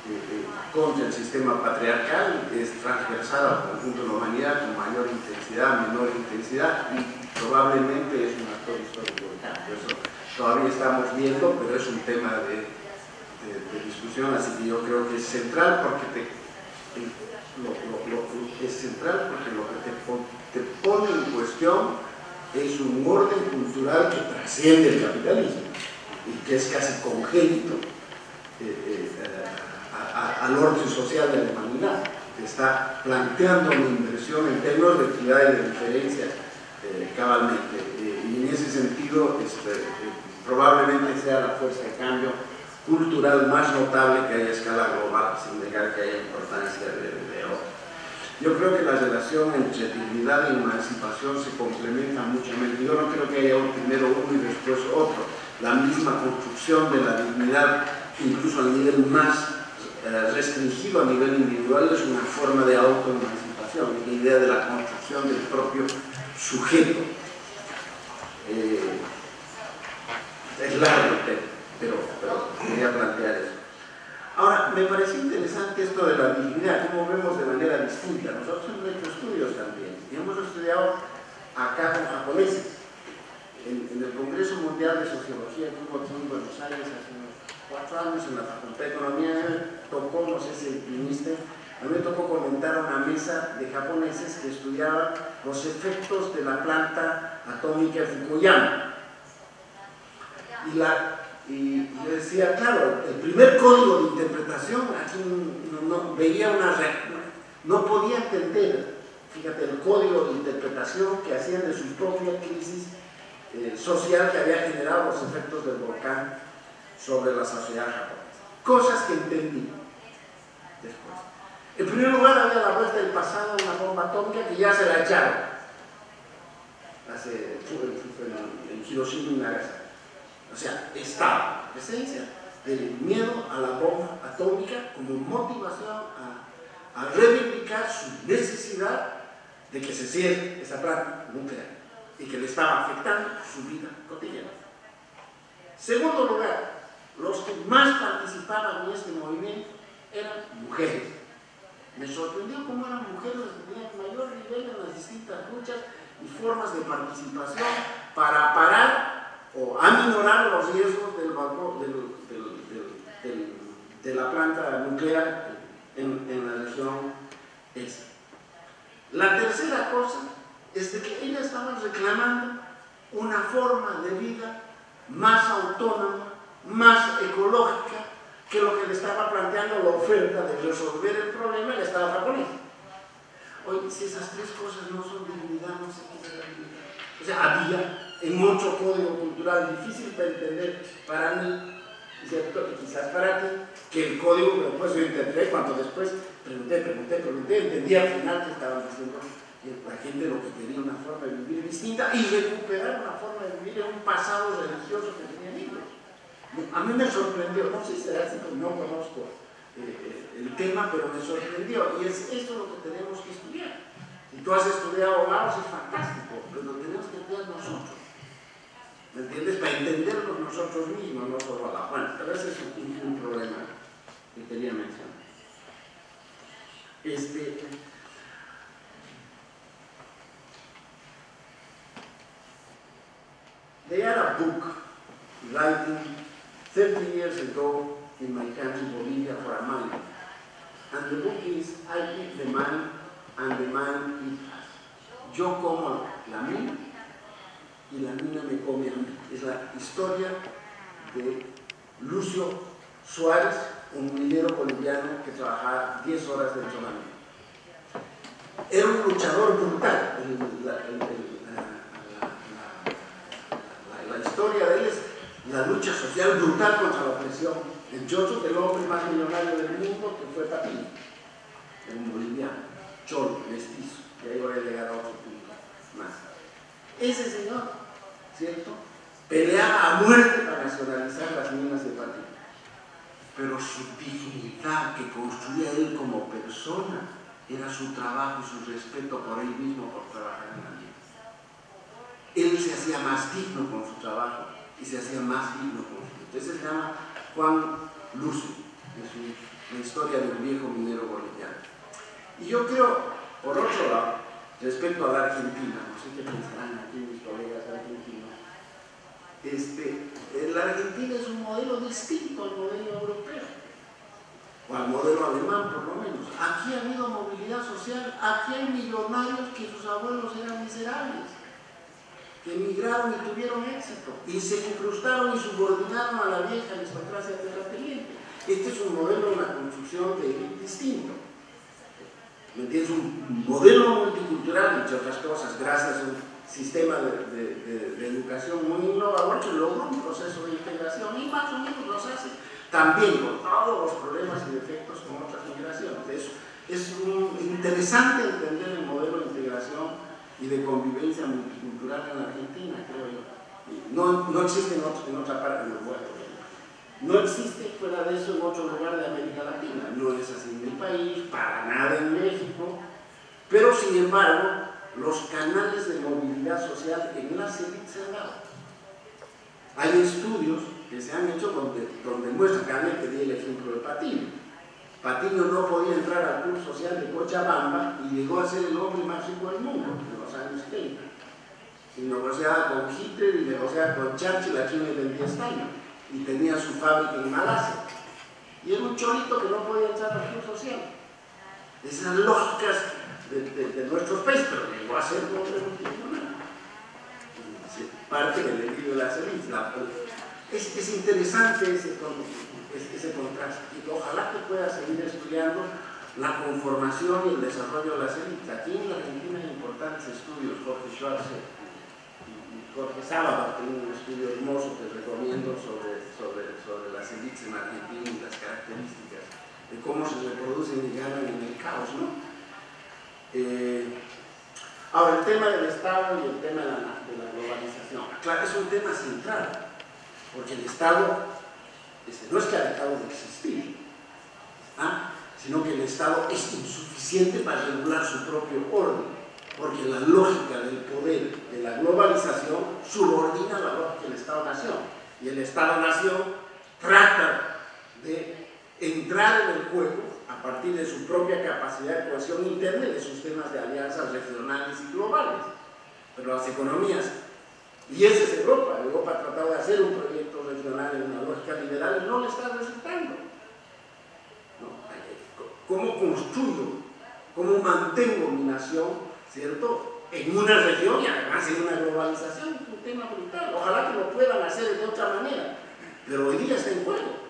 eh, contra el sistema patriarcal es transversal al conjunto de la humanidad con mayor intensidad, menor intensidad y probablemente es un actor histórico de cambio. Todavía estamos viendo, pero es un tema de, discusión, así que yo creo que es central porque te, lo, lo, es central porque lo que te, pone en cuestión es un orden cultural que trasciende el capitalismo y que es casi congénito eh, eh, al orden social de la humanidad, que está planteando una inversión en términos de equidad y de diferencia eh, cabalmente. y en ese sentido, este, probablemente sea la fuerza de cambio cultural más notable que haya a escala global, sin negar que haya importancia de, de otro. Yo creo que la relación entre dignidad y emancipación se complementa muchamente. Yo no creo que haya un primero uno y después otro. La misma construcción de la dignidad, incluso a nivel más eh, restringido a nivel individual, es una forma de autoemancipación, la idea de la construcción del propio sujeto. Eh, es largo pero, pero quería plantear eso. Ahora, me pareció interesante esto de la dignidad, cómo vemos de manera distinta. Nosotros hemos hecho estudios también y hemos estudiado acá con japoneses. En, el Congreso Mundial de Sociología que hubo aquí en Buenos Aires hace unos cuatro años en la Facultad de Economía, me tocó, no sé si viniste, a mí me tocó comentar una mesa de japoneses que estudiaban los efectos de la planta atómica de Fukuyama. Y la y yo decía, claro, el primer código de interpretación, aquí no, veía una no podía entender, fíjate, el código de interpretación que hacían de su propia crisis eh, social que había generado los efectos del volcán sobre la sociedad japonesa. Cosas que entendí después. En primer lugar, había la vuelta del pasado una bomba atómica que ya se la echaron. Hace, en, en Hiroshima y Nagasaki. O sea, estaba presencia del miedo a la bomba atómica como motivación a, a reivindicar su necesidad de que se cierre esa planta nuclear y que le estaba afectando su vida cotidiana. Segundo lugar, los que más participaban en este movimiento eran mujeres. Me sorprendió cómo eran mujeres que tenían mayor nivel en las distintas luchas y formas de participación para parar o aminorar los riesgos del vapor, del, del, de la planta nuclear en, en la región esta. La tercera cosa es de que ellas estaban reclamando una forma de vida más autónoma, más ecológica que lo que le estaba planteando la oferta de resolver el problema el Estado japonés. Oye, si esas tres cosas no son dignidad, no sé qué la dignidad. O sea, había en mucho código cultural difícil para entender para mí, ¿cierto? Y quizás para ti, que el código que después yo intenté, cuando después pregunté, pregunté, pregunté, entendí al final que estaban diciendo que la gente lo que quería una forma de vivir distinta y recuperar una forma de vivir en un pasado religioso que tenían ellos. A mí me sorprendió, no sé si será así, pero no conozco eh, el tema, pero me sorprendió. Y es esto lo que tenemos que estudiar. Si tú has estudiado abogados es fantástico, pero lo tenemos que estudiar nosotros. ¿Me entiendes? Para entendernos nosotros mismos, no solo a la Bueno, pero ese es un, un problema que quería mencionar. Este, they had a book writing 30 years ago in my country, Bolivia, for a man. And the book is I eat the man and the man eat us. Yo como la mina y la mina me come a mí. Es la historia de Lucio Suárez, un minero boliviano que trabajaba 10 horas dentro de la mina. Era un luchador brutal. La, historia de él es la lucha social brutal contra la opresión. El Chocho, el hombre más millonario del mundo, que fue Papín, un boliviano, cholo, mestizo. Y ahí voy a llegar a otro punto más. Ese señor, ¿cierto? Peleaba a muerte para nacionalizar las minas de Papín. Pero su dignidad que construía él como persona era su trabajo y su respeto por él mismo por trabajar en la mina. Él se hacía más digno con su trabajo y se hacía más digno con su Entonces se llama Juan Lucio, es una historia de un viejo minero boliviano. Y yo creo, por otro lado, respecto a la Argentina, no sé qué pensarán aquí mis colegas argentinos, este, la Argentina es un modelo distinto al modelo europeo, o al modelo alemán por lo menos. Aquí ha habido movilidad social, aquí hay millonarios que sus abuelos eran miserables, emigraron y tuvieron éxito, y se incrustaron y subordinaron a la vieja aristocracia terrateniente. Este es un modelo, una construcción de, distinto. ¿Me entiendes? Un modelo multicultural, entre otras cosas, gracias a un sistema de, de, de, de educación muy innovador que logró un proceso de integración y más o menos los hace también con todos los problemas y defectos con otras migraciones. Es, es un, interesante entender el modelo de integración y de convivencia multicultural en la Argentina, creo yo. No, no existe en, otro, en otra parte del mundo. No existe fuera de eso en otro lugar de América Latina. No es así en mi país, para nada en México. Pero sin embargo, los canales de movilidad social en las élites se han dado. Hay estudios que se han hecho donde, donde muestran, que di el ejemplo de Patiño. Patiño no podía entrar al Club Social de Cochabamba y llegó a ser el hombre más rico del mundo 30. Y negociaba con Hitler y negociaba con Churchill aquí en el 10 años y tenía su fábrica en Malasia. Y era un chorito que no podía entrar al Club Social. Esas lógicas de, nuestros países, pero llegó a ser. Parte del envío de las élites. Es, es, interesante ese, ese, contraste ojalá que pueda seguir estudiando la conformación y el desarrollo de las élites. Aquí en Argentina hay importantes estudios, Jorge Schwarze y Jorge Sábado tiene un estudio hermoso que recomiendo sobre, sobre, sobre las élites en Argentina y las características de cómo se reproducen y ganan en el caos, ¿no? Eh, ahora, el tema del Estado y el tema de la, globalización. Claro, es un tema central porque el Estado no es que ha dejado de existir, ¿ah? Sino que el Estado es insuficiente para regular su propio orden, porque la lógica del poder de la globalización subordina la lógica del Estado-Nación, y el Estado-Nación trata de entrar en el juego a partir de su propia capacidad de cohesión interna y de sus temas de alianzas regionales y globales. Pero las economías y esa es Europa. Europa ha tratado de hacer un proyecto regional en una lógica liberal y no le está resultando. ¿Cómo construyo? ¿Cómo mantengo mi nación, ¿cierto? En una región y además en una globalización, un tema brutal. Ojalá que lo puedan hacer de otra manera, pero hoy día está en juego.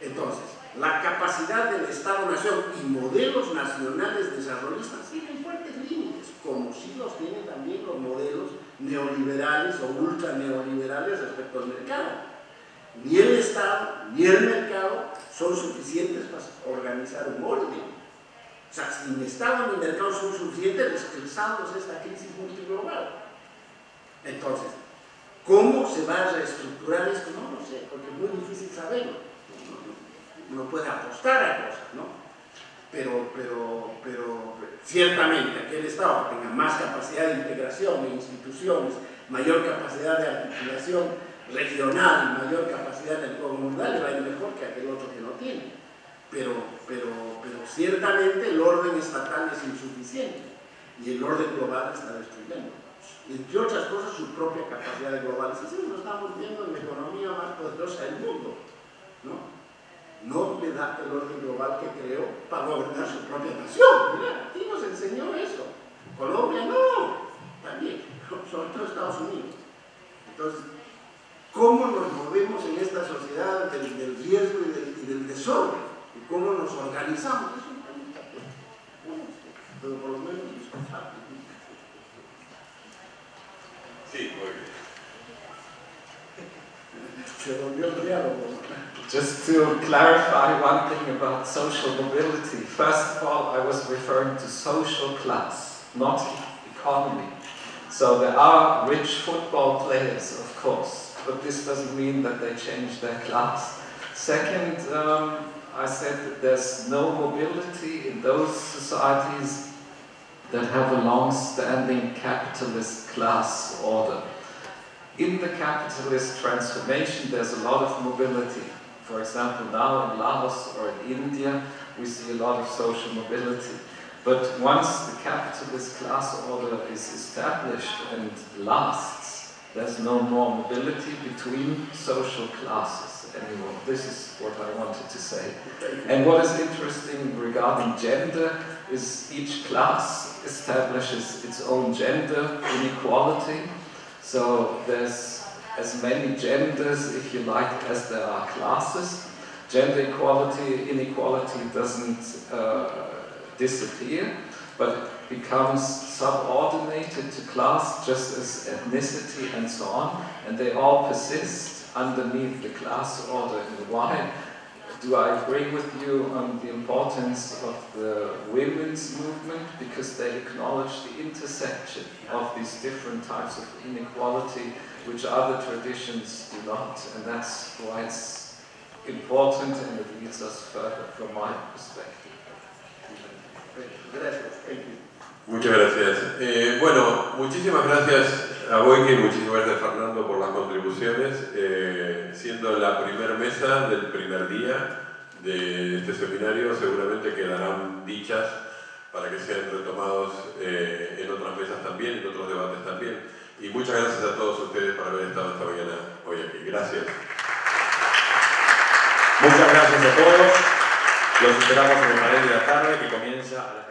Entonces, la capacidad del Estado-Nación y modelos nacionales desarrollistas tienen fuertes límites, como si los tienen también los modelos neoliberales o ultra neoliberales respecto al mercado. Ni el Estado ni el mercado son suficientes para organizar un orden. O sea, si Estado ni mercado son suficientes, expresados esta crisis multiglobal. Entonces, ¿cómo se va a reestructurar esto? No lo sé, porque es muy difícil saberlo. uno puede apostar a cosas, ¿no? Pero, pero, pero ciertamente aquel Estado que tenga más capacidad de integración de instituciones, mayor capacidad de articulación regional, mayor capacidad del juego mundial, le va a ir mejor que aquel otro que no tiene. Pero, pero, pero ciertamente el orden estatal es insuficiente y el orden global está destruyendo. Entre otras cosas, su propia capacidad de globalización. Lo estamos viendo en la economía más poderosa del mundo. ¿no? no le da el orden global que creó para gobernar su propia nación. Mira, nos enseñó eso. Colombia no, también, sobre todo Estados Unidos. Entonces, ¿cómo nos movemos en esta sociedad del, riesgo y del, y del, desorden? ¿Y cómo nos organizamos? Es un tema pero por lo menos Sí, muy bien. Se volvió el diálogo. Just to clarify one thing about social mobility. First of all, I was referring to social class, not economy. So there are rich football players, of course, but this doesn't mean that they change their class. Second, um, I said that there's no mobility in those societies that have a long-standing capitalist class order. In the capitalist transformation, there's a lot of mobility. For example, now in Laos or in India, we see a lot of social mobility. But once the capitalist class order is established and lasts, there's no more mobility between social classes anymore. This is what I wanted to say. And what is interesting regarding gender is each class establishes its own gender inequality. So there's as many genders, if you like, as there are classes. Gender equality, inequality doesn't uh, disappear, but becomes subordinated to class just as ethnicity and so on, and they all persist underneath the class order. And why do I agree with you on the importance of the women's movement? Because they acknowledge the intersection of these different types of inequality which other traditions do not, and that's why it's important and it leads us further from my perspective. Muchas gracias. Eh, bueno, muchísimas gracias a Boyke y muchísimas gracias Fernando por las contribuciones, eh, siendo la primera mesa del primer día de este seminario, seguramente quedarán dichas para que sean retomados eh, en otras mesas también, en otros debates también. Y muchas gracias a todos ustedes por haber estado esta mañana hoy aquí. Gracias. Muchas gracias a todos. Los esperamos en el panel de la tarde que comienza a las